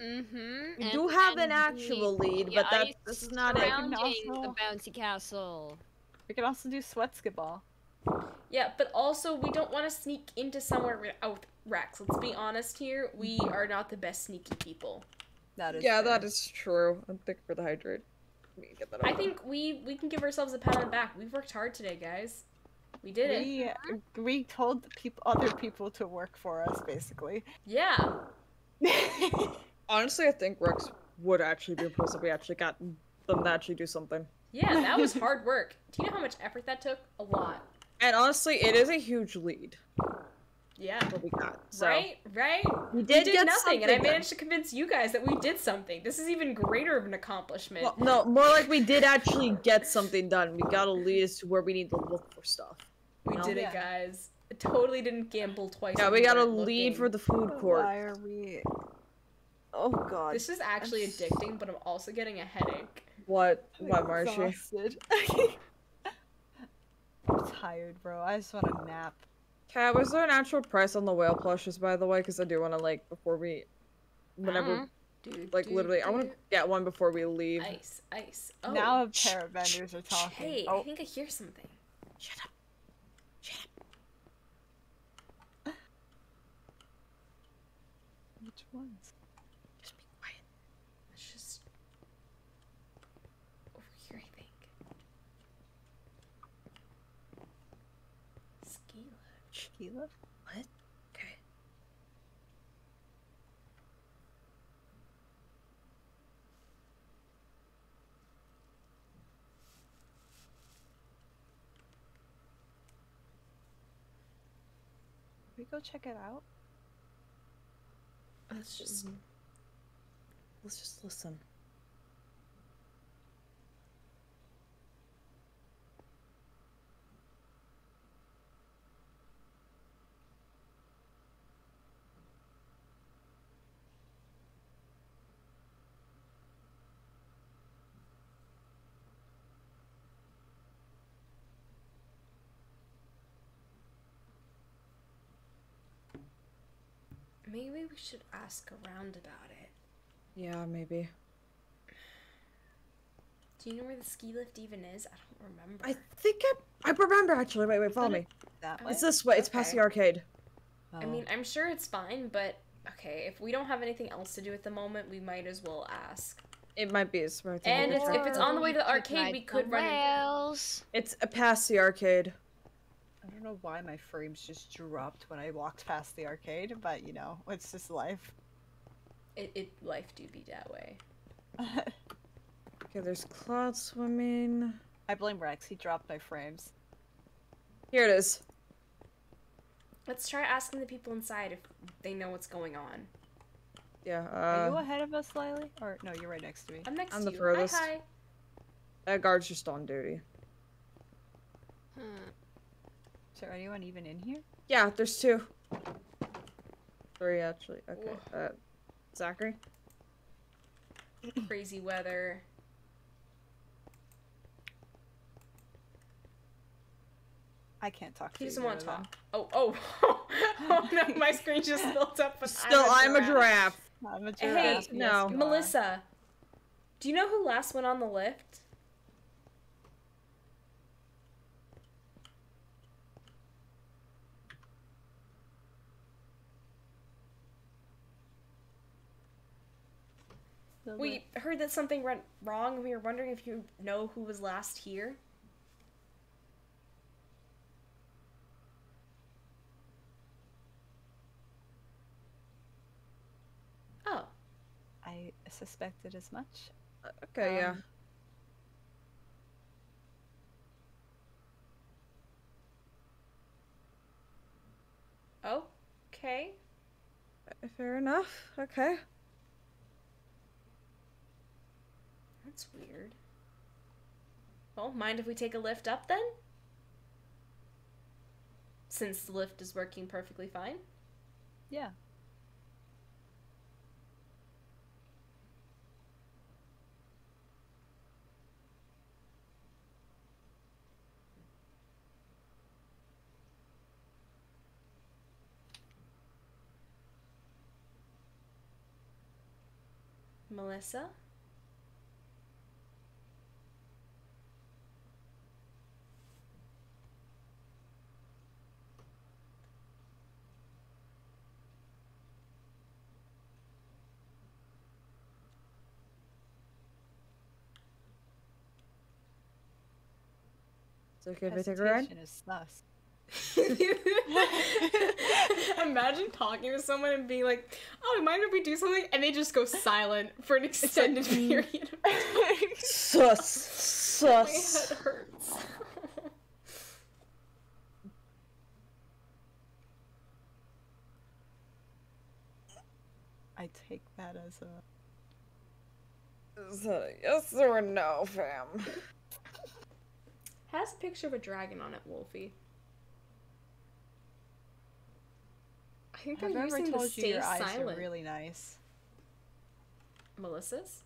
Mm-hmm. We do have an actual lead, but that's this is not it. surrounding also- the bouncy castle. we can also do sweat skiball. Yeah, but also we don't want to sneak into somewhere oh, without Rex. Let's be honest here. We are not the best sneaky people. That is Yeah, fair. that is true. I'm thinking for the hydrate. Let me get that I think we we can give ourselves a pat on the back. We've worked hard today, guys. We did it. We we told the people other people to work for us basically. Yeah. Honestly, I think Rex would actually be impressed if we actually got them to actually do something. Yeah, that was hard work. Do you know how much effort that took? A lot. And honestly, it is a huge lead. Yeah. What we got. So. Right? Right? We We did did get nothing, and I managed to convince you guys that we did something. This is even greater of an accomplishment. Well, no, more like we did actually get something done. We got a lead us to where we need to look for stuff. we no? did it, Yeah. guys. I totally didn't gamble twice. Yeah, we got a weren't lead for the food court. Why are we? Oh god. This is actually I'm addicting, but I'm also getting a headache. What? I'm What, Marshy? exhausted. I'm tired, bro. I just want a nap. Cat, was there an actual price on the whale plushes, by the way? Because I do want to, like, before we. Whenever. Uh-huh. Dude, Like, dude, literally, I want to get one before we leave. Ice, ice. Oh, now a shh, pair of shh, vendors are talking. Hey, I oh, think I hear something. Shut up. Shut up. which ones? Just be quiet. It's just over here, I think. Skila. Tequila? What? Okay. we go check it out? Let's just. Mm-hmm. Let's just listen. Maybe we should ask around about it. Yeah, maybe. Do you know where the ski lift even is? I don't remember. I think I. I remember actually. Wait, wait, follow me. That Oh. way? It's this way. It's past the arcade. I mean, I'm sure it's fine, but okay, if we don't have anything else to do at the moment, we might as well ask. It might be. It's right there. And if, if it's on the way to the arcade, we could run. rails. It's uh, past the arcade. I don't know why my frames just dropped when I walked past the arcade, but you know, it's just life. It, it life do be that way. Okay, there's cloud swimming. I blame Rex. He dropped my frames. Here it is. Let's try asking the people inside if they know what's going on. Yeah. Are you Uh, ahead of us, Lilee? Or no, you're right next to me. I'm next I'm to the you. furthest. Hi, hi. that guard's just on duty. Hmm. Is there anyone even in here? Yeah, there's two. Three actually. Okay. Uh, Zachary. Crazy weather. I can't talk to He you. doesn't want to talk. Oh, oh. oh no, my screen just built up. With Still, I'm a giraffe. I'm a Hey, giraffe. yes, no. Melissa. Do you know who last went on the lift? We heard that something went wrong, and we were wondering if you know who was last here. Oh, I suspected as much. Uh, Okay, yeah. Um, okay. Fair enough. Okay. That's weird. Well, mind if we take a lift up then? Since the lift is working perfectly fine. Yeah. Melissa? It's okay if I take a ride? Is sus. Imagine talking to someone and being like, "Oh, mind if we do something?" and they just go silent for an extended mm. period of time. Sus. My head hurts. I take that as a. Is that a yes or no, fam? Has a picture of a dragon on it, Wolfie. I think they're ever using the you stay your eyes silent. are really nice? Melissa's?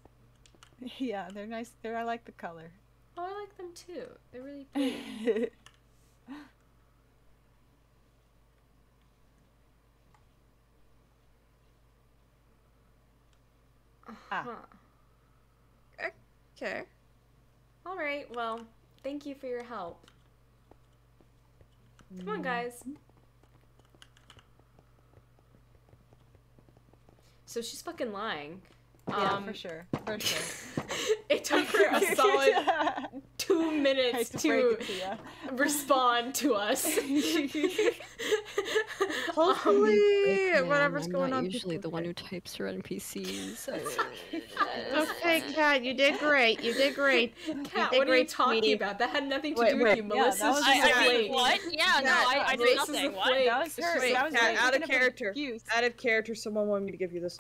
Yeah, they're nice. They're I like the color. Oh, I like them too. They're really pretty. Ah. Huh. Okay. All right. Well, thank you for your help. Come on, guys. So she's fucking lying. yeah, Um, for sure, for sure. It took her a solid two minutes to to, to respond to us. Um, Hopefully, whatever's I'm going not on. usually the one who types for NPCs. Okay, Cat, you did great. You did great. Cat, did what are you talking sweetie. about? That had nothing to Wait, do with wait, you. yeah, Melissa's that was just just a I- I- flake. what? Yeah, no, I, I did nothing. a What? flake. That was her. Wait, that was Cat, out of character. Out of character, someone wanted me to give you this.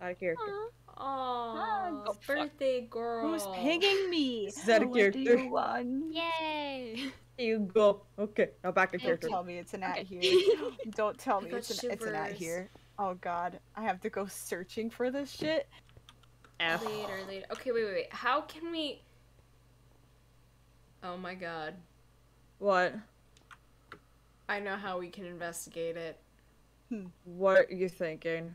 Out of character. Aww, go fuck. birthday girl. Who's pinging me? Is that a what do character? you want? Yay! Here you go. Okay, now back to Don't character. tell me it's an at here. Don't tell me it's an, it's an at here. Oh god, I have to go searching for this shit. F. Later, later. Okay, wait, wait, wait. How can we? Oh my god. What? I know how we can investigate it. Hmm. What are you thinking?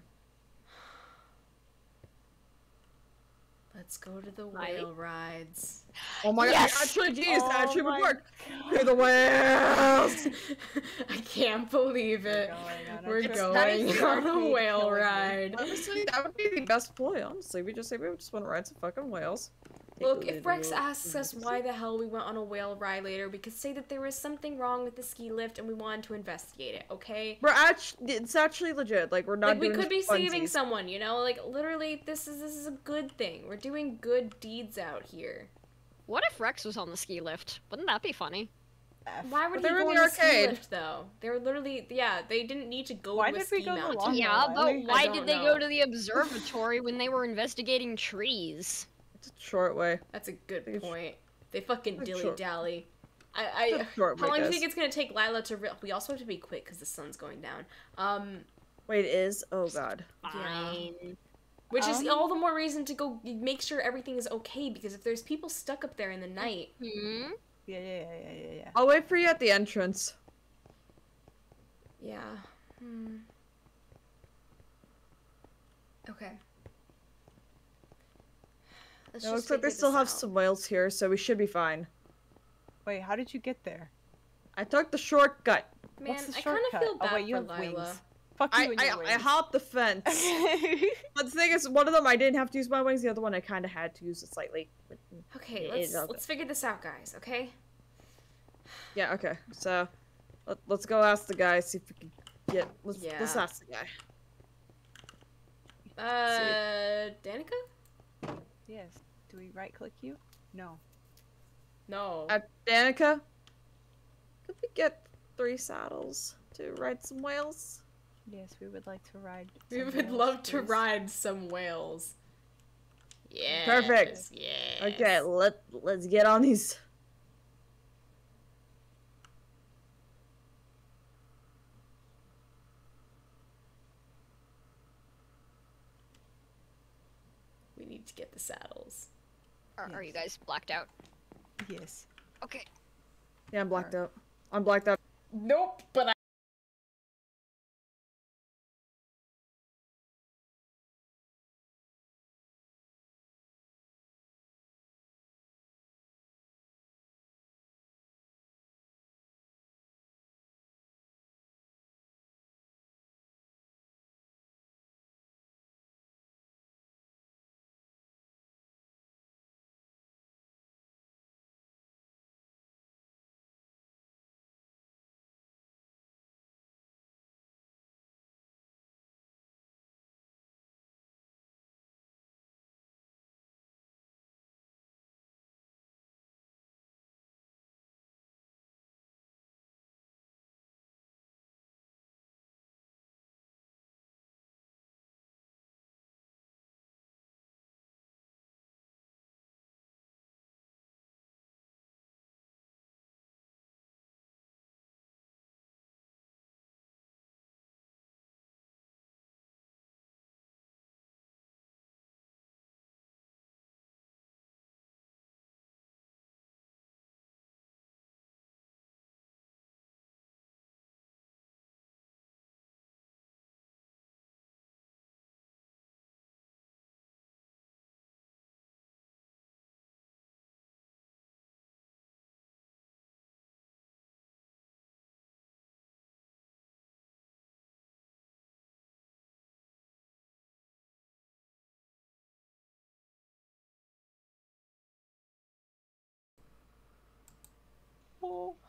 Let's go to the Right. whale rides. Oh my Yes! god, actually, geez, that Oh actually would my work. Hear the whales! I can't believe it. going on a We're trip. going That is on a whale ride. Honestly, that would be the best ploy, honestly. We just say we just want to ride some fucking whales. Take Look, if Rex asks us why the hell we went on a whale ride later, we could say that there was something wrong with the ski lift and we wanted to investigate it, okay? We're actually, it's actually legit. Like, we're not like we could be this saving someone, you know? Like literally this is this is a good thing. We're doing good deeds out here. What if Rex was on the ski lift? Wouldn't that be funny? Why would But he they're go on the the ski lift though? They were literally yeah, they didn't need to go Why to a did we ski go the mountain. Yeah, but Why? why did they know. go to the observatory when they were investigating trees? It's a short way. That's a good it's- point. They fucking dilly short. dally. I, It's I a short how way, long do you think it's gonna take Lila to? Re- we also have to be quick because the sun's going down. Um, Wait, it is? Oh god. Fine. which is Um, all the more reason to go make sure everything is okay because if there's people stuck up there in the night, Hmm? Yeah, yeah, yeah, yeah, yeah, yeah. I'll wait for you at the entrance. yeah. Hmm. Okay. Let's It just looks like they still have out. some whales here, so we should be fine. Wait, how did you get there? I took the shortcut. Man, What's the I kind of feel bad oh wait, you for have Lila. wings. Fuck you I, and I, your I wings. hopped the fence. but the thing is, one of them I didn't have to use my wings. The other one I kind of had to use it slightly. Okay, It let's let's figure this out, guys. Okay. yeah, okay. So let, let's go ask the guy. See if we can get. Let's let's ask the guy. Uh, Danica? Yes. Do we right click you? No. No. Uh, Danica, could we get three saddles to ride some whales? Yes, we would like to ride. we would whales, love to ride some whales. Yeah. Perfect. Yeah. Okay, let let's get on these. Get the saddles. Are, are you guys blacked out? Yes. Okay. Yeah, I'm blacked out. I'm blacked out. Nope, but I.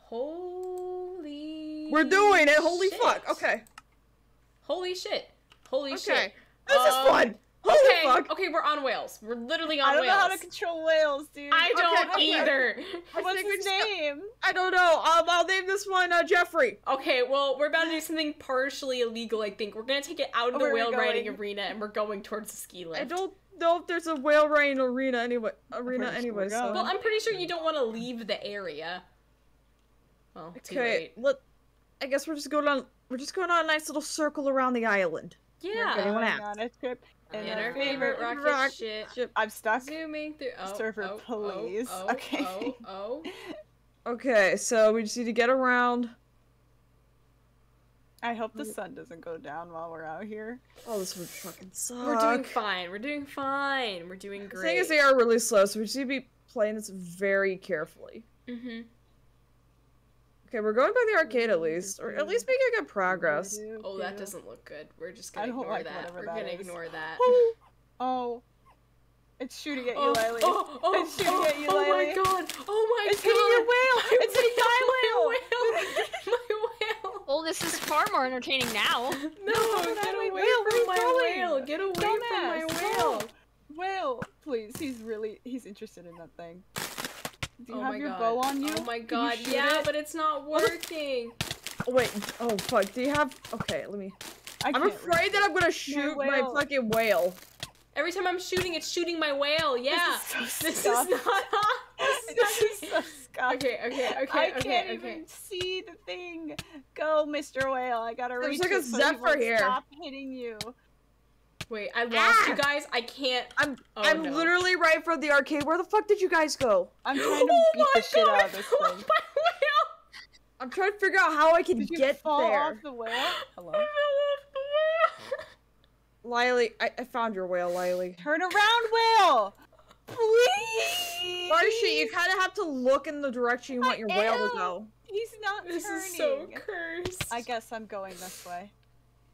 Holy. We're doing it. Holy shit. fuck. Okay. Holy shit. Holy shit. Okay. shit. This is Um, fun. Holy okay, fuck. okay, we're on whales. We're literally on whales. I don't whales. know how to control whales, dude. I don't okay. either. I What's think we his name? I don't know. Um, I'll name this one uh, Jeffrey. Okay, well, we're about to do something partially illegal, I think. We're gonna take it out of the Where are we whale riding arena and we're going towards the ski lift. I don't know if there's a whale riding arena anyway. Arena just anyway. we're So. Well, I'm pretty sure you don't want to leave the area. Well, too Okay. late. Let. I guess we're just going on. We're just going on a nice little circle around the island. Yeah. Anyone Going ask? on a trip in In our our favorite rocket, rock shit. ship. I'm stuck. Zooming through. Oh, Server, oh, please. Oh, oh, Okay. Oh, oh. Okay, so we just need to get around. I hope the sun doesn't go down while we're out here. Oh, this would fucking suck. We're doing fine. We're doing fine. We're doing great. The thing is, they are really slow, so we just need to be playing this very carefully. Mm-hmm. Okay, we're going by the arcade at least, or at least making good progress. Oh, that doesn't look good. We're just gonna don't ignore like that. We're that gonna is. ignore that. Oh, oh, it's shooting at you, Oh, Lilee. oh, oh, it's shooting oh, at you, oh my god! Oh my It's god! It's hitting your whale! It's hitting my my whale! whale! my whale! Well, this is far more entertaining now. No, not get away whale, from my going? whale! Get away from my whale! Whale, please. He's really he's interested in that thing. Do you oh have my your god. bow on you? Oh my god, yeah, it? but it's not working. Wait. Oh fuck. Do you have? Okay, let me. I I'm can't afraid that I'm gonna shoot my, whale. fucking whale. Every time I'm shooting, it's shooting my whale. Yeah. so This is not. This is so scuffed. Okay, okay, okay, I okay, can't okay. even see the thing. Go, Mr. Whale. I gotta There's reach like a it so he zephyr here. Stop hitting you. Wait, I lost you Ah! guys. I can't. I'm Oh, I'm no. literally right from the arcade. Where the fuck did you guys go? I'm trying to oh beat my the shit out of this thing. off my whale. I'm trying to figure out how I can Did you get fall there. off the whale? Hello. I fell off the whale. Lilee, I, I found your whale, Lilee. Turn around, whale. Please. Marcy, you kind of have to look in the direction you want your whale to go. He's not This turning. is so cursed. I guess I'm going this way.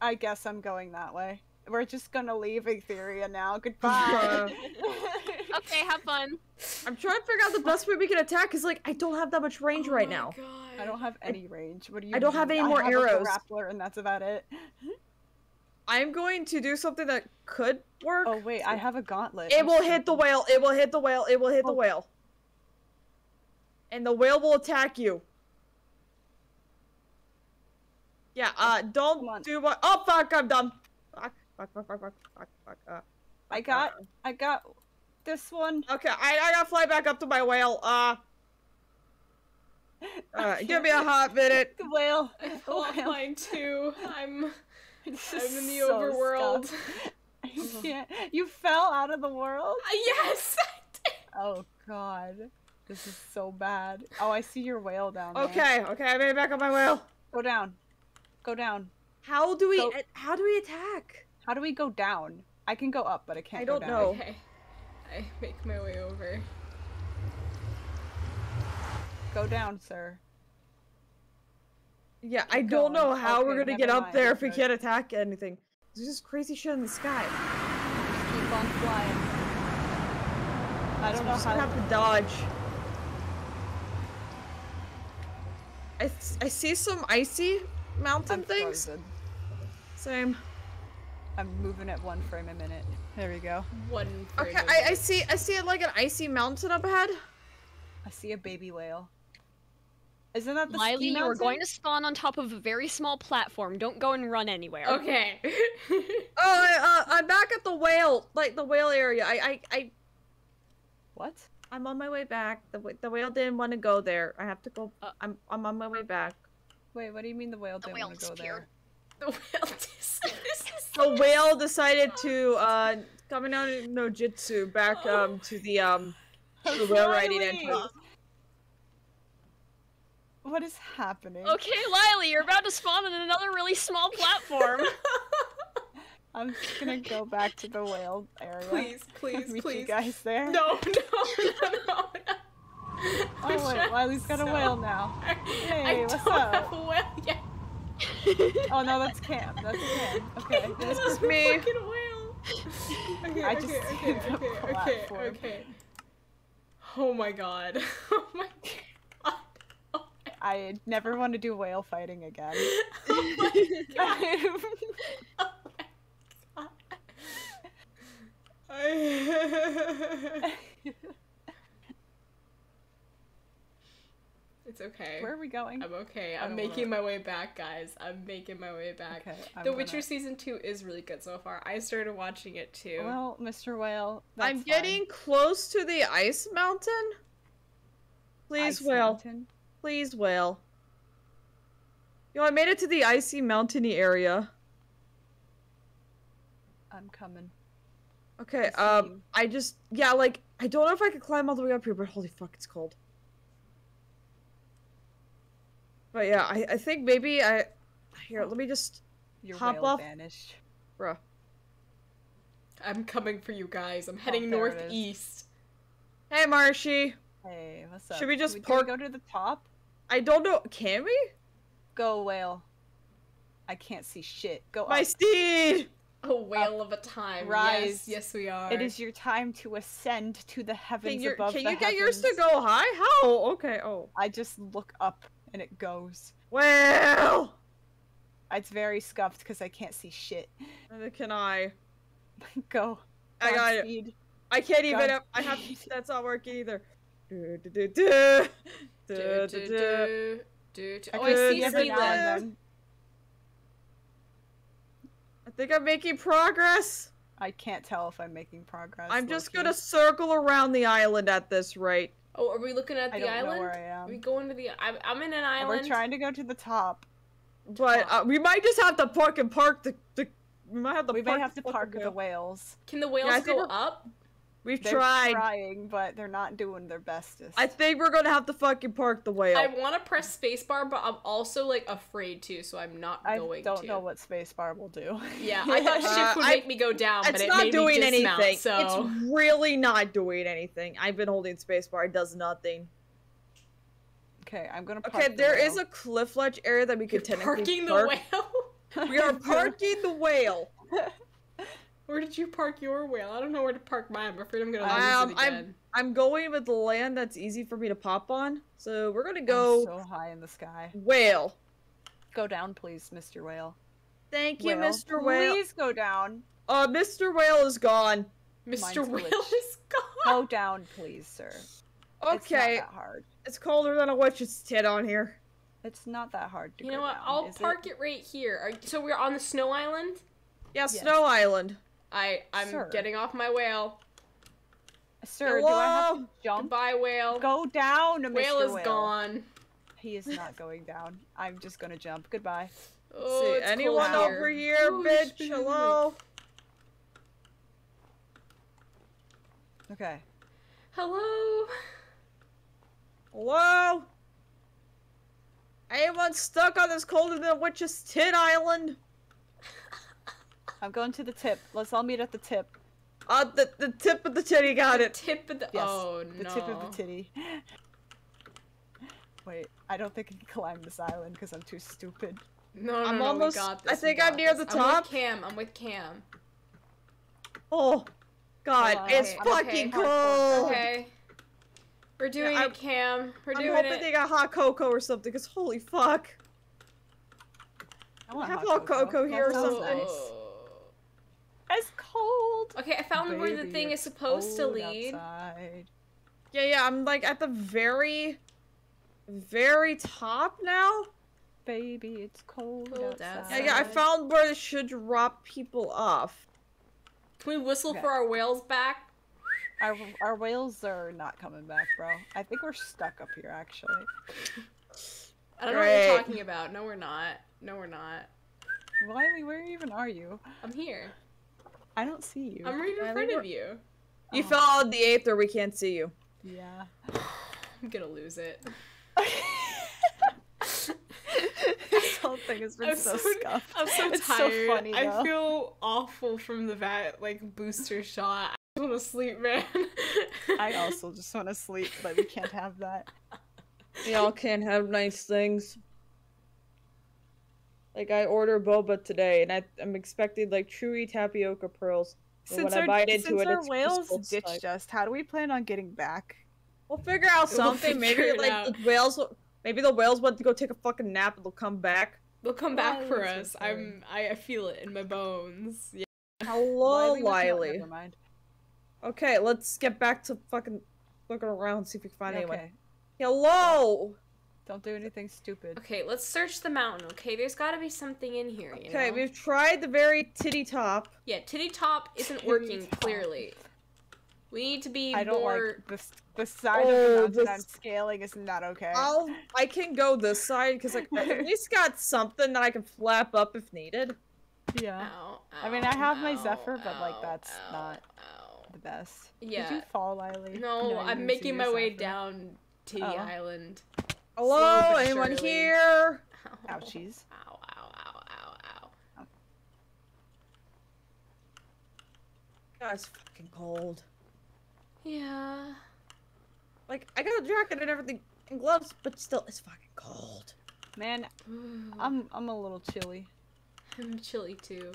I guess I'm going that way. We're just gonna leave Etheria now. Goodbye. Okay, have fun. I'm trying to figure out the best way we can attack, cause like I don't have that much range Oh right my now. God. I don't have any range. What do you I don't have mean? any more have arrows. A grappler and that's about it. I'm going to do something that could work. Oh wait, I have a gauntlet. It will hit the whale. It will hit the whale. It will hit the Oh. whale. And the whale will attack you. Yeah, uh, Come don't do what. Oh, fuck, I'm done. Fuck, fuck, fuck, fuck, fuck, fuck, fuck. Uh, I got, I got. this one. Okay, I, I gotta fly back up to my whale. Uh. Alright, give me a hot minute. The whale. I The fell off mine too. I'm This I'm in the so overworld. scuffed. You fell out of the world? yes. Oh god. This is so bad. Oh, I see your whale down there. Okay, okay, I made it back on my whale. Go down. Go down. How do we Go- how do we attack? How do we go down? I can go up, but I can't I go don't down. know. Okay. I make my way over. Go down, sir. Yeah, I Keep don't know going. how we're gonna get never up mind, there if we good. can't attack anything. There's just crazy shit in the sky. Just keep on flying. I don't So know I'm just gonna how. have to dodge. I I see some icy mountain I'm things. frozen. Same. I'm moving at one frame a minute. There we go. One. Okay, frame of I, I see I see it like an icy mountain up ahead. I see a baby whale. Isn't that the Miley, ski you are going to spawn on top of a very small platform. Don't go and run anywhere. Okay. Oh, I, uh, I'm back at the whale, like the whale area. I I, I What? I'm on my way back. The the whale didn't want to go there. I have to go. Uh. I'm I'm on my way back. Wait, what do you mean the whale didn't want to go disappeared. there? The whale this is The whale decided to uh coming out of no jitsu back um to the um the whale riding entrance. What is happening? Okay, Lilee, you're about to spawn on another really small platform. I'm just gonna go back to the whale area. Please, please, Meet please. you guys there. No, no, no, no, no. Oh wait, Wiley's got a whale now. I Hey, what's don't up? have a whale yet. Oh no, that's Cam. That's Cam. Okay. This is me. Fucking whale. Okay, I just okay, the okay, okay, okay. Oh my god. Oh my god. Oh I never want to do whale fighting again. Oh my god. I... it's okay. Where are we going? I'm okay. I I'm making wanna- my way back, guys. I'm making my way back. Okay, I'm the gonna- Witcher season two is really good so far. I started watching it too. Well, Mr. Whale, I'm that's getting close to the ice mountain. Please, Ice whale. Mountain. Please, whale. Yo, I made it to the icy mountainy area. I'm coming. Okay, I see um, you. I just yeah, like I don't know if I could climb all the way up here, but holy fuck, it's cold. But yeah, I I think maybe I here. Let me just Your Hop off. vanished. bruh. I'm coming for you guys. I'm oh, heading there it is. northeast. Hey, Marshy. Hey, what's up? Should we just Can park- go to the top? I don't know. Can we? Go whale. I can't see shit. Go My up. steed. A whale of a time. Rise. Yes, yes, we are. It is your time to ascend to the heavens Can, you above can the you get yours to go high? How? Okay. Oh. I just look up and it goes. Well. It's very scuffed because I can't see shit. Neither can I. Go. I got it. Godspeed. I can't even. God. I have. That's not working either. Do, Du- do, du- du. do, do, do. I Oh, I see see every Zealand. now Zealand. and then. I think I'm making progress. I can't tell if I'm making progress. I'm just low-key. gonna circle around the island at this rate. Oh, are we looking at I the don't know island? where I Are we going to the? I'm, I'm in an island. We're trying to go to the top. But uh, we might just have to park and park the. the we might have to. We park may have the to park fucking the whale. whales. Can the whales I think go we're- up? We've They're tried. trying, but they're not doing their bestest. I think we're gonna have to fucking park the whale. I want to press spacebar, but I'm also like afraid to, so I'm not I going I don't to. know what spacebar will do. Yeah, I thought Uh, shift would I- make me go down, but it's it not made doing me dismount, anything. So It's really not doing anything. I've been holding spacebar. It does nothing. Okay, I'm gonna. Park Okay, the there is whale. a cliff ledge area that we could technically parking the whale. We are parking the whale. Where did you park your whale? I don't know where to park mine. I'm afraid I'm gonna lose Um, it again. I'm going with the land that's easy for me to pop on. So we're gonna I'm go so high in the sky. whale. Go down, please, Mr. Whale. Thank you, Whale, Mr. Whale. Please go down. Uh, Mr. Whale is gone. Mr. mine's Whale glitched. is gone. Go down, please, sir. Okay. It's not Okay, that hard. it's colder than a witch's tit on here. It's not that hard to You go know what? down, I'll is park it? right here. Are, so we're on the snow island. Yeah, Yes. Snow Island. I I'm Sir. getting off my whale. Sir, do I have to jump? Goodbye, whale. Go down, Mr. Whale is Whale. gone. He is not going down. I'm just gonna jump. Goodbye. Oh, See, it's anyone cold over here, Ooh, bitch? shit. Hello? Okay. Hello. Hello? Anyone stuck on this colder than witch's tit island? I'm going to the tip. Let's all meet at the tip. Uh, the, the tip of the titty got it. Tip of the. Yes, oh the no. tip of the titty. Wait, I don't think I can climb this island because I'm too stupid. No, no, I'm no, almost- We got I this, we think I'm near this. the I'm top. with Cam. I'm with Cam. Oh, God, Hold on, it's okay, I'm fucking okay. cold. Okay. We're doing I'm- it, Cam. We're I'm doing hoping it. they got hot cocoa or something, because holy fuck. I want Have hot hot cocoa here or That sounds something. nice. It's cold. Okay, I found where the thing is supposed to lead. outside. Yeah, yeah, I'm like at the very, very top now. Baby, it's cold, Cold Yeah, outside. yeah, I found where it should drop people off. Can we whistle Okay. for our whales back? Our, our whales are not coming back, bro. I think we're stuck up here, actually. I don't know what you're talking about. No, we're not. No, we're not. Wiley, where even are you? I'm here. I don't see you. I'm right in front of you. You Oh. fell on the eighth, or we can't see you. Yeah. I'm gonna lose it. this whole thing has been I'm so, so- scuffed. I'm so It's tired. so funny, I feel awful from the vat like booster shot. I just want to sleep, man. I also just want to sleep, but we can't have that. Y'all can't have nice things. Like I order boba today, and I, I'm expecting like chewy tapioca pearls. But Since when I our, bite into since it, our whales crystal spike. ditched us, how do we plan on getting back? We'll figure out We'll something. figure maybe like out. the whales. Maybe the whales went to go take a fucking nap, and they'll come back. They'll come back for us. I'm. I, I feel it in my bones. Yeah. Hello, Wiley was Wiley. Never mind. Okay, let's get back to fucking looking around, see if we can find anyone. Okay. Hello. Don't do anything stupid. Okay, let's search the mountain. Okay, there's got to be something in here. You Okay, know? we've tried the very titty top. Yeah, titty top isn't Titty working top. clearly. We need to be I don't more. like this. The side Oh, of the oh, mountain this- I'm scaling is not okay. I'll I can go this side because like I at least got something that I can flap up if needed. yeah. Ow, I mean, I ow, have my ow, Zephyr, but, like, that's ow, not- ow. The best. Yeah. Did you fall, Wiley? No, you I'm making my your way Zephyr. down Titty Oh. Island. Hello, anyone surely. here? Ow. Ouchies. Ow, ow, ow, ow, ow. God, it's fucking cold. Yeah. Like I got a jacket and everything and gloves, but still, it's fucking cold. Man, Ooh, I'm I'm a little chilly. I'm chilly too.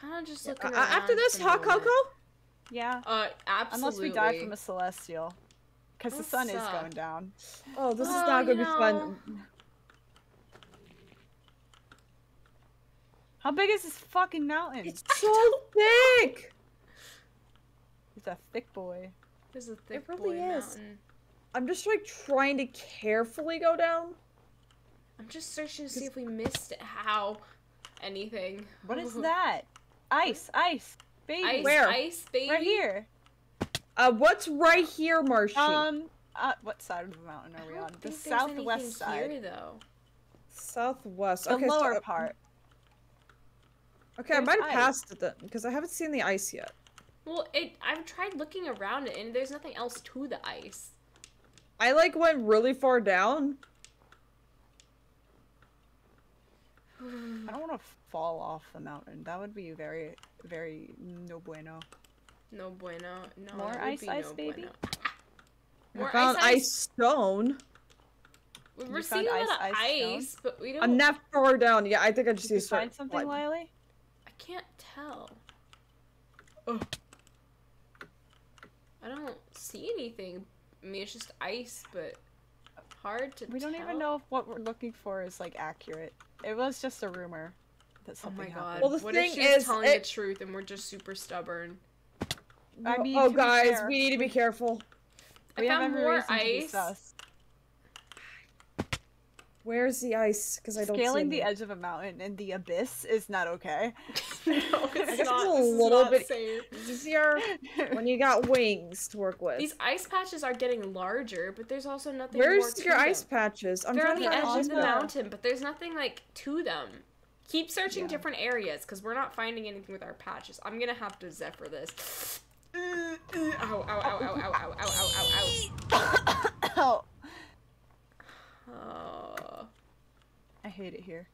Kind of just Uh, after this, hot cocoa. Yeah. Uh, absolutely. Unless we die from a celestial. Because the Let's, sun is uh, going down. Oh, this is not gonna you be fun. How big is this fucking mountain? It's so thick. It's a thick boy. This is a thick really boy is. mountain. I'm just like trying to carefully go down. I'm just searching to see if we missed how anything. What is that? Ice, ice, baby. Ice, Where? ice, baby. Right here. Uh, what's right here, Marshy? Um, uh, what side of the mountain are we on? The think there's anything southwest side. Here, though. Southwest. The okay, so- lower part. Okay, I might have ice. passed it then because I haven't seen the ice yet. Well, it. I've tried looking around it, and there's nothing else to the ice. I like went really far down. I don't want to fall off the mountain. That would be very, very no bueno. No bueno. No. More ice, ice, no baby? bueno. I More found ice, ice, ice. stone. We're You seeing found a lot ice, of ice stone? but we don't. I'm not far down. Yeah, I think I just Did need you to find something, climbing. Wiley? I can't tell. Oh. I don't see anything. I mean, it's just ice, but hard to. We don't even know if what we're looking for is like accurate. It was just a rumor that Oh my something god. happened. Well, the what thing if she's is, telling it- the truth and we're just super stubborn? I mean, oh, to guys, we need to be careful. I we have found every more reason to be ice. Sus. Where's the ice? Because I don't Scaling see the edge of a mountain in the abyss is not okay. no, I guess not. it's a little not bit safe. easier when you got wings to work with. These ice patches are getting larger, but there's also nothing more Where's to your them. ice patches? I'm They're on the to edge of the ice mountain, but there's nothing like to them. Keep searching Yeah. different areas because we're not finding anything with our patches. I'm gonna have to Zephyr this. Ow, ow, ow, ow, ow, ow, ow, ow, ow, oh, ow. Oh, I hate it here.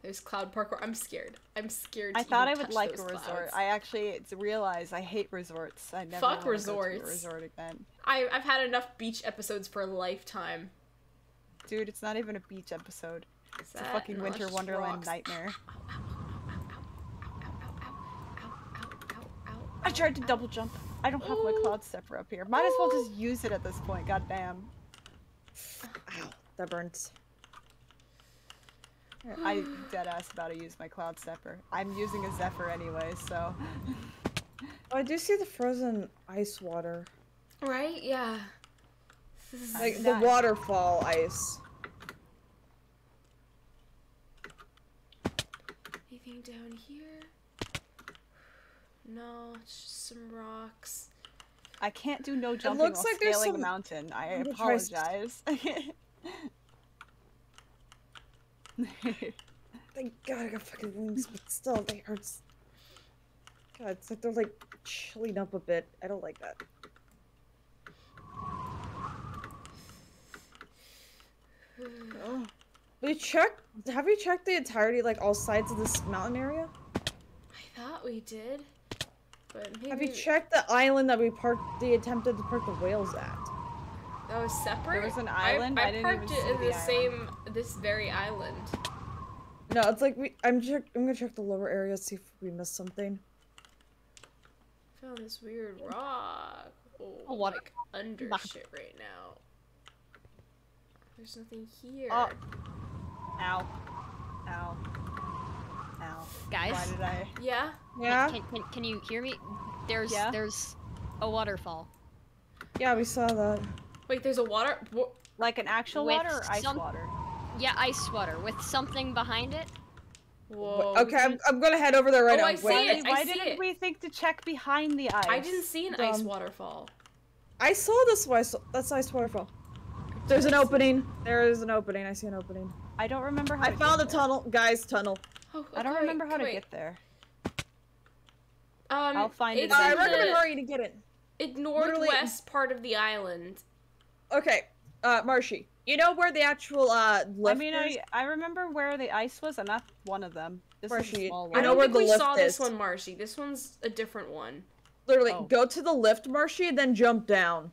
There's cloud parkour. I'm scared. I'm scared. I thought I would like a resort. I actually realized I hate resorts. I never fuck resorts. resort again. I I've had enough beach episodes for a lifetime. Dude, it's not even a beach episode. Is it's a fucking winter wonderland rocks. nightmare. I tried to double jump. I don't have Ooh. my cloud stepper up here. Might Ooh. as well just use it at this point. God damn. Ow, that burns. I dead ass about to use my cloud stepper. I'm using a Zephyr anyway, so Oh, I do see the frozen ice water. Right? Yeah. Like I'm the waterfall ice. Anything down here? No, it's just some rocks. I can't do no jumping looks while like there's scaling a some- mountain. I I'm gonna try s- apologize. Thank God I got fucking wings, but still, they hurts. God, it's like they're like chilling up a bit. I don't like that. Oh. We checked. Have we checked the entirety, like all sides of this mountain area? I thought we did, but maybe Have you checked the island that we parked? The attempted to park the whales at. that was separate. There was an island? I, I didn't parked it in the the, same, this very island. No, it's like we. I'm check. I'm gonna check the lower area see if we missed something. Found this weird rock. Oh, A water- like under Rock. shit right now. There's nothing here. Oh. Ow. Ow. Ow. Guys, Why did I? Yeah. Yeah. can, can, can you hear me? There's Yeah? there's a waterfall. Yeah, we saw that. Wait, there's a water. Like an actual With water or ice some- water? Yeah, ice water with something behind it. Whoa. okay, I'm, I'm gonna head over there right Oh, now. I see Wait. it. Why see didn't it. we think to check behind the ice? I didn't see an ice waterfall. I saw this ice. That's ice waterfall. There's an opening. There is an opening. I see an opening. I don't remember how. I to found a get there. tunnel, guys. Tunnel. Oh, I don't remember how to Wait. get there. Um, I'll find it I in recommend the hurrying to get it. it literally- northwest part of the island. Okay, uh, Marshy. You know where the actual uh lift I mean, is? I I remember where the ice was. I'm not one of them. This is Marshy, a small I I one. know don't where think the we lift saw this one, Marshy. This one's a different one. Literally, Oh. go to the lift, Marshy, and then jump down.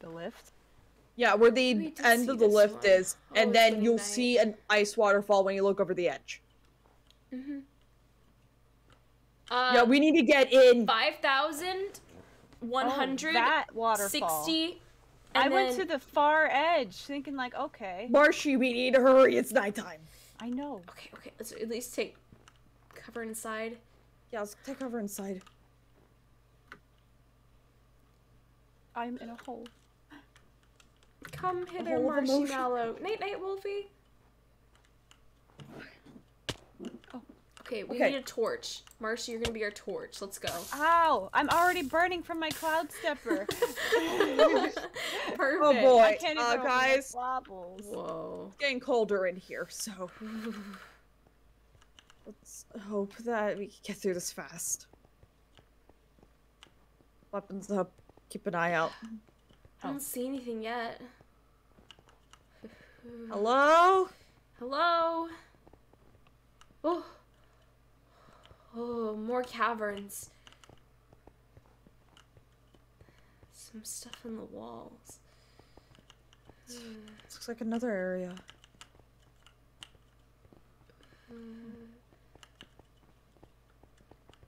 The lift. Yeah, where the end of the lift one. is, Oh, and then you'll night. see an ice waterfall when you look over the edge. Mm-hmm. Uh, yeah, we need to get in. five thousand one Oh, hundred that waterfall. sixty. I and went to the far edge, thinking like, okay, Marshy, we need to hurry. It's nighttime. I know. Okay, okay. Let's at least take cover inside. Yeah, let's take cover inside. I'm in a hole. Come hither, hole of emotion. marshmallow. Night, night, Wolfie. Okay, we Okay. need a torch. Marshy, you're gonna be our torch. Let's go. Ow! I'm already burning from my cloud stepper. Perfect. Oh boy, I can't even uh, open guys, Wobbles. Whoa. it's getting colder in here, so let's hope that we can get through this fast. Weapons up. Keep an eye out. I don't see anything yet. Hello? Hello? Oh. Oh, more caverns. Some stuff in the walls. This looks like another area.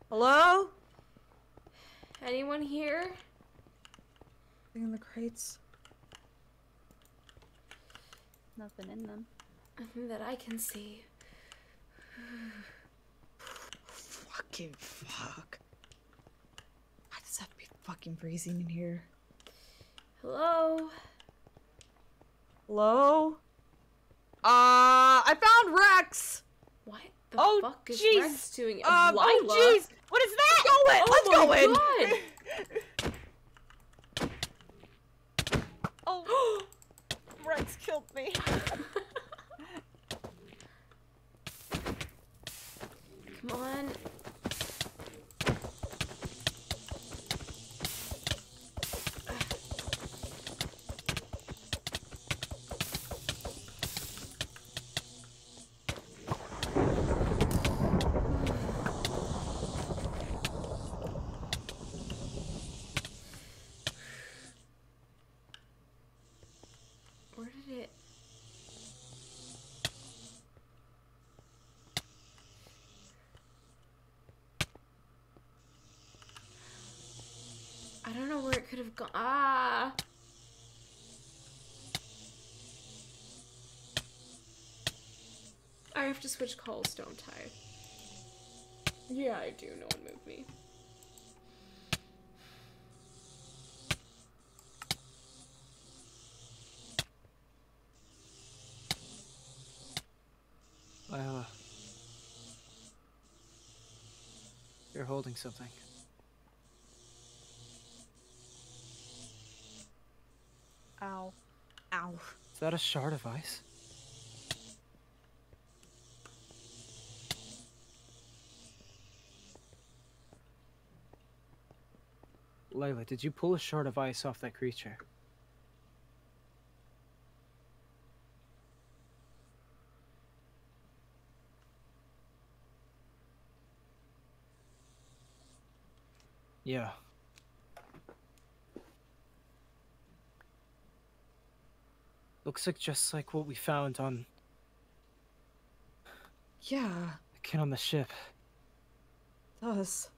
Hello? Anyone here? Thing in the crates. Nothing in them. Nothing that I can see. Fucking fuck. Why does that be fucking freezing in here? Hello? Hello? Uh, I found Rex! What the Oh, fuck is jeez. Rex doing? Um, Lila? oh, jeez! What is that? Go in! Oh Let's my go in! God. Oh, Rex killed me. Come on. Where did it? I don't know where it could have gone. Ah. I have to switch calls, don't I? Yeah, I do. No one moved me. Lila. You're holding something. Ow. Ow. Is that a shard of ice? Layla, did you pull a shard of ice off that creature? Yeah. Looks like just like what we found on Yeah, the kid on the ship. it does.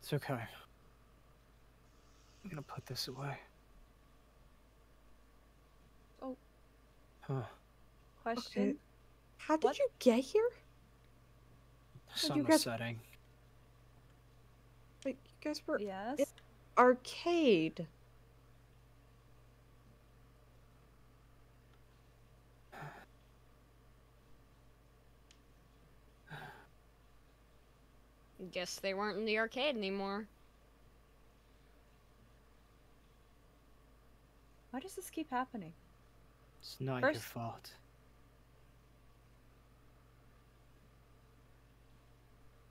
It's okay. I'm gonna put this away. Oh. Huh. Question. How did you get here? Some you guys- setting. Like, you guys were Yes. arcade. Guess they weren't in the arcade anymore. Why does this keep happening? It's not your fault.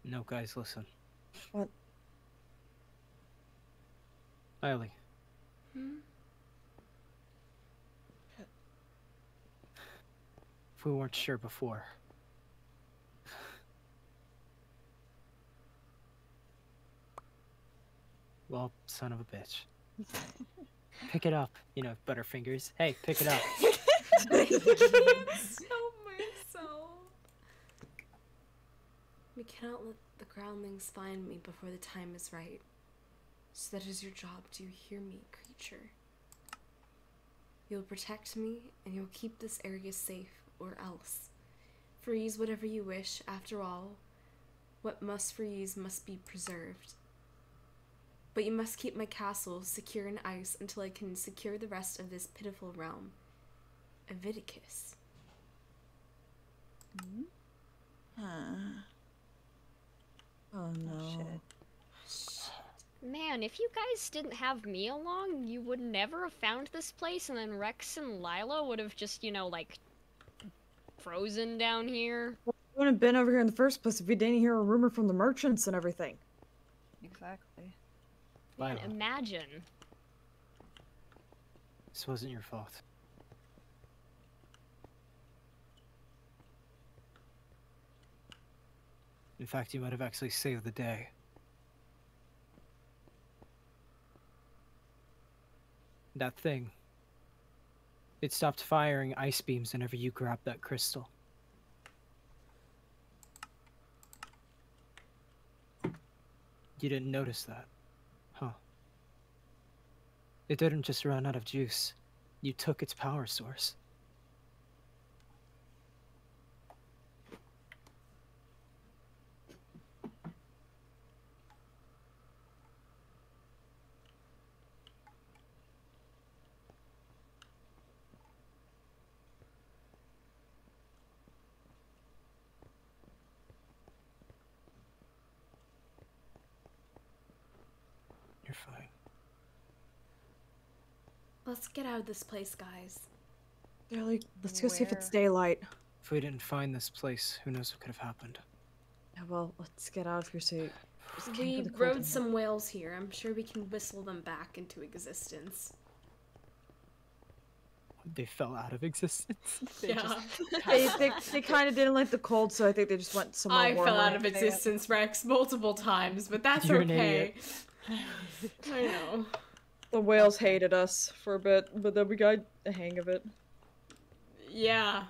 No, guys, listen. What? Eiley, Hmm? if we weren't sure before. Well, son of a bitch. Pick it up. You know, Butterfingers. Hey, pick it up. Stop oh myself. We cannot let the groundlings find me before the time is right. So that is your job. Do you hear me, creature? You'll protect me, and you'll keep this area safe, or else. Freeze whatever you wish. After all, what must freeze must be preserved. But you must keep my castle secure in ice until I can secure the rest of this pitiful realm. Avidicus. Hmm? Huh. Oh, oh no. Shit. Man, if you guys didn't have me along, you would never have found this place, and then Rex and Lila would have just, you know, like, frozen down here. We wouldn't have been over here in the first place if we didn't hear a rumor from the merchants and everything. Exactly. Lila, imagine. this wasn't your fault. In fact, you might have actually saved the day. That thing. It stopped firing ice beams whenever you grabbed that crystal. You didn't notice that? It didn't just run out of juice. You took its power source. You're fine. Let's get out of this place, guys. They're like, let's go see if it's daylight. If we didn't find this place, who knows what could have happened? Yeah, well, let's get out of here so you just came We for rode some whales here. I'm sure we can whistle them back into existence. They fell out of existence. They yeah. just- They, they, they kind of didn't like the cold, so I think they just went somewhere I fell out of existence, Rex, multiple times, but that's You're an okay. I know. The whales hated us for a bit, but then we got the hang of it. Yeah.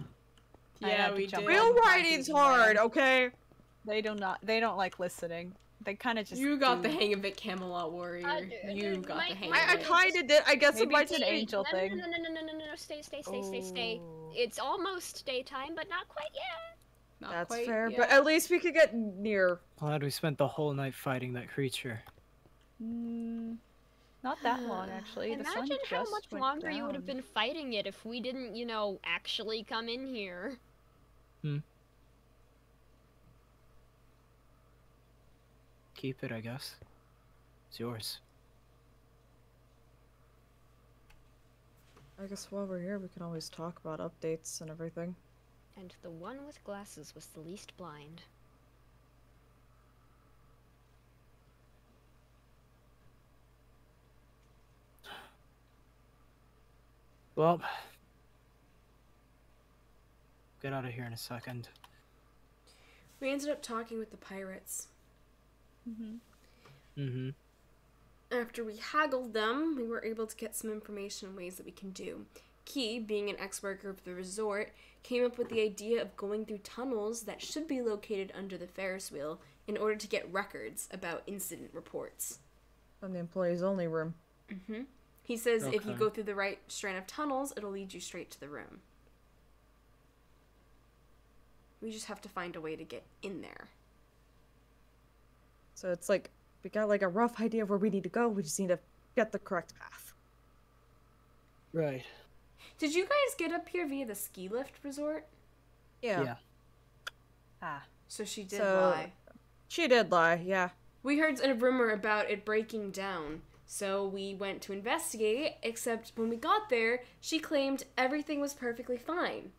Yeah, we jump did. on Whale riding's hard, there. okay? They do not. They don't like listening. They kind of just. You got the hang of it, Camelot Warrior. Uh, you got my- the hang my- of I, I kind of did. I guess Maybe it might it's an angel no, thing. No, no, no, no, no, no, no, stay, stay, stay, stay, stay. Oh. It's almost daytime, but not quite yet. Not That's quite fair, yet. but at least we could get near. Glad we spent the whole night fighting that creature. Mm, not that long, actually. the sun Imagine how just much went longer you would have been fighting it if we didn't, you know, actually come in here. Hmm. Keep it, I guess. It's yours. I guess while we're here, we can always talk about updates and everything. And the one with glasses was the least blind. Well, get out of here in a second. We ended up talking with the pirates. Mm-hmm. After we haggled them, we were able to get some information on ways that we can do. Key, being an ex worker of the resort, came up with the idea of going through tunnels that should be located under the Ferris wheel in order to get records about incident reports. From the employees only room. Mm-hmm. He says if you go through the right strand of tunnels, it'll lead you straight to the room. We just have to find a way to get in there. So it's like we got like a rough idea of where we need to go. We just need to get the correct path. Right. Did you guys get up here via the ski lift resort? Yeah. Yeah. Ah. So she did So- lie. She did lie, yeah. We heard a rumor about it breaking down, so we went to investigate, except when we got there, she claimed everything was perfectly fine.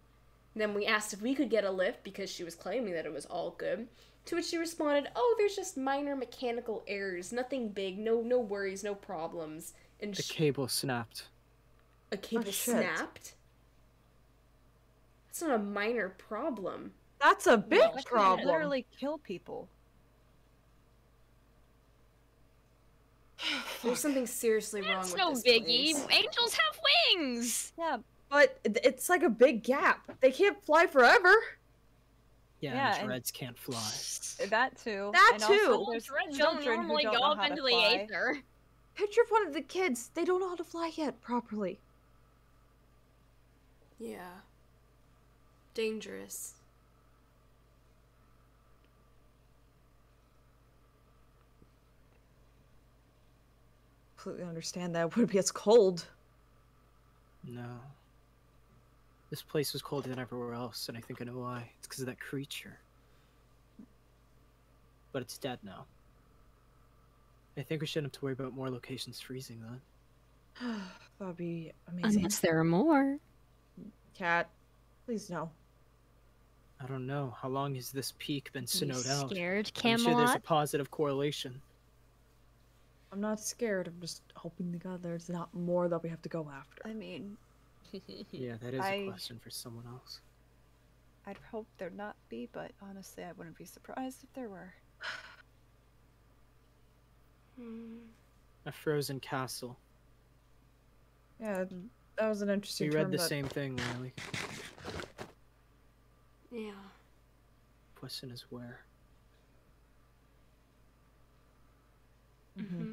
Then we asked if we could get a lift because she was claiming that it was all good. To which she responded, "Oh, there's just minor mechanical errors, nothing big, no no worries, no problems." And The sh- cable snapped. a cable oh, shit. snapped. That's not a minor problem. That's a big That could problem. Literally kill people. There's something seriously wrong That's with no this biggie. place. Angels have wings. Yeah. But it's like a big gap. They can't fly forever. Yeah, Yeah, and and- dreads can't fly. That too. That and also too. there's Dreads don't children who normally don't go up into the fly. aether. Picture of one of the kids. They don't know how to fly yet properly. Yeah. Dangerous. Completely understand that. Would be it's cold. No. This place was colder than everywhere else, and I think I know why. It's because of that creature. But it's dead now. I think we shouldn't have to worry about more locations freezing then. That'd be amazing. Unless there are more. Cat, please no. I don't know. How long has this peak been snowed out? scared, I'm sure there's a positive correlation. I'm not scared. I'm just hoping to God there's not more that we have to go after. I mean, Yeah, that is I- a question for someone else. I'd hope there not be, but honestly, I wouldn't be surprised if there were. A frozen castle. Yeah, that was an interesting We read the that- same thing, Riley. Yeah. Question is where. Mm-hmm. mm-hmm.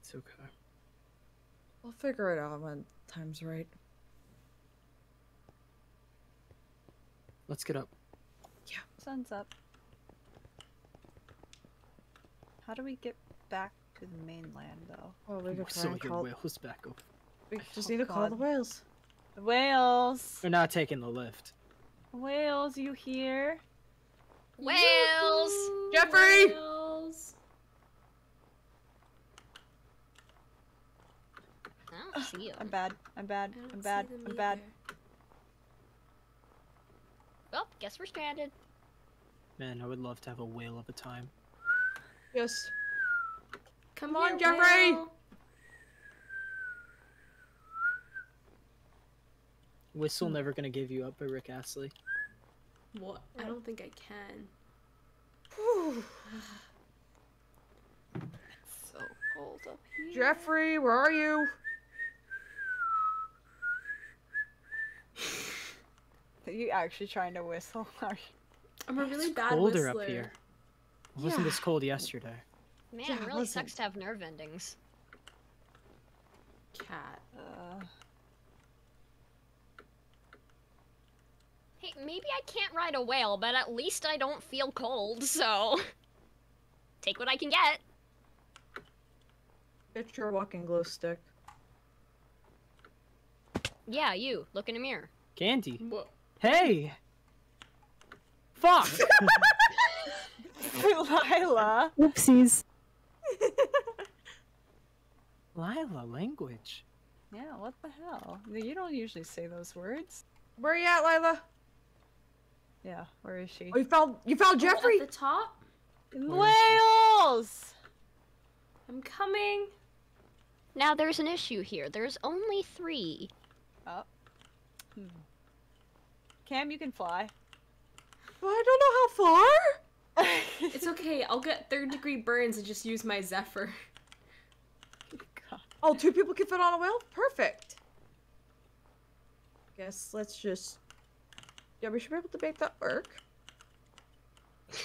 It's okay. I'll figure it out when time's right. Let's get up. Yeah. Sun's up. How do we get back to the mainland, though? Well, we can so try and call... whales back up. We just oh, need to God. call the whales. The whales! We're not taking the lift. Whales, you here? Whales! Jeffrey! Whales. I don't see 'em. I'm bad. I'm bad. I don't I'm bad. I'm bad. Well, guess we're stranded. Man, I would love to have a whale of a time. Yes. Come on, here, Jeffrey! whale. Whistle never gonna give you up by Rick Astley. What? I don't think I can. Whew. So cold up here. Jeffrey, where are you? Are you actually trying to whistle? Are you? I'm a really it's bad colder whistler. up here. It wasn't this cold yesterday. Man, Yeah, it really listen. sucks to have nerve endings. Cat. Uh, Hey, maybe I can't ride a whale, but at least I don't feel cold, so. Take what I can get. Get your walking glow stick. Yeah, you. Look in a mirror. Candy. What? Hey! Fuck! Lila. Oopsies. Lila, language. Yeah, what the hell? You don't usually say those words. Where are you at, Lila? Yeah, where is she? Oh, you found you found Oh, Jeffrey. At the top? Whales! I'm coming. Now, there's an issue here. There's only three. Oh. Hmm. Cam, you can fly. But I don't know how far. It's okay. I'll get third degree burns and just use my Zephyr. God. Oh, two people can fit on a whale. Perfect. Guess let's just. Yeah, we should be able to make that work.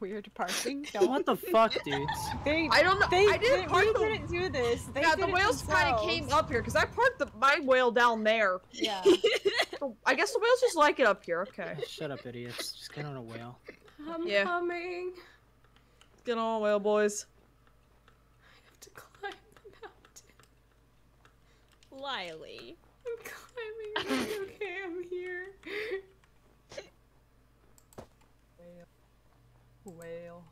Weird parking. What the fuck, dudes? They, I don't know. they, I didn't they- park we the- didn't do this. They yeah, did the whales kind of came up here because I parked the, my whale down there. Yeah. I guess the whales just like it up here. Okay. Shut up, idiots. Just get on a whale. I'm Yeah. coming. Get on a whale, boys. I have to climb the mountain. Lily. I'm climbing. It's okay, I'm here. Whale.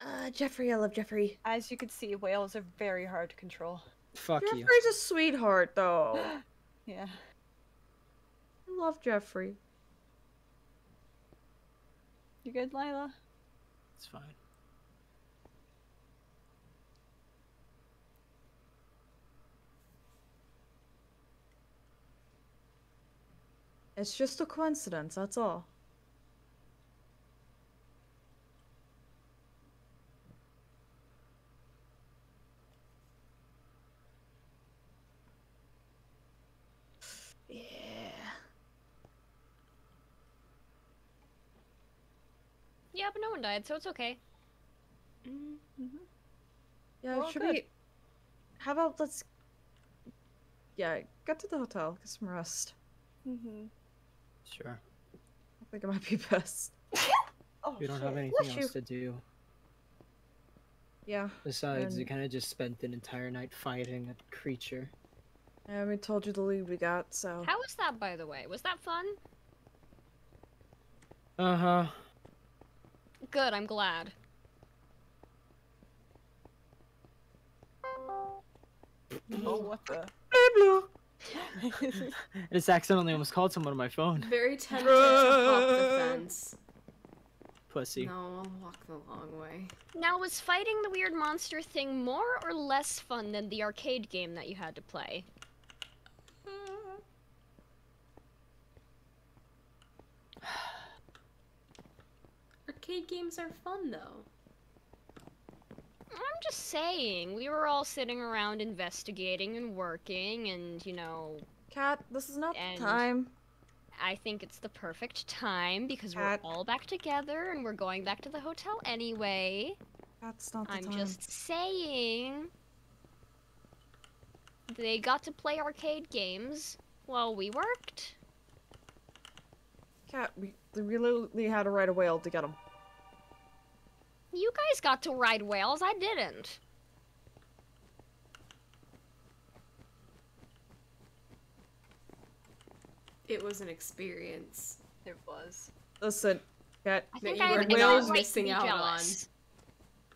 Uh, Jeffrey, I love Jeffrey. As you can see, whales are very hard to control. Fuck you. Jeffrey's a sweetheart, though. Yeah. I love Jeffrey. You good, Lila? It's fine. It's just a coincidence, that's all. Yeah, but no one died, so it's okay. Yeah, We're should good. we? How about let's? Yeah, get to the hotel, get some rest. Mm-hmm. Sure. I think it might be best. Oh, we don't shit. have anything Bless else you. to do. Yeah. Besides, we kind of just spent an entire night fighting a creature. And we told you the lead we got, so. How was that, by the way? Was that fun? Uh huh. Good, I'm glad. Oh, what the? I just accidentally almost called someone on my phone. Very tempted to hop the fence. Pussy. No, I'll walk the long way. Now, was fighting the weird monster thing more or less fun than the arcade game that you had to play? Arcade games are fun though. I'm just saying, we were all sitting around investigating and working, and you know, Cat, this is not the time. I think it's the perfect time because Cat. we're all back together and we're going back to the hotel anyway. That's not the I'm time. just saying. They got to play arcade games while we worked. Cat, we, we literally had to ride a whale to get him. You guys got to ride whales, I didn't. It was an experience. It was. Listen, Cat, I That think you I were have every not right missing out jealous.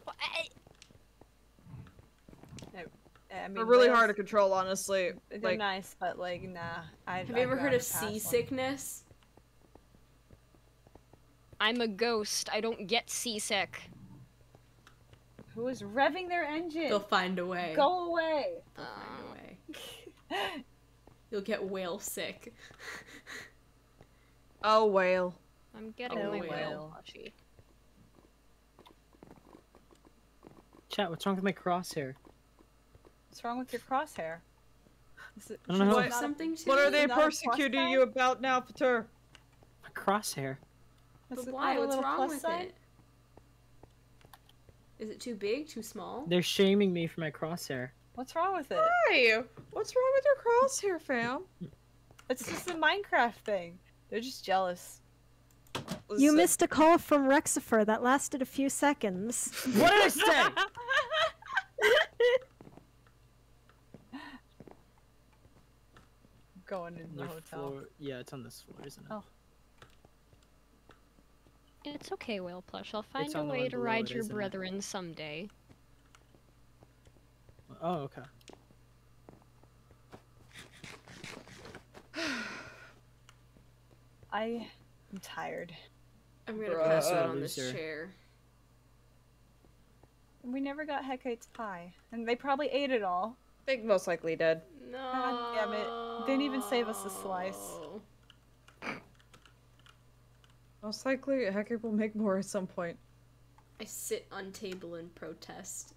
Well, I- I mean, they're really hard to control, honestly. They're Like, nice, but like, nah. I'd, Have you ever heard of pass one. seasickness? I'm a ghost. I don't get seasick. Who is revving their engine? They'll find a way. Go away. They'll find a way. You'll get whale sick. oh, whale. I'm getting Oh, my whale. whale plushy. Chat, what's wrong with my crosshair? What's wrong with your crosshair? Is it, I don't know. What- Something to What are they not a plus persecuting you about now, Pater? My crosshair. But why? What's wrong with sign? it? Is it too big? Too small? They're shaming me for my crosshair. What's wrong with it? Hey, what's wrong with your crosshair, fam? It's just a Minecraft thing. They're just jealous. You missed a call from Rexifer that lasted a few seconds. What did I say? Going in the Your hotel. floor- Yeah, it's on this floor, isn't it? Oh. It's okay, whale plush. I'll find It's a way to ride it, your isn't it? brethren someday. Oh, okay. I am tired. I'm gonna pass out on this Loser. chair. We never got Hecate's pie, and they probably ate it all. they most likely did. No. God damn it. Didn't even save us a slice. Most likely, Hecate will make more at some point. I sit on table in protest.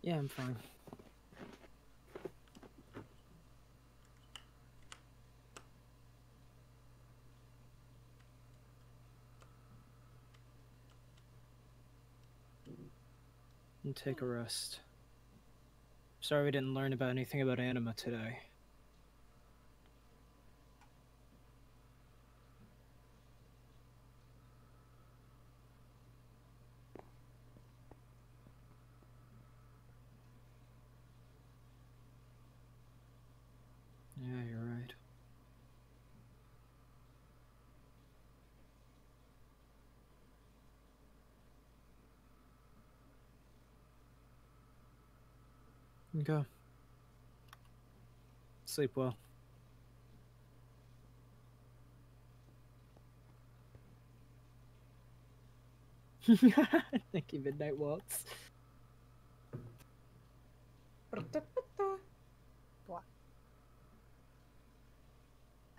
Yeah, I'm fine. And take a rest. Sorry we didn't learn about anything about anima today. Yeah, you're right. Go. Sleep well. Thank you, Midnight Waltz.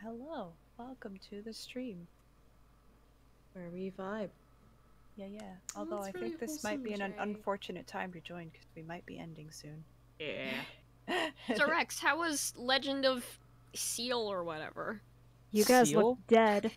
Hello, welcome to the stream. Where we vibe. Yeah, yeah. Oh, Although that's I think this might be an un- wholesome, Jay. unfortunate time to join because we might be ending soon. Yeah. So Rex, how was Legend of Seal or whatever? You guys Seal? look dead.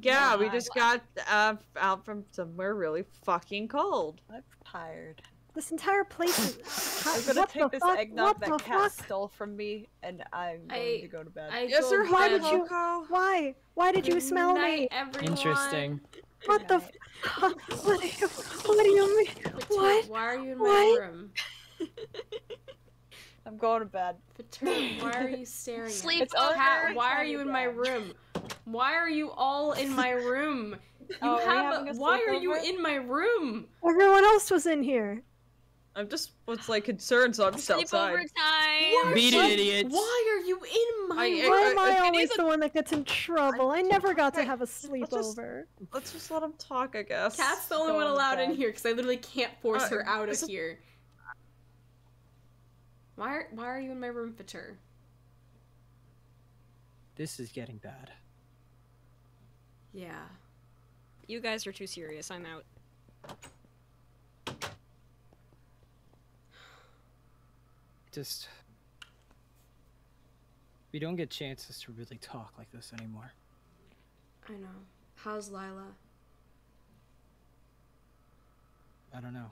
Yeah, we Why? just got uh, out from somewhere really fucking cold. I'm tired. This entire place is. I'm gonna what take this fuck? eggnog what that the cat fuck? stole from me, and I'm going I- to go to bed. I yes, sir. Why did you? Why? Why did you smell night, me? everyone. Interesting. What the? F- what do you? What do you mean? Pater, What? Why are you in What? my room? I'm going to bed. Pater, why are you staring Sleep at me? over. Cat, why are you in my room? Why are you all in my room? You Oh, have. having a why are you in my room? Everyone else was in here. I'm just was like concerned, so I'm just outside. Sleepover time. Beat Why- it, idiots. Why are you in my I- room? Why am I- I it always is a- the one that gets in trouble? I never got to have a Let's just- sleepover. Let's just let him talk, I guess. Cat's the only Go one on allowed in here because I literally can't force Uh, her out of this is- here. Why are, why are you in my room, Pater? This is getting bad. Yeah. You guys are too serious. I'm out. Just. We don't get chances to really talk like this anymore. I know. How's Lila? I don't know.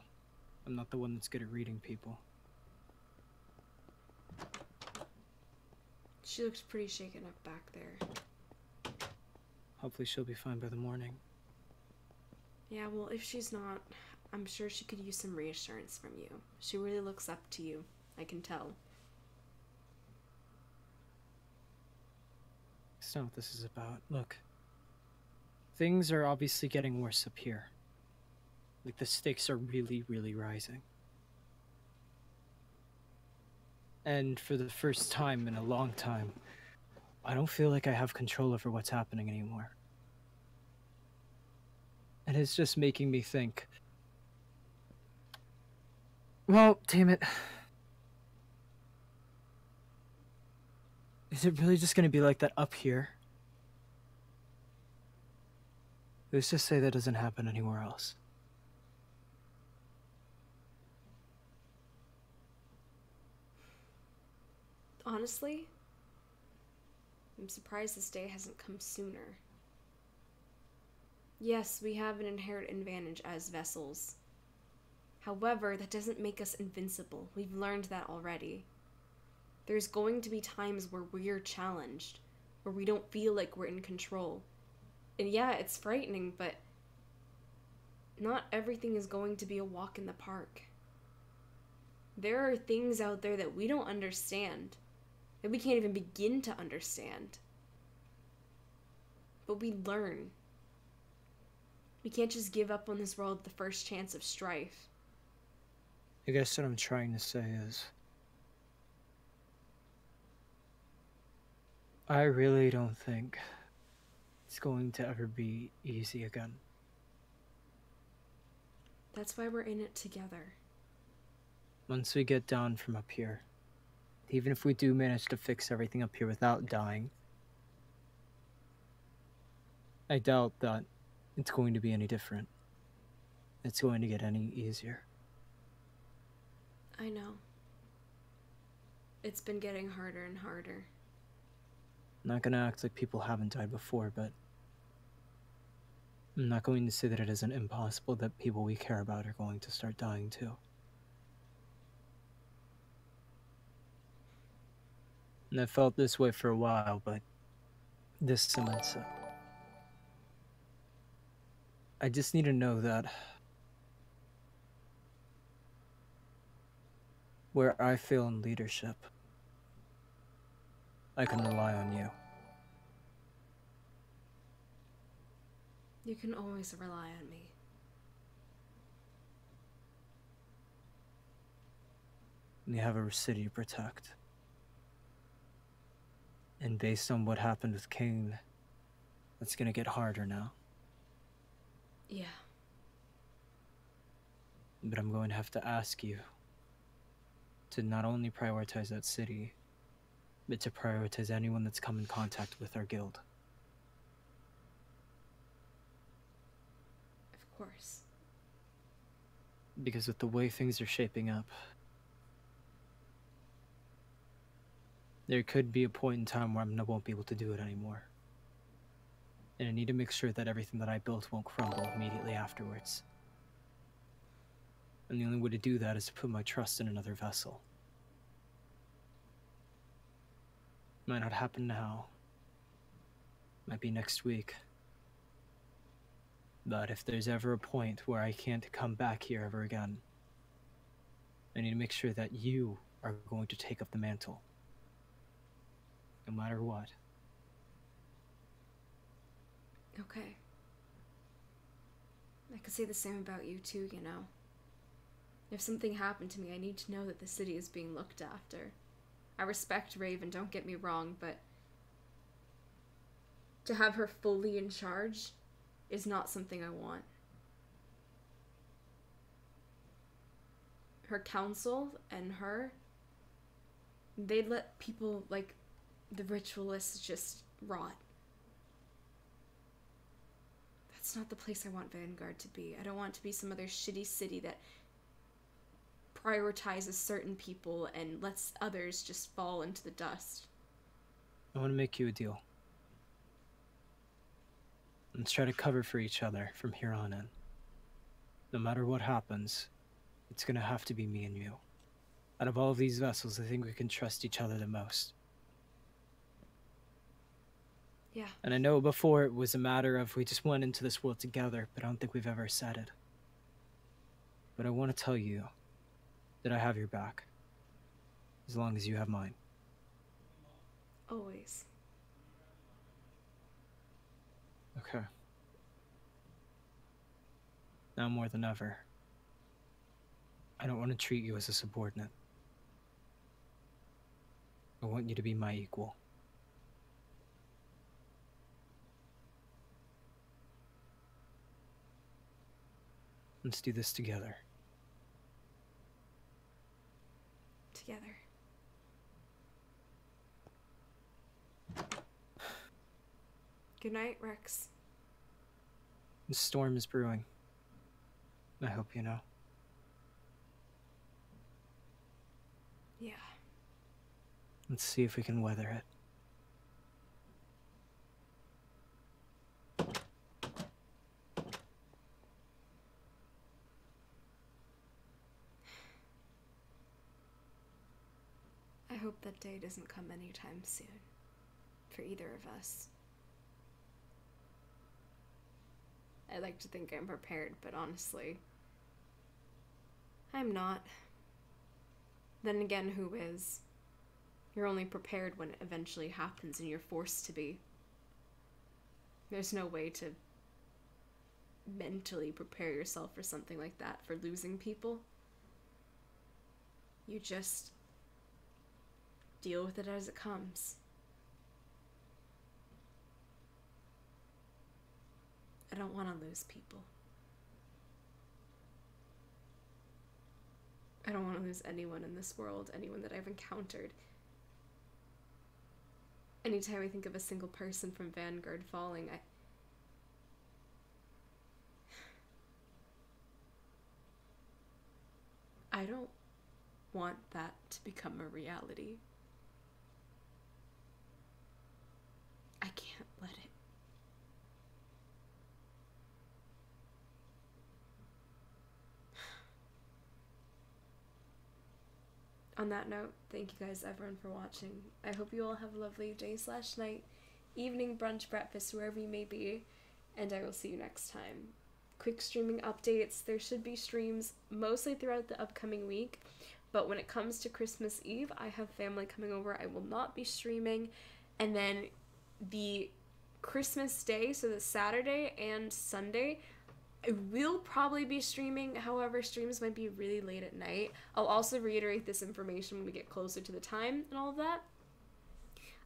I'm not the one that's good at reading people. She looks pretty shaken up back there. Hopefully, she'll be fine by the morning. Yeah, well, if she's not, I'm sure she could use some reassurance from you. She really looks up to you. I can tell. That's not what this is about. Look. Things are obviously getting worse up here. Like, the stakes are really, really rising. And for the first time in a long time, I don't feel like I have control over what's happening anymore. And it's just making me think. Well, damn it. Is it really just gonna be like that up here? Let's just say that doesn't happen anywhere else. Honestly, I'm surprised this day hasn't come sooner. Yes, we have an inherent advantage as vessels. However, that doesn't make us invincible. We've learned that already. There's going to be times where we're challenged, where we don't feel like we're in control. And yeah, it's frightening, but not everything is going to be a walk in the park. There are things out there that we don't understand, that we can't even begin to understand. But we learn. We can't just give up on this world at the first chance of strife. I guess what I'm trying to say is. I really don't think it's going to ever be easy again. That's why we're in it together. Once we get down from up here, even if we do manage to fix everything up here without dying, I doubt that it's going to be any different. It's going to get any easier. I know. It's been getting harder and harder. I'm not gonna act like people haven't died before, but I'm not going to say that it isn't impossible that people we care about are going to start dying too. And I felt this way for a while, but this cements it. Uh, I just need to know that where I feel in leadership, I can rely on you. You can always rely on me. You have a city to protect. And based on what happened with Kane, that's gonna get harder now. Yeah. But I'm going to have to ask you to not only prioritize that city, but to prioritize anyone that's come in contact with our guild. Of course. Because with the way things are shaping up, there could be a point in time where I won't be able to do it anymore. And I need to make sure that everything that I built won't crumble immediately afterwards. And the only way to do that is to put my trust in another vessel. Might not happen now. Might be next week. But if there's ever a point where I can't come back here ever again, I need to make sure that you are going to take up the mantle. No matter what. Okay. I could say the same about you too, you know. If something happened to me, I need to know that the city is being looked after. I respect Raven, don't get me wrong, but to have her fully in charge is not something I want. Her council and her, they'd let people like the ritualists just rot. That's not the place I want Vanguard to be. I don't want to be some other shitty city that prioritizes certain people and lets others just fall into the dust. I want to make you a deal. Let's try to cover for each other from here on in. No matter what happens, it's gonna have to be me and you. Out of all of these vessels, I think we can trust each other the most. Yeah. And I know before it was a matter of we just went into this world together, but I don't think we've ever said it. But I want to tell you that I have your back. As long as you have mine. Always. Okay. Now more than ever, I don't want to treat you as a subordinate. I want you to be my equal. Let's do this together. Together. Good night, Rex. The storm is brewing. I hope you know. Yeah. Let's see if we can weather it. That day doesn't come anytime soon. For either of us. I like to think I'm prepared, but honestly, I'm not. Then again, who is? You're only prepared when it eventually happens and you're forced to be. There's no way to mentally prepare yourself for something like that, for losing people. You just deal with it as it comes. I don't want to lose people. I don't want to lose anyone in this world, anyone that I've encountered. Anytime I think of a single person from Vanguard falling, I. I don't want that to become a reality. I can't let it. On that note, thank you guys everyone for watching. I hope you all have a lovely day slash night, evening, brunch, breakfast, wherever you may be, and I will see you next time. Quick streaming updates. There should be streams mostly throughout the upcoming week, but when it comes to Christmas Eve, I have family coming over. I will not be streaming. And then the Christmas Day, so the Saturday and Sunday, I will probably be streaming. However, streams might be really late at night. I'll also reiterate this information when we get closer to the time and all of that.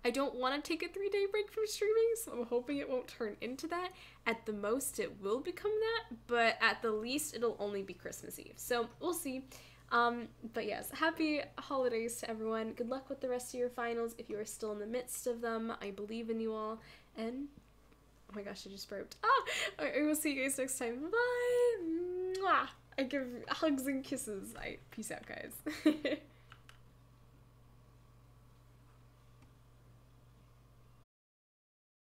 I don't want to take a three day break from streaming, so I'm hoping it won't turn into that. At the most, it will become that, but at the least, it'll only be Christmas Eve. So we'll see. Um, but yes, happy holidays to everyone. Good luck with the rest of your finals if you are still in the midst of them. I believe in you all. And oh my gosh, I just burped. Ah! I will see you guys next time. Bye! Mwah! I give hugs and kisses. I peace out, guys.